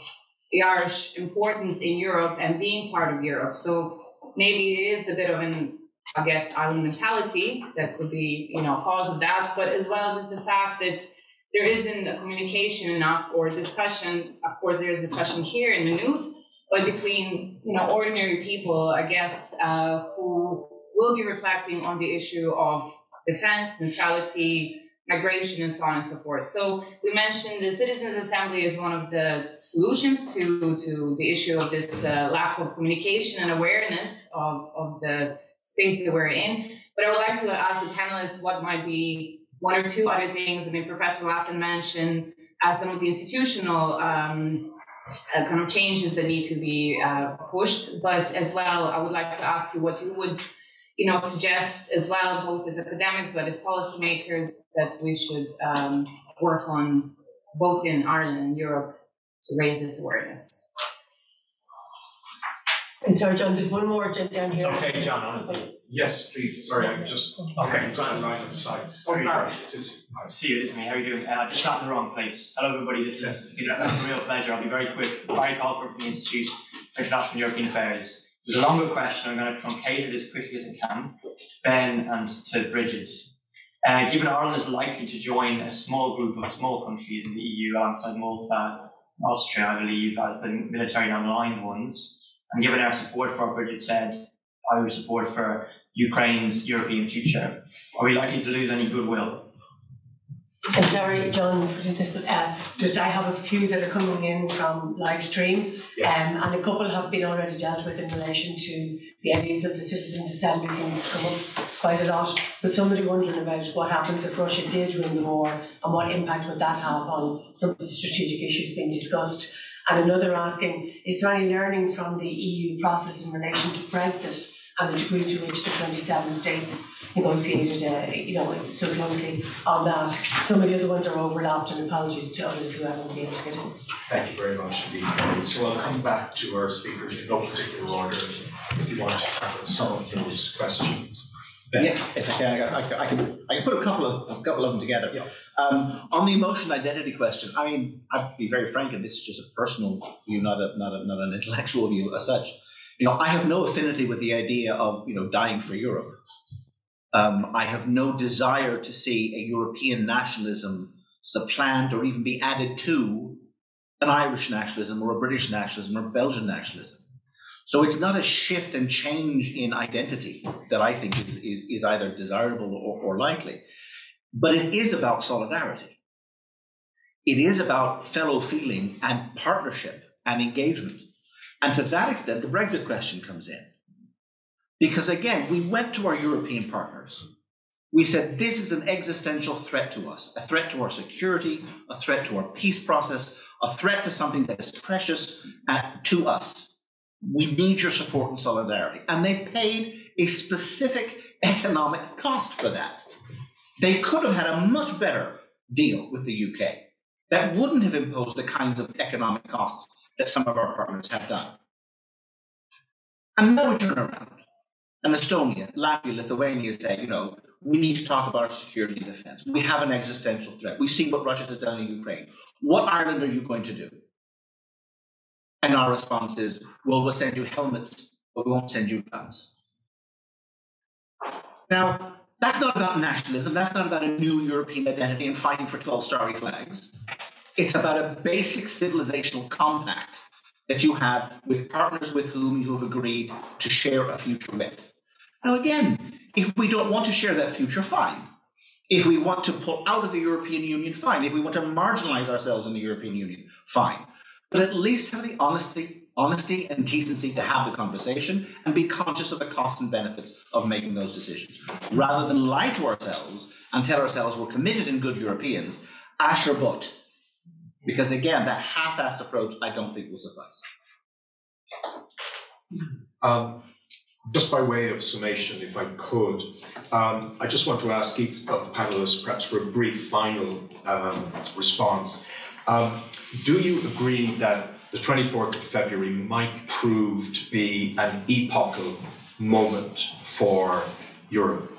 the Irish importance in Europe and being part of Europe. So maybe it is a bit of an I guess, island mentality that could be, you know, cause of that, but as well just the fact that there isn't a communication enough or discussion. Of course, there is discussion here in the news, but between you know ordinary people, I guess, uh, who will be reflecting on the issue of defense, neutrality, migration, and so on and so forth. So we mentioned the Citizens Assembly as one of the solutions to, to the issue of this uh, lack of communication and awareness of, of the space that we're in. But I would like to ask the panelists what might be one or two other things. I mean, Professor Laffan mentioned uh, some of the institutional um, uh, kind of changes that need to be uh, pushed, but as well, I would like to ask you what you would you know, suggest as well, both as academics but as policymakers, that we should um, work on both in Ireland and Europe to raise this awareness. And sorry, John, there's one more down here. It's okay, John, honestly. Yes, please. Sorry, I'm just okay. I'm trying to line of sight. Oh, Barry. See you, it's me. How are you doing? Uh, I just sat in the wrong place. Hello, everybody. This is you know, a real pleasure. I'll be very quick. Barry Colfer from the Institute for International European Affairs. There's a longer question. I'm going to truncate it as quickly as I can. Ben and to Brigid. Uh, given Ireland is likely to join a small group of small countries in the EU alongside Malta, Austria, I believe, as the military non-aligned ones, and given our support for, Brigid said, our support for Ukraine's European future, are we likely to lose any goodwill? I'm sorry, John, for doing this, but uh, just I have a few that are coming in from live stream, yes. um, and a couple have been already dealt with in relation to the ideas of the Citizens' Assembly seems to come up quite a lot. But somebody wondering about what happens if Russia did win the war and what impact would that have on some of the strategic issues being discussed. And another asking, is there any learning from the EU process in relation to Brexit and the degree to which the 27 states negotiated, uh, you know, so closely on that. Some of the other ones are overlapped, and apologies to others who haven't been able to get in. Thank you very much indeed. So I'll come back to our speakers in no particular order if you want to tackle some of those questions. Yeah, if I can, I, I, I, can, I can put a couple of a couple of them together. Yeah. Um, on the emotion identity question, I mean, I'd be very frank, and this is just a personal view, not a not a not an intellectual view as such. You know, I have no affinity with the idea of you know dying for Europe. Um, I have no desire to see a European nationalism supplant or even be added to an Irish nationalism or a British nationalism or Belgian nationalism. So it's not a shift and change in identity that I think is, is, is either desirable or, or likely, but it is about solidarity. It is about fellow feeling and partnership and engagement. And to that extent, the Brexit question comes in. Because again, we went to our European partners. We said this is an existential threat to us, a threat to our security, a threat to our peace process, a threat to something that is precious to us. We need your support and solidarity. And they paid a specific economic cost for that. They could have had a much better deal with the UK that wouldn't have imposed the kinds of economic costs that some of our partners have done. And now we turn around and Estonia, Latvia, Lithuania say, you know, we need to talk about our security and defense. We have an existential threat. We see what Russia has done in Ukraine. What Ireland are you going to do? And our response is, well, we'll send you helmets, but we won't send you guns. Now, that's not about nationalism. That's not about a new European identity and fighting for 12 starry flags. It's about a basic civilizational compact that you have with partners with whom you have agreed to share a future with. Now, again, if we don't want to share that future, fine. If we want to pull out of the European Union, fine. If we want to marginalize ourselves in the European Union, fine. But at least have the honesty, honesty and decency to have the conversation and be conscious of the cost and benefits of making those decisions. Rather than lie to ourselves and tell ourselves we're committed and good Europeans, asher but. Because again, that half-assed approach I don't think will suffice. Um, just by way of summation, if I could, um, I just want to ask each of the panelists perhaps for a brief final um, response. Um, do you agree that the 24th of February might prove to be an epochal moment for Europe?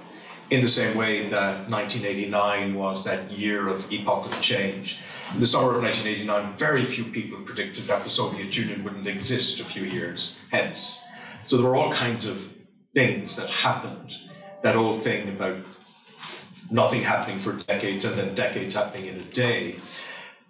In the same way that 1989 was that year of epochal change. In the summer of 1989, very few people predicted that the Soviet Union wouldn't exist a few years hence. So there were all kinds of things that happened, that old thing about nothing happening for decades and then decades happening in a day,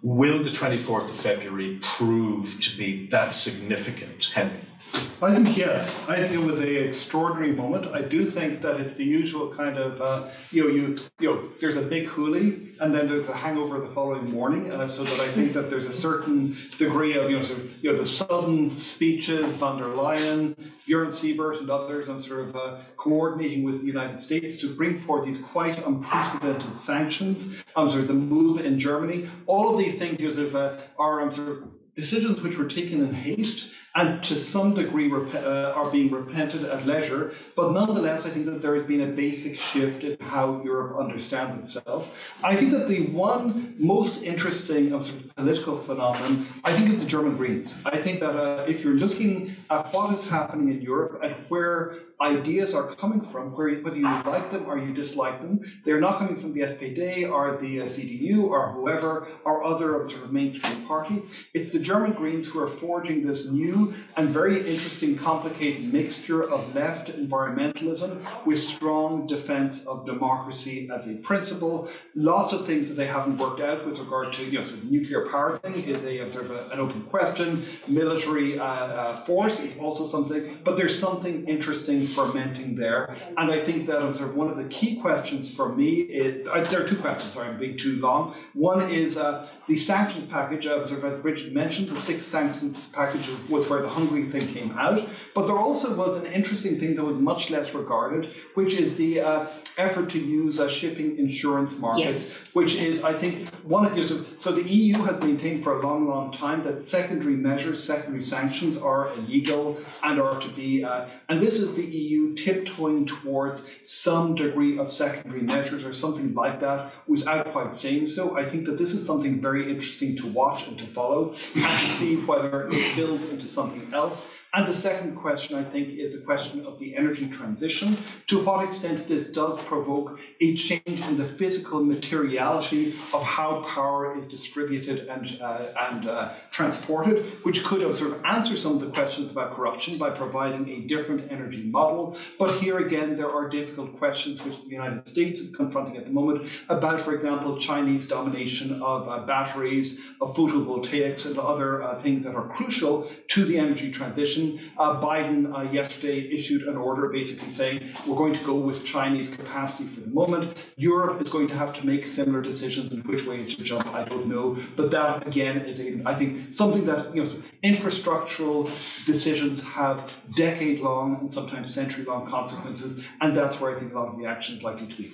will the 24th of February prove to be that significant, Henry? I think yes. I think it was a extraordinary moment. I do think that it's the usual kind of uh, you know you you know there's a big hoolie and then there's a hangover the following morning. Uh, so that I think that there's a certain degree of you know sort of, you know the sudden speeches, von der Leyen, Björn Seibert, and others, and sort of uh, coordinating with the United States to bring forth these quite unprecedented sanctions. Um, sort of the move in Germany. All of these things you know, sort of, are um, sort of decisions which were taken in haste and to some degree uh, are being repented at leisure. But nonetheless, I think that there has been a basic shift in how Europe understands itself. I think that the one most interesting sort of political phenomenon, I think, is the German Greens. I think that uh, if you're looking at what is happening in Europe and where ideas are coming from, whether you like them or you dislike them. They're not coming from the SPD or the uh, CDU or whoever or other sort of mainstream parties. It's the German Greens who are forging this new and very interesting, complicated mixture of left environmentalism with strong defense of democracy as a principle. Lots of things that they haven't worked out with regard to, you know, so the nuclear power thing is a sort of an open question. Military uh, uh, force is also something, but there's something interesting fermenting there. And I think that of one of the key questions for me is uh, there are two questions. Sorry, I'm being too long. One is uh, the sanctions package. Uh, as Brigid mentioned, the sixth sanctions package was where the Hungary thing came out. But there also was an interesting thing that was much less regarded, which is the uh, effort to use a shipping insurance market, yes. which is, I think, one of your. So the EU has maintained for a long, long time that secondary measures, secondary sanctions are illegal and are to be. Uh, and this is the EU tiptoeing towards some degree of secondary measures or something like that without quite saying so. I think that this is something very interesting to watch and to follow and to see whether it builds into something else. And the second question, I think, is a question of the energy transition. To what extent this does provoke a change in the physical materiality of how power is distributed and, uh, and uh, transported, which could sort of answer some of the questions about corruption by providing a different energy model. But here again, there are difficult questions which the United States is confronting at the moment about, for example, Chinese domination of uh, batteries, of photovoltaics, and other uh, things that are crucial to the energy transition uh, Biden uh, yesterday issued an order basically saying we're going to go with Chinese capacity for the moment. Europe is going to have to make similar decisions in which way it should jump. I don't know, but that again is a I think something that you know infrastructural decisions have decade-long and sometimes century-long consequences, and that's where I think a lot of the action is likely to be.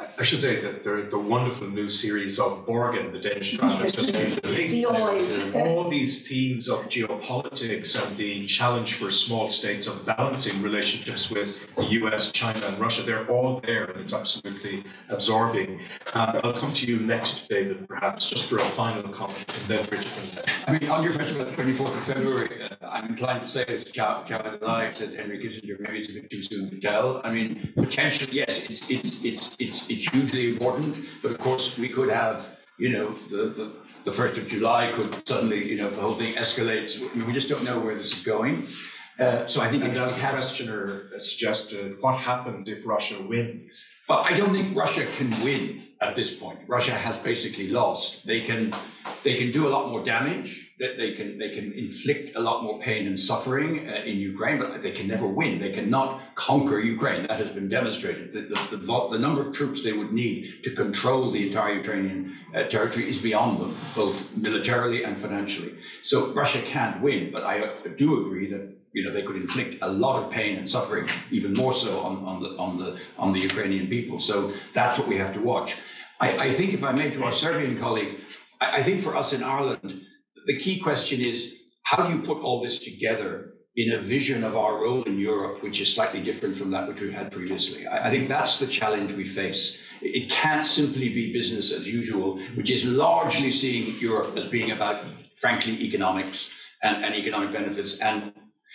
I should say that the, the wonderful new series of Borgen, the Danish drama, has just been released. All these themes of geopolitics and the challenge for small states of balancing relationships with the US, China, and Russia, they're all there, and it's absolutely absorbing. Uh, I'll come to you next, David, perhaps, just for a final comment, and then Richard. I mean, on your question about the 24th of February, uh, I'm inclined to say, as Calvin and I said, Henry Kissinger, maybe it's a bit too soon to tell. I mean, potentially, yes, it's, it's, it's, it's, it's hugely important. But of course, we could have, you know, the, the, the 1st of July could suddenly, you know, the whole thing escalates. I mean, we just don't know where this is going. Uh, so I think and as the questioner suggested, what happens if Russia wins? Well, I don't think Russia can win at this point. Russia has basically lost. They can they can do a lot more damage. That they can they can inflict a lot more pain and suffering uh, in Ukraine, but they can never win. They cannot conquer Ukraine. That has been demonstrated. The, the, the, the number of troops they would need to control the entire Ukrainian uh, territory is beyond them, both militarily and financially. So Russia can't win. But I do agree that you know they could inflict a lot of pain and suffering, even more so on, on the on the on the Ukrainian people. So that's what we have to watch. I, I think if I may to our Serbian colleague, I, I think for us in Ireland the key question is how do you put all this together in a vision of our role in Europe, which is slightly different from that which we've had previously? I, I think that's the challenge we face. It can't simply be business as usual, which is largely seeing Europe as being about, frankly, economics and, and economic benefits and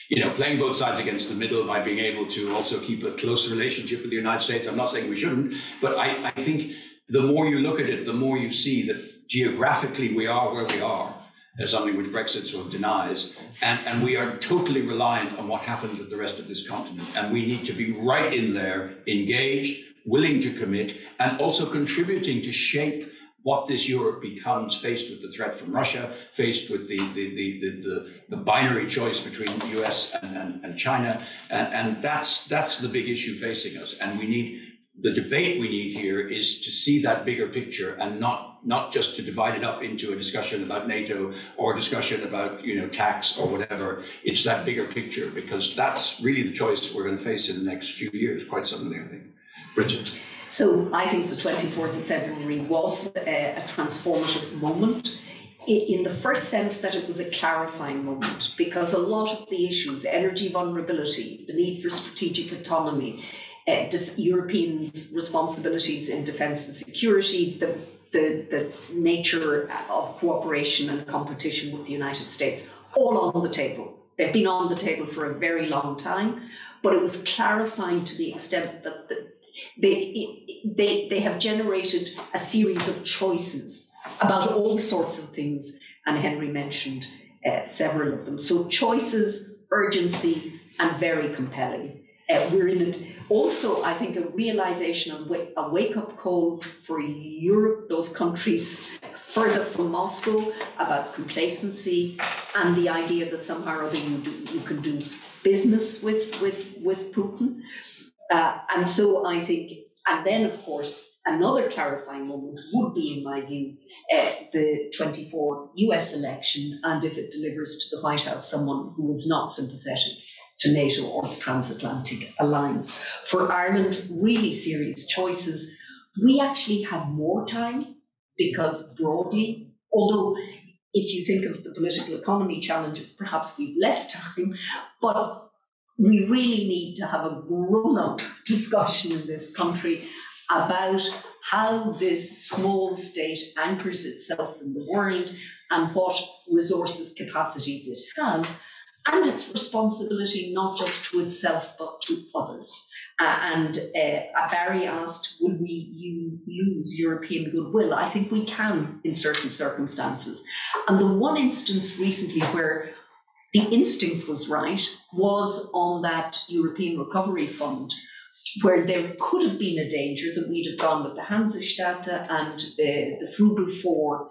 you know, playing both sides against the middle by being able to also keep a close relationship with the United States. I'm not saying we shouldn't, but I, I think the more you look at it, the more you see that geographically we are where we are uh, something which Brexit sort of denies. And, and we are totally reliant on what happens with the rest of this continent. And we need to be right in there, engaged, willing to commit, and also contributing to shape what this Europe becomes faced with the threat from Russia, faced with the, the, the, the, the, binary choice between the US and, and, and China. And, and that's, that's the big issue facing us. And we need the debate we need here is to see that bigger picture and not not just to divide it up into a discussion about NATO or a discussion about you know tax or whatever. It's that bigger picture because that's really the choice we're going to face in the next few years, quite suddenly, I think. Brigid. So I think the 24th of February was a, a transformative moment in the first sense that it was a clarifying moment because a lot of the issues, energy vulnerability, the need for strategic autonomy, uh, responsibilities in defence and security, the, the, the nature of cooperation and competition with the United States, all on the table. They've been on the table for a very long time, but it was clarifying to the extent that the, they, they, they have generated a series of choices about all sorts of things, and Henry mentioned uh, several of them. So, choices, urgency, and very compelling. Uh, we're in it. Also, I think a realization and a wake up call for Europe, those countries further from Moscow, about complacency and the idea that somehow or other you, do, you can do business with, with, with Putin. Uh, and so I think, and then of course, another clarifying moment would be, in my view, uh, the 24 US election, and if it delivers to the White House someone who is not sympathetic to NATO or the transatlantic alliance. For Ireland, really serious choices. We actually have more time because broadly, although if you think of the political economy challenges, perhaps we've less time, but we really need to have a grown up discussion in this country about how this small state anchors itself in the world and what resources, capacities it has and its responsibility not just to itself but to others. Uh, and uh, Barry asked, "Will we use, lose European goodwill?" I think we can in certain circumstances. And the one instance recently where the instinct was right was on that European Recovery Fund, where there could have been a danger that we'd have gone with the Hansestaaten and uh, the Frugal Four,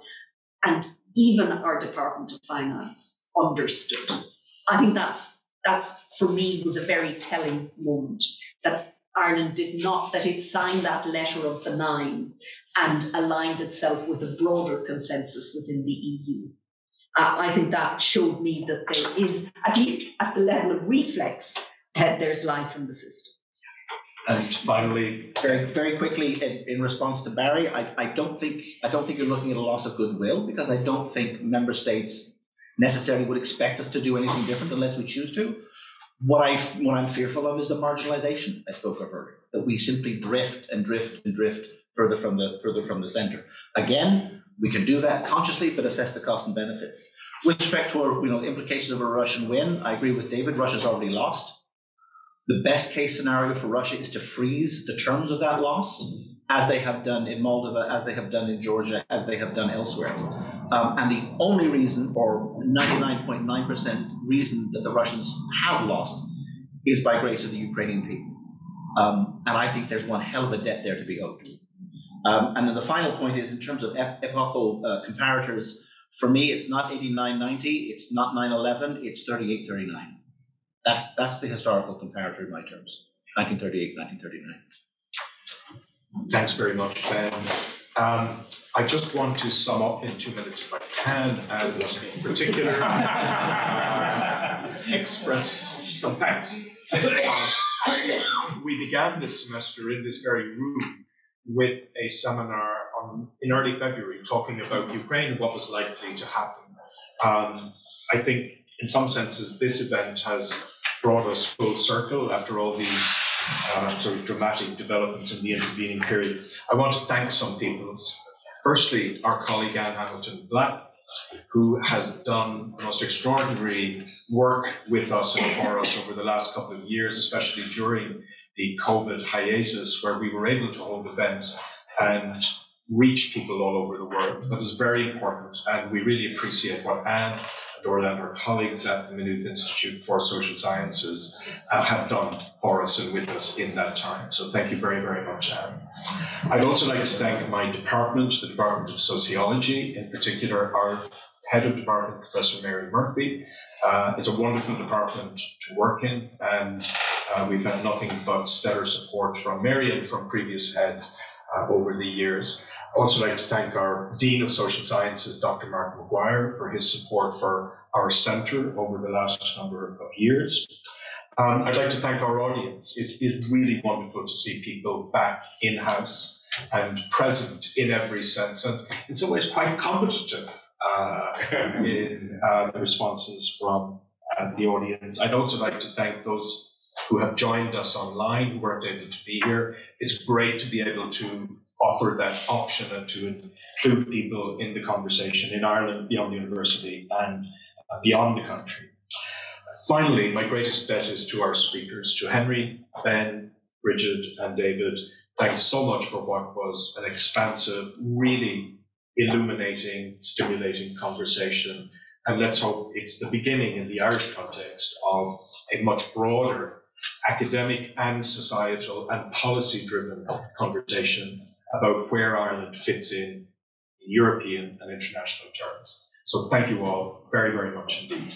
and even our Department of Finance understood I think that's that's for me was a very telling moment that Ireland did not that it signed that letter of the nine and aligned itself with a broader consensus within the EU. Uh, I think that showed me that there is, at least at the level of reflex, that there's life in the system. And finally, very very quickly in, in response to Barry, I, I don't think I don't think you're looking at a loss of goodwill because I don't think member states necessarily would expect us to do anything different unless we choose to. What I what I'm fearful of is the marginalization I spoke of earlier, that we simply drift and drift and drift further from the further from the center. Again, we can do that consciously, but assess the costs and benefits. With respect to our, you know, implications of a Russian win, I agree with David. Russia's already lost. The best case scenario for Russia is to freeze the terms of that loss, as they have done in Moldova, as they have done in Georgia, as they have done elsewhere. Um, and the only reason, or 99.9% reason, that the Russians have lost is by grace of the Ukrainian people. Um, and I think there's one hell of a debt there to be owed. Um, and then the final point is in terms of ep- epochal uh, comparators, for me, it's not 8990, it's not 911, it's 3839. That's, that's the historical comparator in my terms 1938, 1939. Thanks very much, Ben. Um, I just want to sum up in two minutes if I can, and in particular, uh, express some thanks. we began this semester in this very room with a seminar on, in early February talking about Ukraine and what was likely to happen. Um, I think, in some senses, this event has brought us full circle after all these uh, sort of dramatic developments in the intervening period. I want to thank some people Firstly, our colleague Anne Hamilton Black, who has done most extraordinary work with us and for us over the last couple of years, especially during the COVID hiatus, where we were able to hold events and reach people all over the world. That was very important, and we really appreciate what Anne and our colleagues at the Maynooth Institute for Social Sciences uh, have done for us and with us in that time. So thank you very, very much, Anne. I'd also like to thank my department, the Department of Sociology, in particular our head of department, Professor Mary Murphy. Uh, it's a wonderful department to work in, and uh, we've had nothing but stellar support from Mary and from previous heads uh, over the years. I'd also like to thank our Dean of Social Sciences, Dr. Mark Maguire, for his support for our centre over the last number of years. Um, I'd like to thank our audience. It is really wonderful to see people back in-house and present in every sense, and in some ways quite competitive uh, in uh, the responses from uh, the audience. I'd also like to thank those who have joined us online who weren't able to be here. It's great to be able to offer that option and to include people in the conversation in Ireland, beyond the university, and uh, beyond the country. Finally, my greatest debt is to our speakers, to Henry, Ben, Brigid, and David. Thanks so much for what was an expansive, really illuminating, stimulating conversation. And let's hope it's the beginning in the Irish context of a much broader academic and societal and policy driven conversation about where Ireland fits in, in European and international terms. So thank you all very, very much indeed.